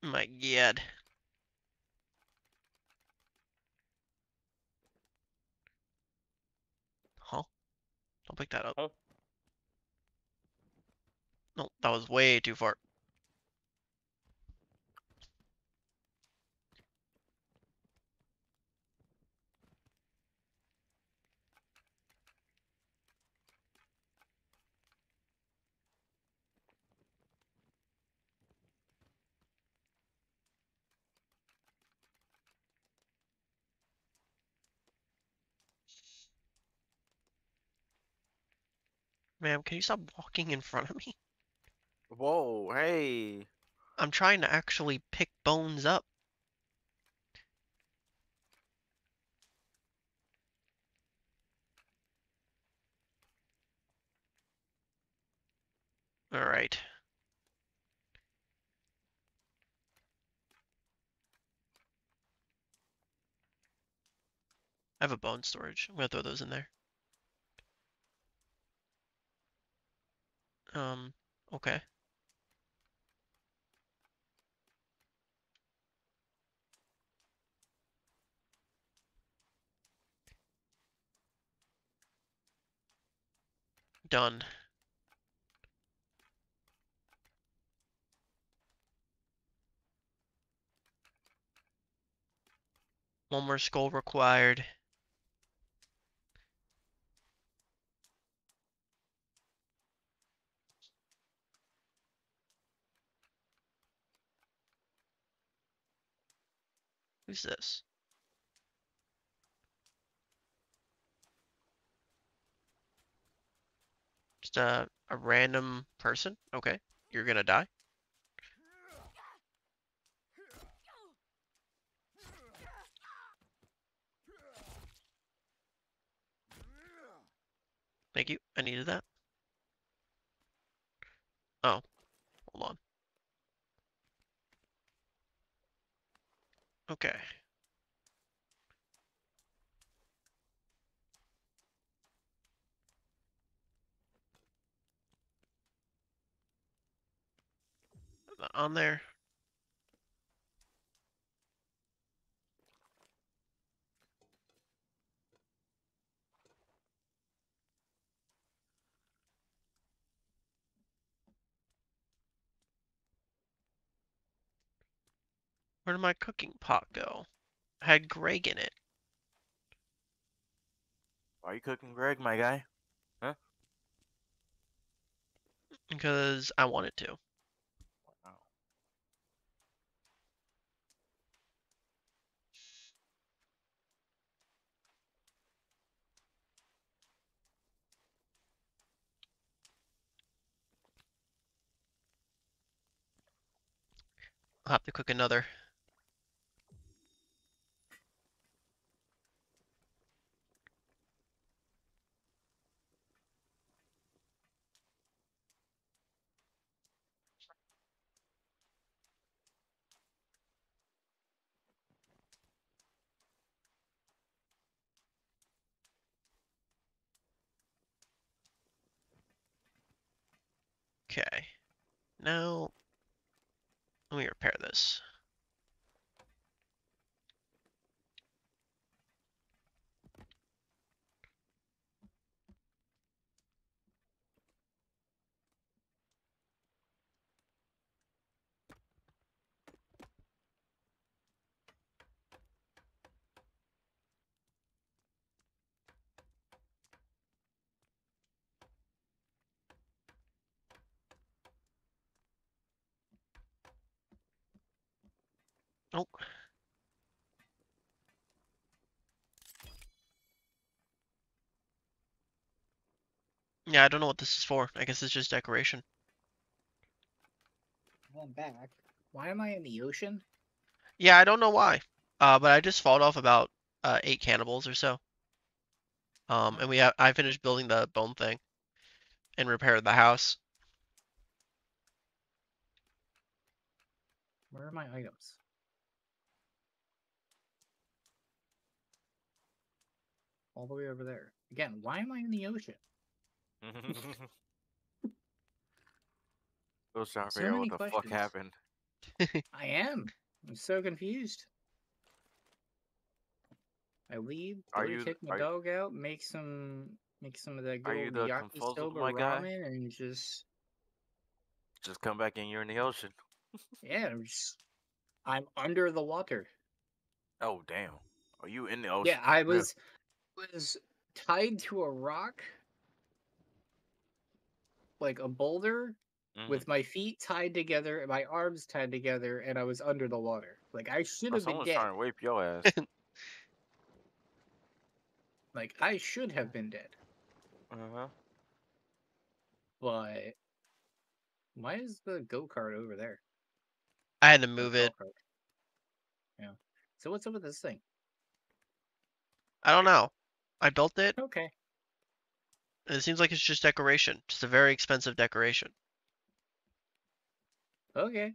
My god. Huh? Don't pick that up. Oh. No, that was way too far. Ma'am, can you stop walking in front of me? Whoa, hey. I'm trying to actually pick bones up. All right. I have a bone storage. I'm gonna throw those in there. Um, okay. Done. One more skull required. Who's this? Just a, a random person? Okay. You're gonna die? Thank you. I needed that. Oh. Hold on. Okay. On there. Where did my cooking pot go? I had Greg in it. Why are you cooking Greg, my guy? Huh? Because I wanted to. Wow. I'll have to cook another. Okay. Now, let me repair this. Oh. Yeah, I don't know what this is for. I guess it's just decoration. I'm back. Why am I in the ocean? Yeah, I don't know why. Uh, but I just fought off about uh, eight cannibals or so. Um, and we have, I finished building the bone thing and repaired the house. Where are my items? All the way over there. Again, why am I in the ocean? Still trying to So figure out what the fuck happened. I am. I'm so confused. I leave, Are you- take my are you- dog out, make some make some of that good Are you old the yakisoba confuzzled, my guy? ramen and just Just come back and you're in the ocean. yeah, I'm just I'm under the water. Oh damn. Are you in the ocean? Yeah, I was was tied to a rock like a boulder Mhm. with my feet tied together and my arms tied together and I was under the water. Like I should have been dead. trying to rape your ass. Like I should have been dead. uh huh. But why is the go kart over there? I had to move it. Yeah. So what's up with this thing? I don't know. I built it. Okay. And It seems like it's just decoration. Just a very expensive decoration. Okay.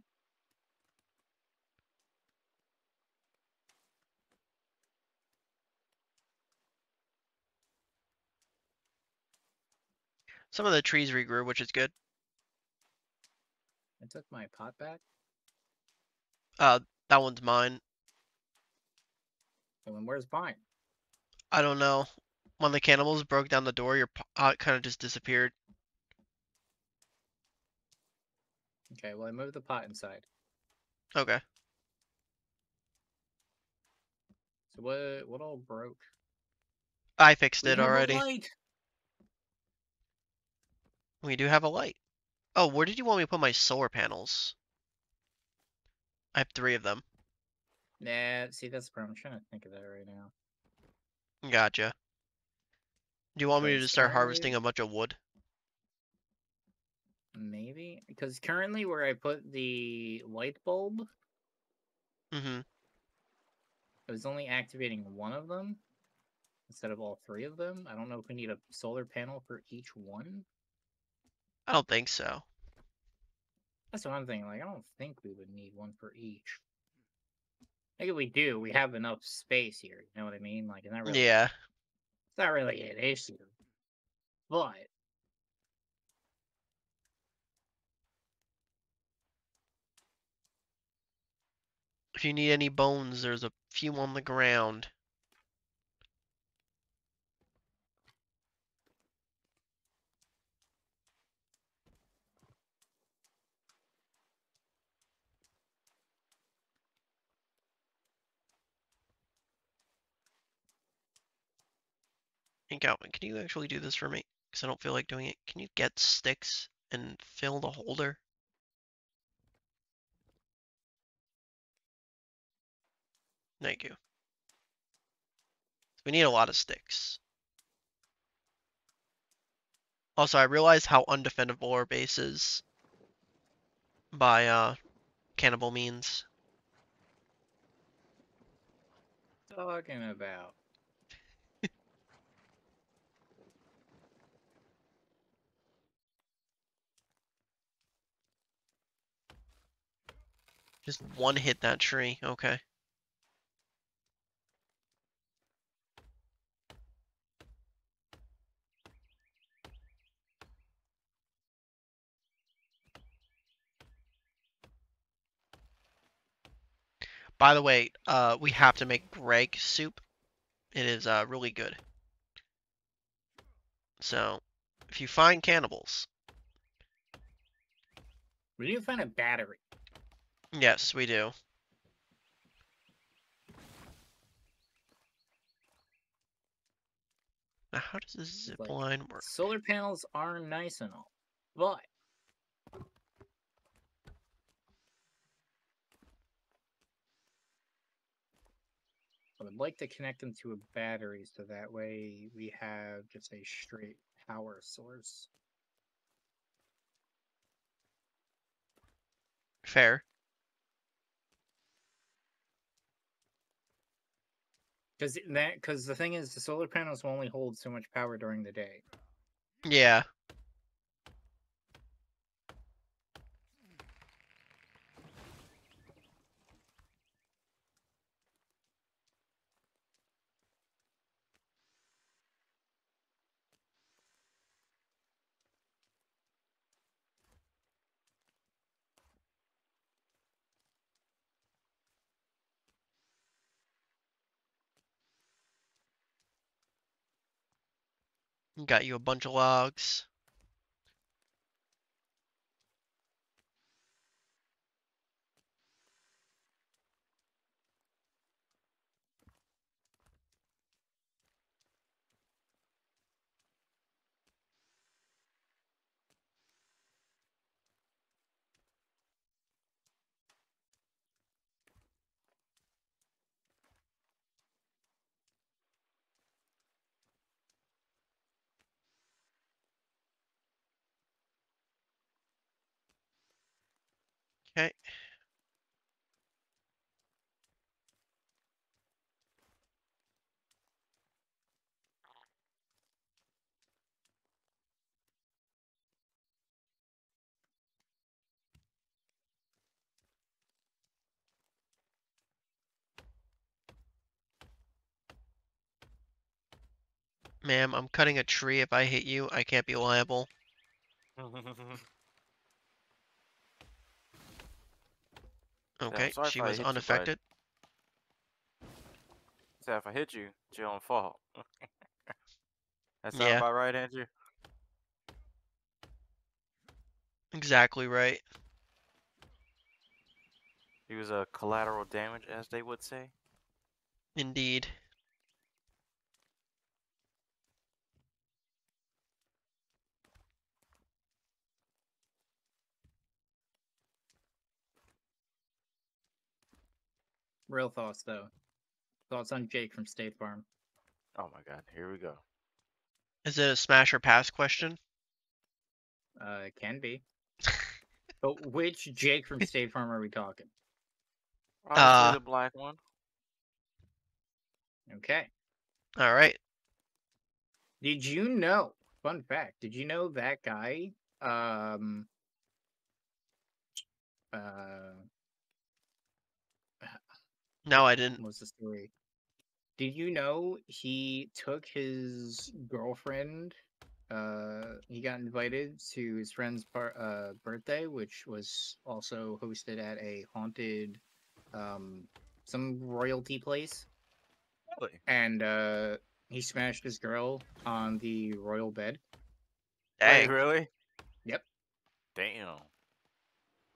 Some of the trees regrew, which is good. I took my pot back. Uh, that one's mine. And where's mine? I don't know. When the cannibals broke down the door, your pot uh, kind of just disappeared. Okay, well I moved the pot inside. Okay. So what what all broke? I fixed We it already. We do have a light. Oh, where did you want me to put my solar panels? I have three of them. Nah, see that's the problem. I'm trying to think of that right now. Gotcha. Do you want me to just start harvesting a bunch of wood? Maybe because currently where I put the light bulb, Mm-hmm. it was only activating one of them instead of all three of them. I don't know if we need a solar panel for each one. I don't think so. That's what I'm thinking. Like, I don't think we would need one for each. Like, if we do, we have enough space here. You know what I mean? Like, it's that really, Yeah. Not really an issue. But If you need any bones, there's a few on the ground. Hey Kelvin, can you actually do this for me? Because I don't feel like doing it. Can you get sticks and fill the holder? Thank you. We need a lot of sticks. Also, I realize how undefendable our base is by uh, cannibal means. talking about Just one hit that tree. Okay. By the way, uh, we have to make Greg soup. It is uh, really good. So, if you find cannibals, we need to find a battery. Yes, we do. Now, how does this zip Like, line work? Solar panels are nice and all, but I would like to connect them to a battery so that way we have just a straight power source. Fair. Because that, because the thing is, the solar panels will only hold so much power during the day. Yeah. Got you a bunch of logs. Okay. Ma'am, I'm cutting a tree. If I hit you, I can't be liable. Okay, she was hit you, unaffected. So if I hit you, it's your own fault. that sound Yeah. about right, Andrew? Exactly right. He was a collateral damage, as they would say. Indeed. Real thoughts though. Thoughts on Jake from State Farm. Oh my god, here we go. Is it a smash or pass question? Uh, it can be. but which Jake from State Farm are we talking? Obviously Uh, the black one. Okay. All right. Did you know? Fun fact. Did you know that guy? Um. Uh. No, I didn't. What's the story? Did you know he took his girlfriend? Uh, he got invited to his friend's par- uh, birthday, which was also hosted at a haunted, um, some royalty place. Really? And uh, he smashed his girl on the royal bed. Wait, Dang. really? Yep. Damn.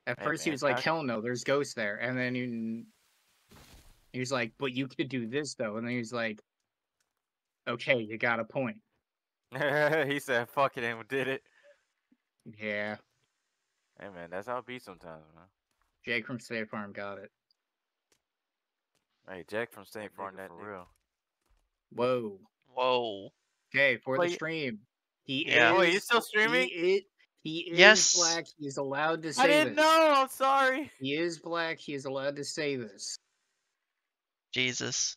At Hey, first, he was like, I- "Hell no, there's ghosts there," and then he, he was like, "But you could do this though," and then he was like, "Okay, you got a point." he said, "Fuck it," and did it. Yeah, Hey man, that's how it be sometimes, man. Jake from State Farm got it. Hey, Jack from State Farm, that for real. Whoa. Whoa. Okay, for the stream, he Yeah. is. Wait, you still streaming? He is, he is Yes. black. He's allowed to say I didn't this. know. I'm sorry. He is black. He is allowed to say this. Jesus.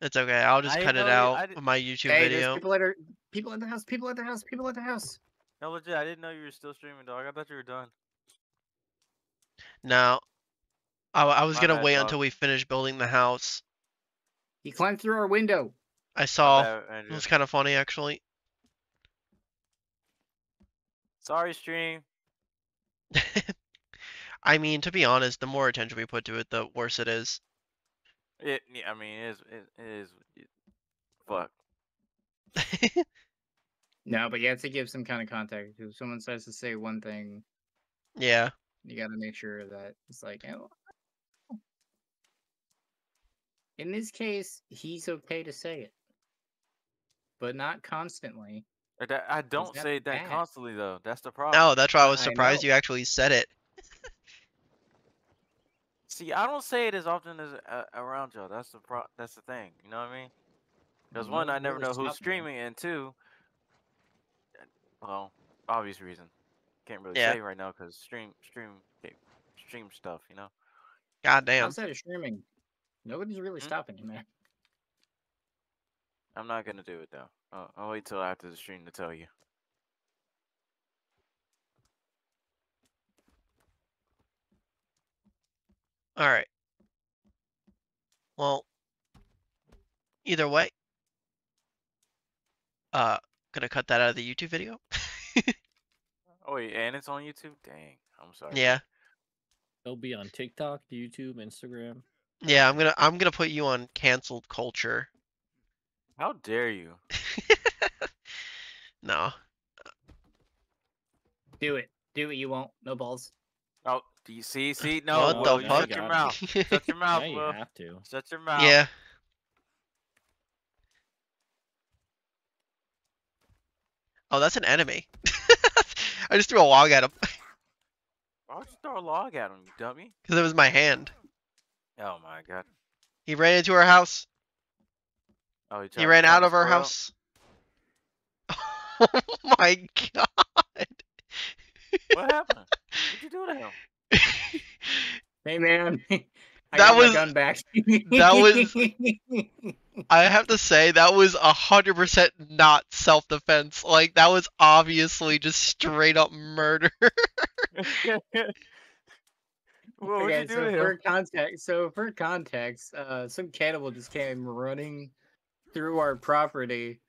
It's okay. I'll just I cut it know you- out I di- of my YouTube hey, video. there's people at our, people at the house. People at the house. People at the house. No, legit. I didn't know you were still streaming, dog. I thought you were done. No. I, I was My gonna bad, wait dog. until we finish building the house. He climbed through our window. I saw. bad, It Andrew. was kind of funny, actually. Sorry, stream. I mean, to be honest, the more attention we put to it, the worse it is. It. I mean, it is. It, it is. It, fuck. No, but you have to give some kind of context. If someone starts to say one thing, yeah. you got to make sure that it's like, oh, oh. In this case, he's okay to say it, but not constantly. I don't that say that bad? constantly though. That's the problem. No, that's why I was surprised know. you actually said it. See, I don't say it as often as uh, around y'all. That's the pro. That's the thing. You know what I mean? Because one, I never know who's streaming, and two, uh, well, obvious reason. Can't really Yeah. say right now because stream, stream, stream stuff. You know. God damn. Outside of streaming, nobody's really Hmm? stopping you, man. I'm not gonna do it though. I'll, I'll wait till after the stream to tell you. All right. Well, either way, uh, gonna cut that out of the YouTube video. Oh wait, and it's on YouTube. Dang, I'm sorry. yeah, It'll be on TikTok, YouTube, Instagram. yeah. I'm gonna I'm gonna put you on canceled culture. How dare you? no, Do it. Do it. You won't. No balls. Oh, do you see? See? No. What Will, the fuck? Shut your mouth. Shut your mouth, now you Will. have to. Shut your mouth. yeah. Oh, that's an enemy. I just threw a log at him Why would you throw a log at him, you dummy? because it was my hand. Oh my god. He ran into our house. Oh, he, He ran out of our squirrel? house. Oh my god. What happened? What'd you do to him? Hey man, I That got was- my gun back. that was- I have to say that was a hundred percent not self-defense. Like that was obviously just straight up murder. Well, okay, so for him? context, so for context, uh, some cannibal just came running through our property.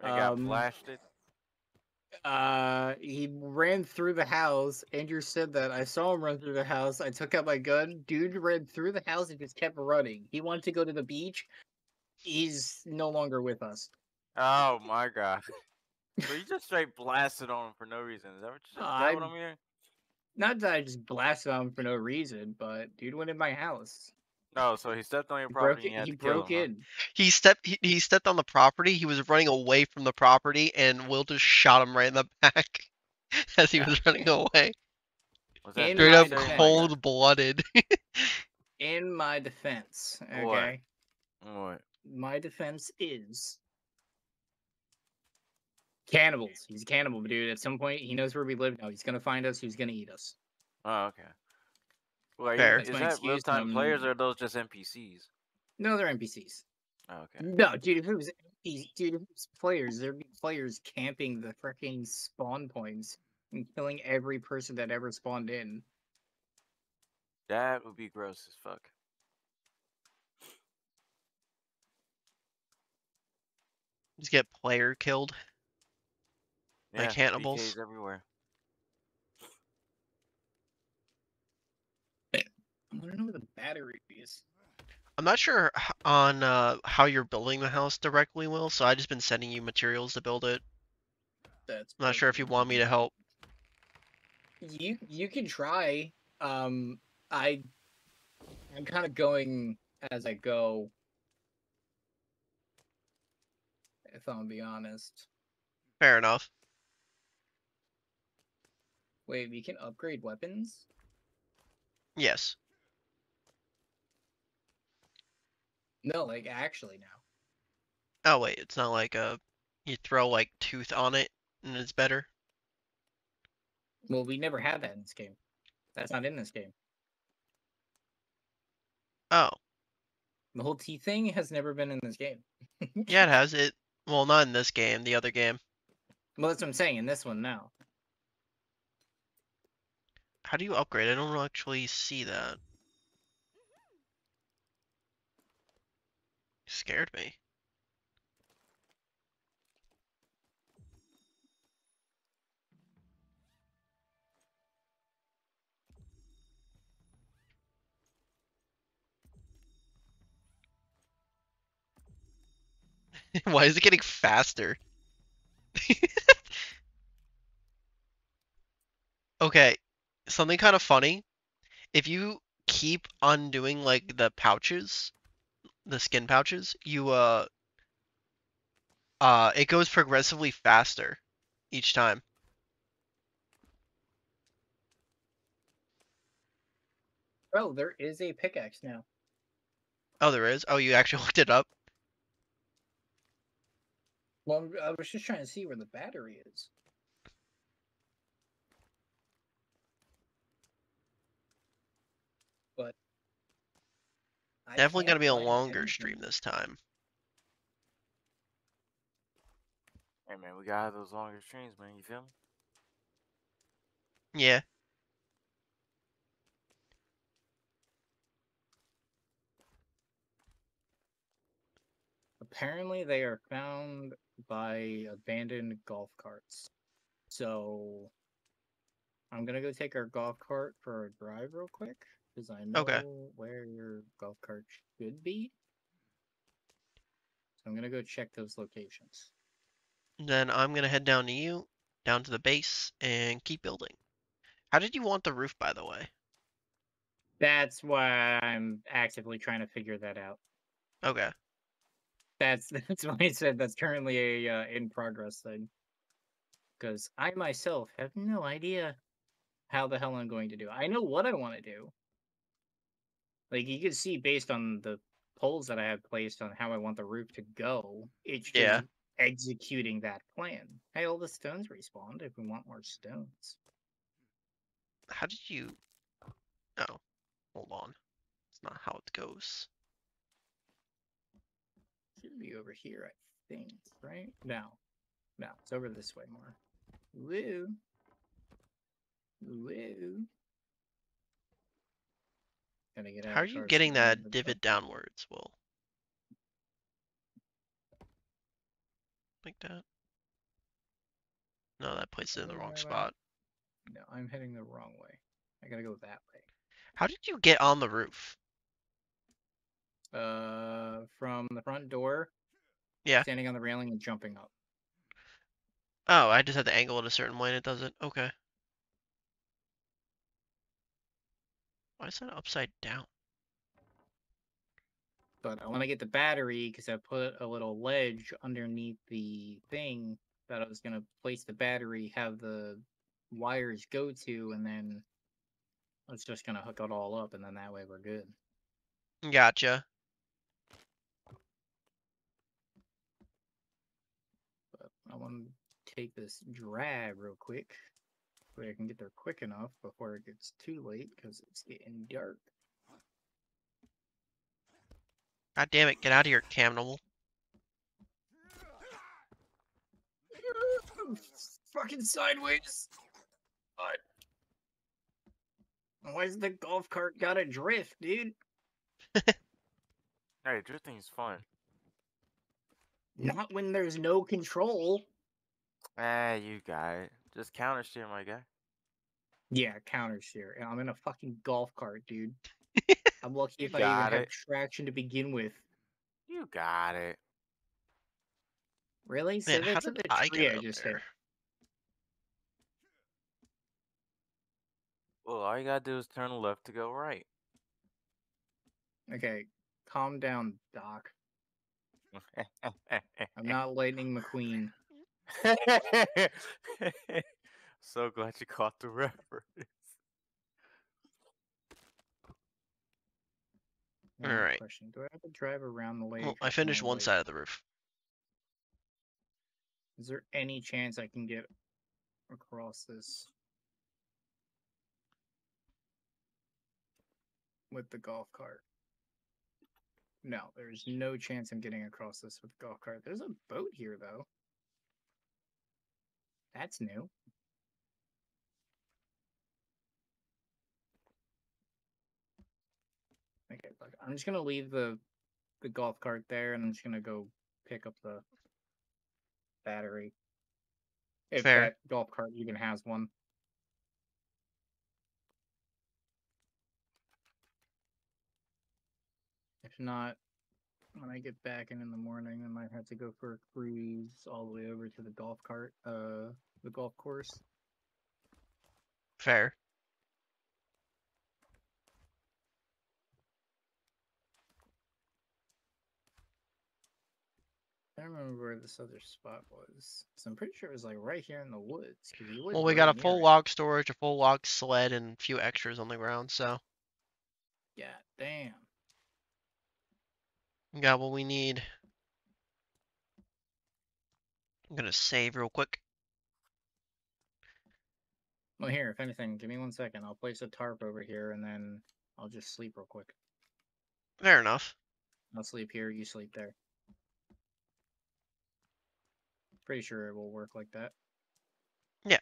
I got um, blasted. Uh, he ran through the house. Andrew said that I saw him run through the house. I took out my gun. Dude ran through the house and just kept running. He wanted to go to the beach. He's no longer with us. Oh my god. So you just straight blasted on him for no reason. Is that what, you, that what I'm hearing? Not that I just blasted on him for no reason, but dude went in my house. No, so he stepped on your He broke, property and you it, had he to kill broke him, huh? in. He stepped he, he stepped on the property. He was running away from the property, and Will just shot him right in the back as he was running away. Was that In Straight up defense- cold blooded. In my defense, okay, What? What? my defense is cannibals. He's a cannibal, dude. At some point, he knows where we live now. He's gonna find us. He's gonna eat us. Oh, okay. Well, are you- Fair. is That's that excuse, real time um, players or are those just NPCs? No, they're NPCs. Oh, okay. No, dude, if it was NPCs, dude, if it was players, there'd be players camping the freaking spawn points and killing every person that ever spawned in. That would be gross as fuck. just get player killed. Yeah, Like cannibals. BKs everywhere. I to know where the battery is. I'm not sure on uh, how you're building the house directly, Will. So I've just been sending you materials to build it. That's I'm not sure if you want me to help. You you can try. Um, I I'm kind of going as I go. If I'm be honest. Fair enough. Wait, we can upgrade weapons. Yes. No, like actually now. Oh wait, it's not like uh you throw like tooth on it and it's better. Well, we never had that in this game. That's not in this game. Oh The whole T thing has never been in this game. yeah, it has it. Well, not in this game. The other game. Well, that's what I'm saying. In this one now. How do you upgrade? I don't actually see that. Scared me. Why is it getting faster? okay, something kind of funny. If you keep undoing like the pouches, the skin pouches, you uh uh it goes progressively faster each time. Oh, there is a pickaxe now. Oh, there is. Oh, you actually looked it up. Well, I'm- was just trying to see where the battery is. Definitely gonna be a longer stream this time. Hey man, we gotta have those longer streams, man. You feel me? Yeah. Apparently, they are found by abandoned golf carts. So I'm gonna go take our golf cart for a drive real quick because I know Okay. where your golf cart should be. So I'm gonna go check those locations. Then I'm gonna head down to you, down to the base, and keep building. How did you want the roof, by the way? That's why I'm actively trying to figure that out. Okay. That's that's why I said that's currently a uh, in progress thing. Because I myself have no idea how the hell I'm going to do. I know what I want to do. Like you can see based on the polls that I have placed on how I want the roof to go, it's just Yeah. executing that plan. Hey, all the stones respawned if we want more stones. How did you? Oh, hold on. It's not how it goes. Should be over here, I think, right? No. No, it's over this way more. Woo. Woo. Get out How are you getting that divot downwards, Will? Like that? No, that places it in the wrong spot. No, I'm heading the wrong way. I gotta go that way. How did you get on the roof? Uh, from the front door. Yeah. Standing on the railing and jumping up. Oh, I just had to angle it a certain way and it does it. Okay. Why is that upside down? But I want to get the battery because I put a little ledge underneath the thing that I was gonna place the battery, have the wires go to, and then I was just gonna hook it all up, and then that way we're good. Gotcha. But I want to take this drag real quick, so I can get there quick enough before it gets too late because it's getting dark. God damn it, get out of here, Camel. Fucking sideways. What? Why's the golf cart got a drift, dude? Hey, drifting is fun. Not when there's no control. Ah, you got it. Just counter steer, my guy. Yeah, counter steer. And I'm in a fucking golf cart, dude. I'm lucky if I even got have it. traction to begin with. You got it. Really? So Man, how that's did the I get I up just hit. there? Well, all you gotta do is turn left to go right. Okay, calm down, Doc. I'm not Lightning McQueen. so glad you caught the reference. Now I have a Alright. Question: Do I have to drive around the lake? Well, I finished one like- side of the roof. Is there any chance I can get across this with the golf cart? No, there's no chance I'm getting across this with the golf cart. There's a boat here, though. That's new. Okay, look, I'm just gonna leave the the golf cart there, and I'm just gonna go pick up the battery. If Fair. that golf cart even has one. If not, when I get back in in the morning, I might have to go for a cruise all the way over to the golf cart, uh, the golf course. Fair. I don't remember where this other spot was. So I'm pretty sure it was like right here in the woods. Well, we got a full log storage, a full log sled, and a few extras on the ground, so Yeah, damn. Got what we need. I'm gonna save real quick. Well, here, if anything, give me one second. I'll place a tarp over here and then I'll just sleep real quick. Fair enough. I'll sleep here, you sleep there. Pretty sure it will work like that. Yeah.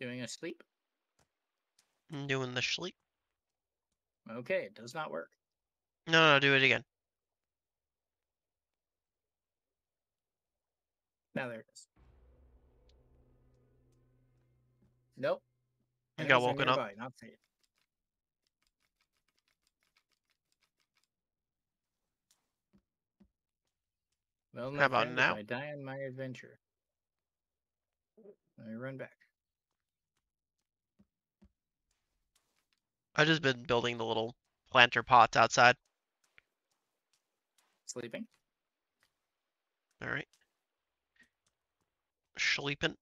Doing a sleep? I'm doing the sleep. Okay, it does not work. No, no, do it again. Now there it is. Nope. I got woken up. Not safe. Well, How about now? I die on my adventure. Let me run back. I've just been building the little planter pots outside. Sleeping? Alright. Sleeping.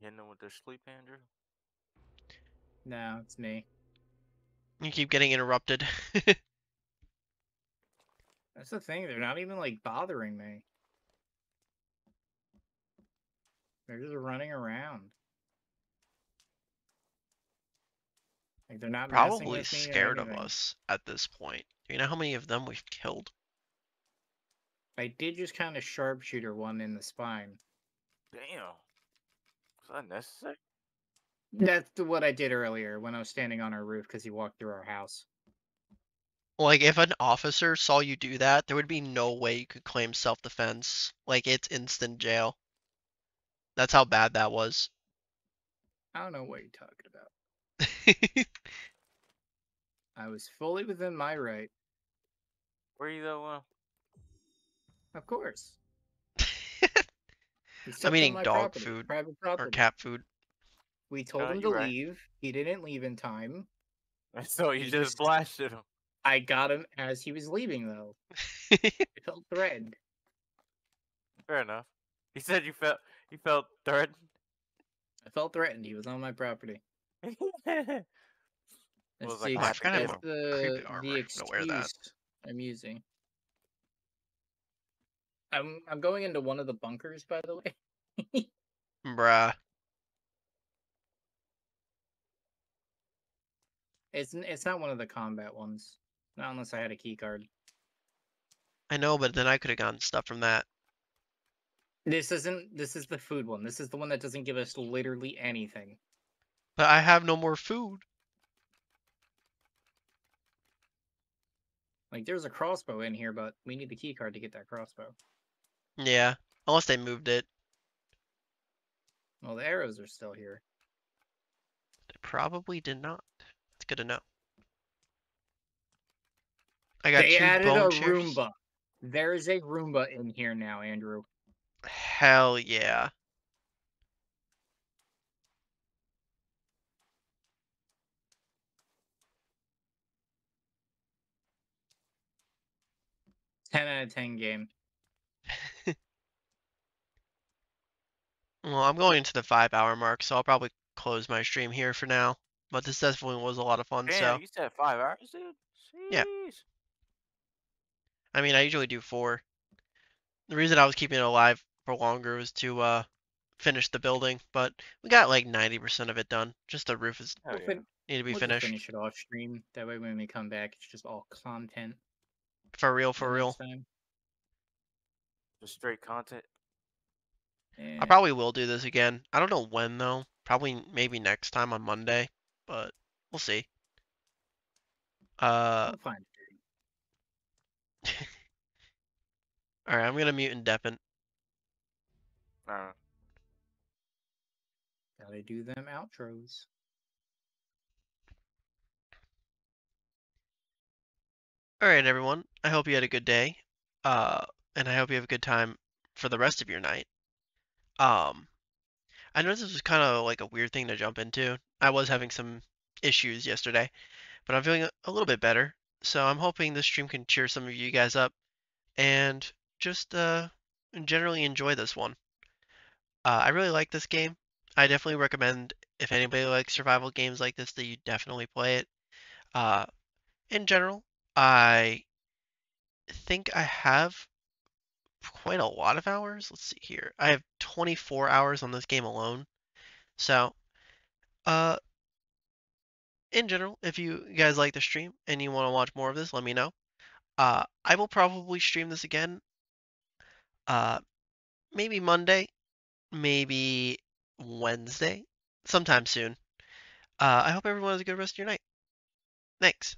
Hitting them with their sleep, Andrew. No, it's me. You keep getting interrupted. That's the thing. They're not even like bothering me. They're just running around. Like they're not Probably with me scared of us at this point. Do you know how many of them we've killed? I did just kind of sharpshooter one in the spine. Damn. Was that necessary? That's the, what I did earlier when I was standing on our roof because he walked through our house. Like, if an officer saw you do that, there would be no way you could claim self-defense. Like, it's instant jail. That's how bad that was. I don't know what you're talking about. I was fully within my right, Were you though? Uh, of course. I'm stepped on eating dog property, food or cat food. We told No, him to right. leave. He didn't leave in time. so you He just just- blasted him. I got him as he was leaving, though. I felt threatened. Fair enough. He said you felt you felt threatened. I felt threatened. He was on my property. That's like, the, "Oh, i've that's the, creepy the I'm excuse that. I'm using. I'm I'm going into one of the bunkers, by the way. Bruh. It's it's not one of the combat ones. Not unless I had a key card. I know, but then I could have gotten stuff from that. This isn't. This is the food one. This is the one that doesn't give us literally anything. But I have no more food. Like there's a crossbow in here, but we need the key card to get that crossbow. Yeah. Unless they moved it. Well, the arrows are still here. They probably did not. It's good to know. I got they two added bone a shears. Roomba. There's a Roomba in here now, Andrew. Hell yeah. Ten out of ten game. Well, I'm going into the five hour mark, so I'll probably close my stream here for now. But this definitely was a lot of fun, Damn, so you said five hours, dude. Yeah. I mean I usually do four. The reason I was keeping it alive for longer was to uh finish the building, but we got like ninety percent of it done. Just the roof is Hell We'll yeah. need to be we'll just finished. finish it off stream. That way, when we come back, it's just all content. For real, for real. next. Just straight content. I probably will do this again. I don't know when though. Probably maybe next time on Monday, but we'll see. Uh, we'll find all right. I'm gonna mute and deafen. Uh, Gotta do them outros. All right, everyone. I hope you had a good day. Uh, and I hope you have a good time for the rest of your night. Um, I know this was kind of like a weird thing to jump into. I was having some issues yesterday, but I'm feeling a, little bit better. So I'm hoping this stream can cheer some of you guys up and just uh generally enjoy this one. Uh, I really like this game. I definitely recommend if anybody likes survival games like this that you definitely play it. Uh, in general, I think I have quite a lot of hours. Let's see here. I have 24 hours on this game alone. So, uh, in general, if you guys like the stream and you want to watch more of this, let me know. Uh, I will probably stream this again. Uh, maybe Monday, maybe Wednesday, sometime soon. Uh, I hope everyone has a good rest of your night. Thanks.